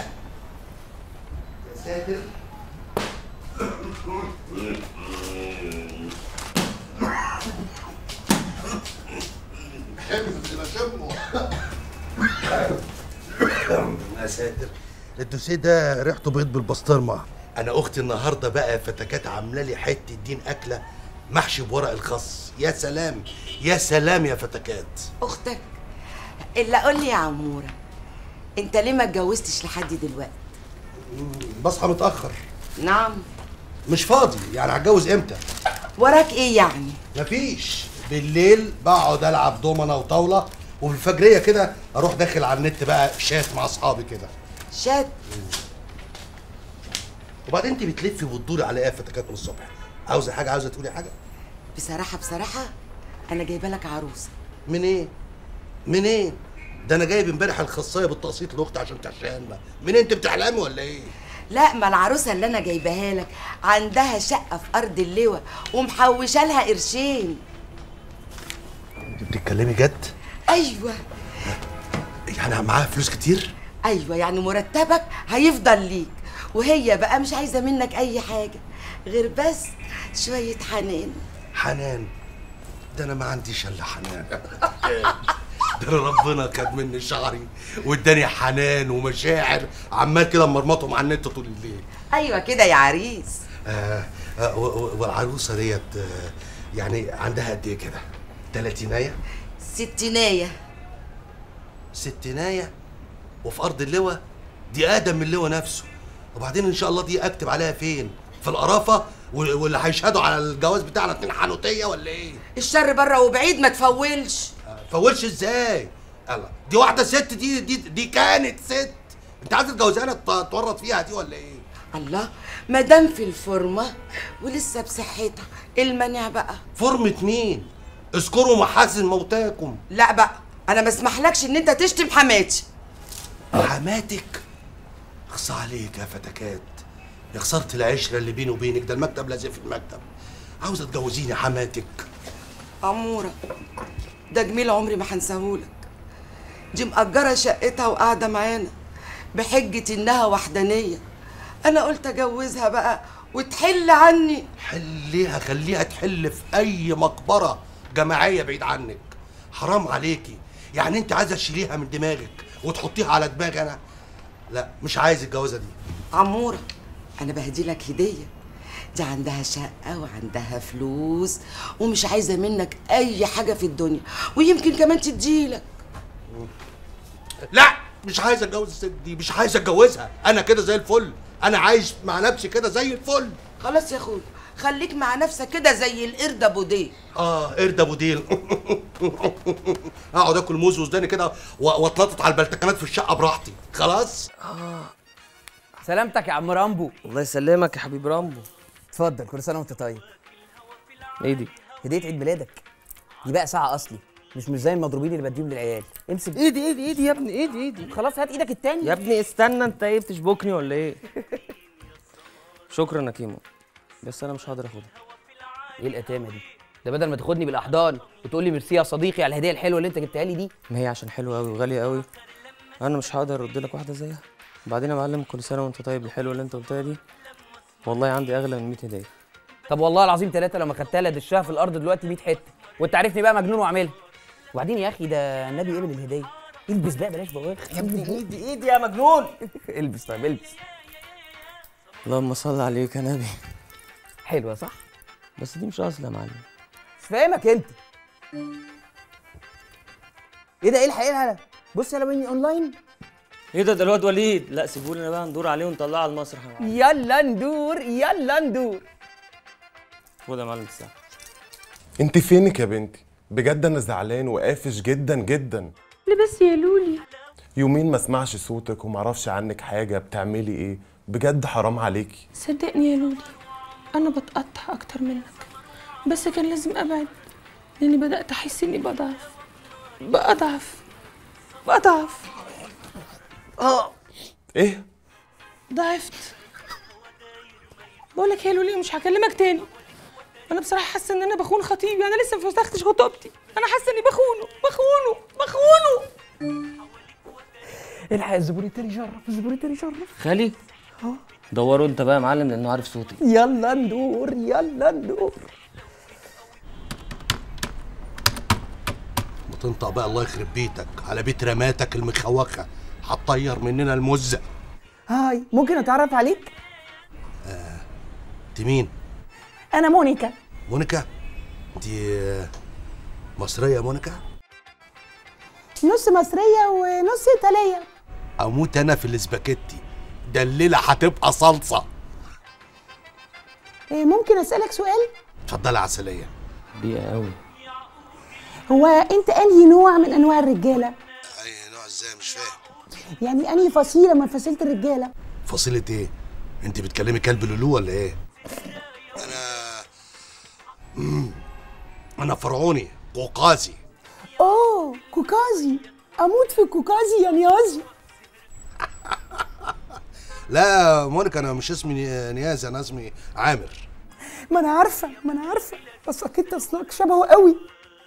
يا ساتر. يا ساتر. الدوسيه ده ريحته بيض بالبسطرمة. أنا أختي النهارده بقى فتكات عاملة لي حتة دين أكلة محشي بورق الخس يا سلام يا سلام يا فتكات. أختك الا قول لي يا عمورة انت ليه ما اتجوزتش لحد دلوقتي؟ بصحى متأخر. نعم. مش فاضي. يعني هتجوز إمتى؟ وراك إيه يعني؟ مفيش. بالليل بقعد العب دومنه وطاولة وفي الفجرية كده أروح داخل على النت بقى شات مع اصحابي كده. شات؟ وبعدين انت بتلفي وتدوري على إيه فتكات من الصبح؟ عاوزة حاجة؟ عاوزة تقولي حاجة؟ بصراحة بصراحة أنا جايبة لك عروسة. منين؟ منين؟ ده أنا جايب امبارح الخاصية بالتقسيط لأختي عشان تعشيها لنا منين أنت بتحلمي ولا إيه؟ لا ما العروسة اللي أنا جايباها لك عندها شقة في أرض اللواء ومحوشة لها قرشين. أنت بتتكلمي جد؟ أيوه. يعني معاها فلوس كتير؟ أيوه يعني مرتبك هيفضل ليك. وهي بقى مش عايزة منك أي حاجة غير بس شوية حنان. حنان. ده أنا ما عنديش إلا حنان. [laughs] ده ربنا كان مني شعري واداني حنان ومشاعر عمال كده مرمطهم على النت طول الليل أيوه كده يا عريس آه آه والعروسة ديت آه يعني عندها قد إيه كده؟ تلاتيناية؟ ستيناية ستيناية وفي أرض اللواء دي آدم من اللواء نفسه وبعدين إن شاء الله دي أكتب عليها فين؟ في القرافة وال- واللي هيشهدوا على الجواز بتاعنا اتنين حنوتية ولا إيه؟ الشر بره وبعيد ما تفولش فولش إزاي؟ الله دي واحدة ست دي دي دي كانت ست. انت عايز ت- تورط فيها دي ولا إيه؟ الله ما دام في الفورمة ولسه بصحتها المانع بقى. فورمة مين؟ اذكروا محاسن موتاكم. لا بقى أنا ما اسمحلكش إن أنت تشتم حماتي. حماتك؟ اخصى عليك يا فتكات. يا خسارة العشرة اللي بيني وبينك ده المكتب لازق في المكتب. عاوزة تجوزيني حماتك؟ عموره ده جميل عمري ما هنساهولك. دي مأجرة شقتها وقاعدة معانا بحجة إنها وحدانية. أنا قلت أجوزها بقى وتحل عني. حليها خليها تحل في أي مقبرة جماعية بعيد عنك. حرام عليكي. يعني أنت عايزة تشيليها من دماغك وتحطيها على دماغي أنا؟ لا مش عايز الجوازة دي. عمورة أنا بهدي لك هدية. دي عندها شقة وعندها فلوس ومش عايزة منك أي حاجة في الدنيا ويمكن كمان تديلك لا مش عايز أتجوز الست دي مش عايز أتجوزها. أنا كده زي الفل. أنا عايش مع نفسي كده زي الفل. خلاص يا أخويا خليك مع نفسك كده زي القرد أبو ديل. آه قرد أبو ديل. [laughs] أقعد آكل موز وسوداني كده وأتنطط على البلتكنات في الشقة براحتي. خلاص؟ سلامتك يا عم رامبو. الله يسلمك يا حبيب رامبو. اتفضل كل سنة وانت طيب. إيه دي؟ هدية عيد ميلادك. دي بقى ساعة أصلي مش مش زي المضروبين اللي بديهم للعيال. امسك. ايدي ايدي ايدي يا ابني؟ ايدي ايدي خلاص هات إيدك التاني. يا ابني استنى انت إيه بتشبكني ولا إيه؟ [laughs] شكرا يا كيمو. بس أنا مش هقدر آخدها. إيه الأتامة دي؟ ده بدل ما تاخدني بالأحضان وتقول لي ميرسي يا صديقي على الهدية الحلوة اللي انت جبتها لي دي. ما هي عشان حلوة قوي وغالية قوي أنا مش هقدر أرد لك واحدة زيها. وبعدين يا معلم كل سنة وانت طيب الحلوة اللي انت قلتها دي والله عندي أغلى من 100 هدية. طب والله العظيم ثلاثة لما خدتها لها دشها في الأرض دلوقتي 100 حتة. وأنت عارفني بقى مجنون واعملها وبعدين يا أخي ده النبي قبل الهدية. البس بقى بلاش بواخ يا ابني ايدي إيدي يا مجنون. [laughs] البس طيب البس. اللهم صل عليك يا نبي. حلوة صح بس دي مش أصل يا معلم. مش فاهمك أنت. إيه ده؟ إيه الحقيقة؟ بص يلا مني أونلاين. إيه ده؟ ده الواد وليد. لا سيبولي أنا بقى ندور عليه ونطلعه على المسرح يا معلم. يلا ندور يلا ندور. خد يا معلم الساعة. انت فينك يا بنتي؟ بجد أنا زعلان وقافش جدا جدا. ليه بس يا لولي. يومين ما اسمعش صوتك ومعرفش عنك حاجة بتعملي إيه؟ بجد حرام عليكي. صدقني يا لولي أنا بتقطع أكتر منك. بس كان لازم ابعد لاني بدأت احس اني بضعف. بضعف بضعف آه إيه؟ ضعفت. بقول لك يا لولي مش هكلمك تاني. أنا بصراحة حاسة إن أنا بخون خطيبي. أنا لسه ما فسختش خطوبتي. أنا حاسة إني بخونه بخونه بخونه. الحق الزبون التاني جرب الزبون التاني جرب خالي آه دوروا أنت بقى يا معلم لأنه عارف صوتي. يلا ندور يلا ندور. وتنطق بقى الله يخرب بيتك على بيت رماتك المخوخة. هتطير مننا المزة. هاي ممكن أتعرف عليك؟ انت مين أنا مونيكا. مونيكا؟ دي آه، مصرية مونيكا؟ نص مصرية ونص إيطالية. أموت أنا في الاسباجيتي. ده الليلة هتبقى صلصة. إيه، ممكن أسألك سؤال؟ اتفضلي عسلية. دقيقه قوي. هو أنت أنهي نوع من أنواع الرجالة؟ أي نوع إزاي؟ مش فاهم. يعني انهي فصيلة من فصيلة الرجالة؟ فصيلة إيه؟ انت بتكلمي كلب لولو ولا إيه؟ أنا أنا فرعوني قوقازي. اوه كوكازي أموت في كوكازي يا نيازي. [laughs] لا مونيكا أنا مش اسمي ني- نيازي أنا اسمي عامر. ما أنا عارفة ما أنا عارفة. بس أكيد اصلك شبهه قوي.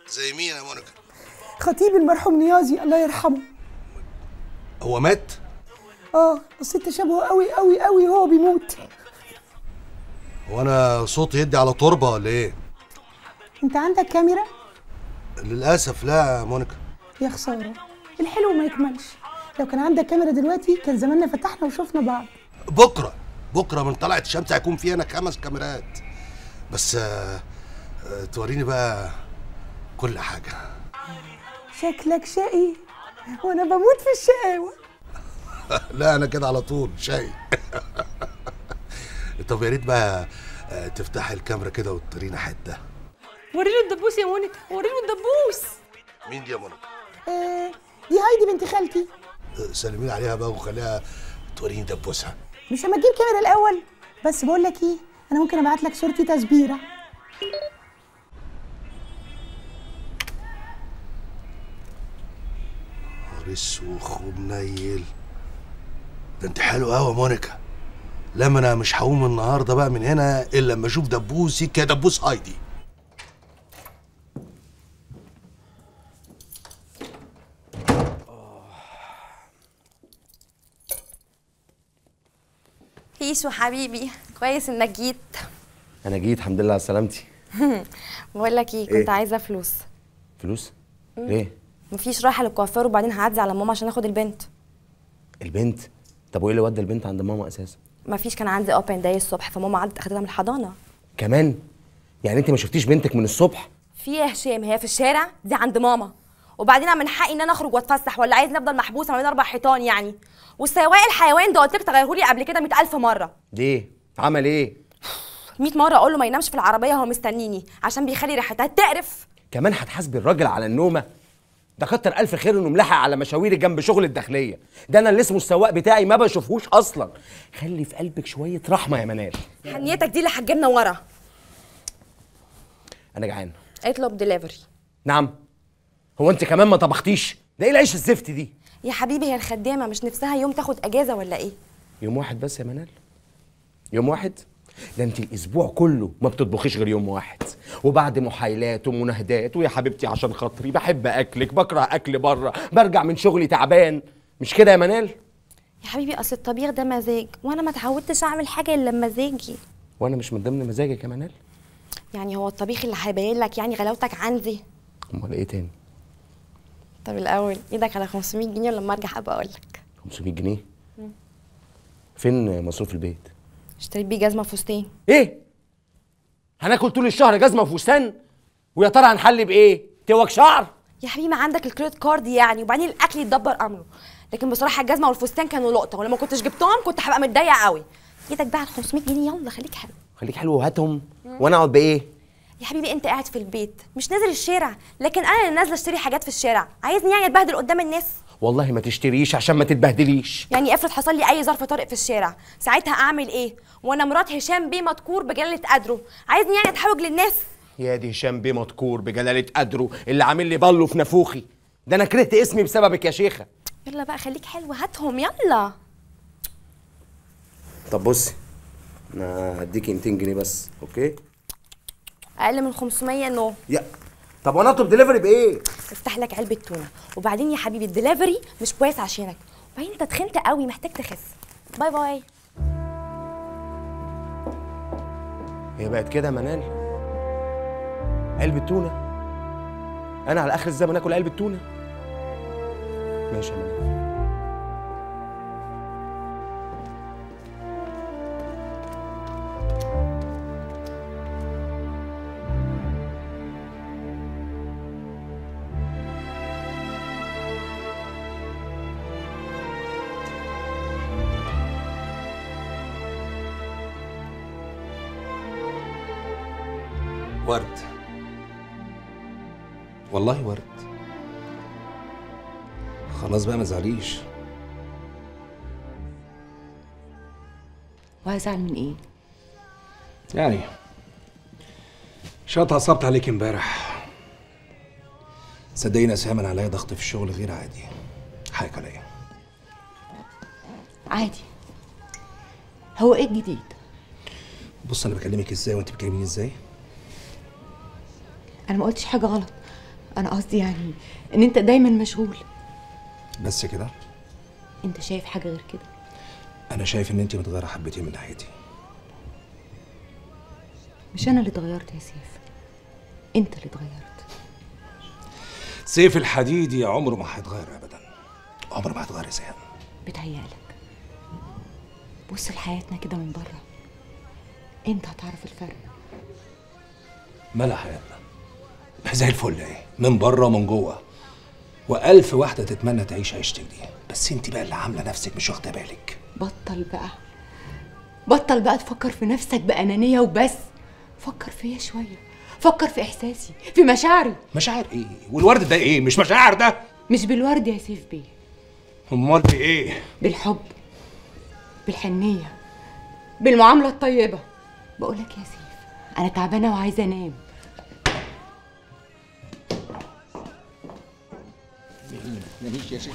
زي مين يا مونيكا؟ خطيب المرحوم نيازي الله يرحمه. هو مات؟ آه بس انت شبهه قوي قوي قوي وهو بيموت. هو أنا صوتي يدي على تربة ولا إيه؟ أنت عندك كاميرا؟ للأسف لا يا مونيكا. يا خسارة. الحلو ما يكملش. لو كان عندك كاميرا دلوقتي كان زماننا فتحنا وشفنا بعض. بكرة بكرة من طلعت الشمس هيكون في هنا خمس كاميرات. بس آه، آه، توريني بقى كل حاجة. شكلك شقي. وأنا بموت في الشقاوه [laughs] لا أنا كده على طول شاي. [laughs] طب يا ريت بقى آه، تفتحي الكاميرا كده وتورينا حتة. وريله الدبوس يا مونيكا وريله الدبوس. مين دي يا منى آه دي هايدي بنت خالتي. آه، سلمي لي عليها بقى وخليها توريني دبوسها. مش هما تجيب كاميرا الأول؟ بس بقول لك إيه أنا ممكن أبعت لك صورتي تسبيرة. نهار اسوخ ومنيل ده انت حلو قوي يا مونيكا. لما أنا مش هقوم النهارده بقى من هنا إلا لما أشوف دبوسي كدبوس هايدي. هيشو حبيبي كويس إنك جيت. أنا جيت الحمد لله على سلامتي. [laughs] بقول لك إيه كنت إيه؟ عايزة فلوس. فلوس. ليه؟ مفيش رايحه للكوافير وبعدين هعدي على ماما عشان آخد البنت. البنت؟ طب وإيه اللي ودى البنت عند ماما أساسا؟ مفيش كان عندي open day الصبح فماما عدت اخدتها من الحضانة. كمان؟ يعني أنت ما شفتيش بنتك من الصبح؟ في يا هشام هي في الشارع دي عند ماما. وبعدين أنا من حقي إن أنا أخرج وأتفسح ولا عايز نفضل محبوسة ما بين أربع حيطان يعني. والسواق الحيوان ده قلت لك تغيرهولي قبل كده 100000 مرة. ليه؟ عمل إيه؟ 100 مرة أقول له ما ينامش في العربية هو مستنيني عشان بيخلي ريحتها تقرف. كمان هتحاسبي الراجل على النومة؟ ده كتر ألف خير إنه ملحق على مشاويري جنب شغل الداخلية. ده أنا اللي اسمه السواق بتاعي ما بشوفهوش أصلا. خلي في قلبك شوية رحمة يا منال. حنيتك دي اللي هتجيبنا ورا. أنا جعان. اطلب ديليفري نعم. هو أنت كمان ما طبختيش؟ ده إيه العيش الزفت دي؟ يا حبيبي هي الخدامة مش نفسها يوم تاخد أجازة ولا إيه؟ يوم واحد بس يا منال. يوم واحد؟ ده انت الأسبوع كله ما بتطبخيش غير يوم واحد. وبعد محايلات ومناهدات ويا حبيبتي عشان خاطري بحب أكلك بكره أكل بره برجع من شغلي تعبان. مش كده يا منال؟ يا حبيبي أصل الطبيخ ده مزاج وأنا ما اتعودتش أعمل حاجة إلا بمزاجي وأنا مش من ضمن مزاجك يا منال؟ يعني هو الطبيخ اللي هيبين لك يعني غلاوتك عندي. أمال إيه تاني؟ طب الأول إيدك على 500 جنيه ولما أرجع أبقى أقول لك؟ 500 جنيه؟ مم. فين مصروف البيت؟ اشتريت بيه جزمة فستان. إيه؟ هناكل طول الشهر جزمة وفستان؟ ويا ترى هنحل بإيه؟ توك شعر؟ يا حبيبي ما عندك الكريدت كارد يعني وبعدين الأكل يتدبر أمره. لكن بصراحة الجزمة والفستان كانوا لقطة ولما كنتش جبتهم كنت هبقى متضايقة قوي. إيدك بقى على 500 جنيه يلا خليك حلو. خليك حلو وهاتهم وأنا أقعد بإيه؟ يا حبيبي أنت قاعد في البيت مش نازل الشارع. لكن أنا اللي نازلة أشتري حاجات في الشارع. عايزني يعني أتبهدل قدام الناس؟ والله ما تشتريش عشان ما تتبهدليش. يعني افرض حصل لي اي ظرف طارئ في الشارع ساعتها اعمل إيه؟ وأنا مرات هشام بيه مذكور بجلالة قدره. عايزني يعني اتحوج للناس؟ يا دي هشام بيه مذكور بجلالة قدره اللي عامل لي بالو في نافوخي ده أنا كرهت اسمي بسببك يا شيخة. يلا بقى خليك حلو هاتهم يلا. طب بصي أنا هديكي 200 جنيه بس okay؟ أقل من 500 no. يا طب وأنا اطلب دليفري بإيه؟ افتح لك علبة تونة. وبعدين يا حبيبي الدليفري مش كويس عشانك. وبعدين انت تخنت قوي محتاج تخس. bye bye. هي بقت كده يا منال؟ علبة تونة؟ أنا على آخر الزمن آكل علبة تونة؟ ماشي يا منال. خلاص بقى ما تزعليش. وهزعل من إيه؟ يعني شاط عصبت عليك امبارح. صدقيني يا أنا عليا ضغط في الشغل غير عادي. حقك عليا. عادي. هو إيه الجديد؟ بص أنا بكلمك إزاي وأنت بتكلميني إزاي؟ أنا ما قلتش حاجة غلط. أنا قصدي يعني إن أنت دايما مشغول. بس كده. انت شايف حاجة غير كده؟ أنا شايف إن انت متغيرة حبتين من ناحيتي. مش أنا اللي اتغيرت يا سيف. أنت اللي اتغيرت. سيف الحديدي عمره ما هيتغير ابدا. عمره ما هيتغير يا سام بتهيألك. بص لحياتنا كده من بره. أنت هتعرف الفرق. مالها حياتنا. زي الفل اهي من بره ومن جوه. وألف واحدة تتمنى تعيش عيشتك دي بس انت بقى اللي عاملة نفسك مش واخدة بالك. بطل بقى. بطل بقى تفكر في نفسك بأنانية وبس. فكر فيا شوية. فكر في إحساسي في مشاعري. مشاعر إيه؟ والورد ده إيه؟ مش مشاعر ده؟ مش بالورد يا سيف بيه. أمال بايه بالحب بالحنية بالمعاملة الطيبة. بقولك يا سيف أنا تعبانة وعايزة أنام. ماليش يا شيخ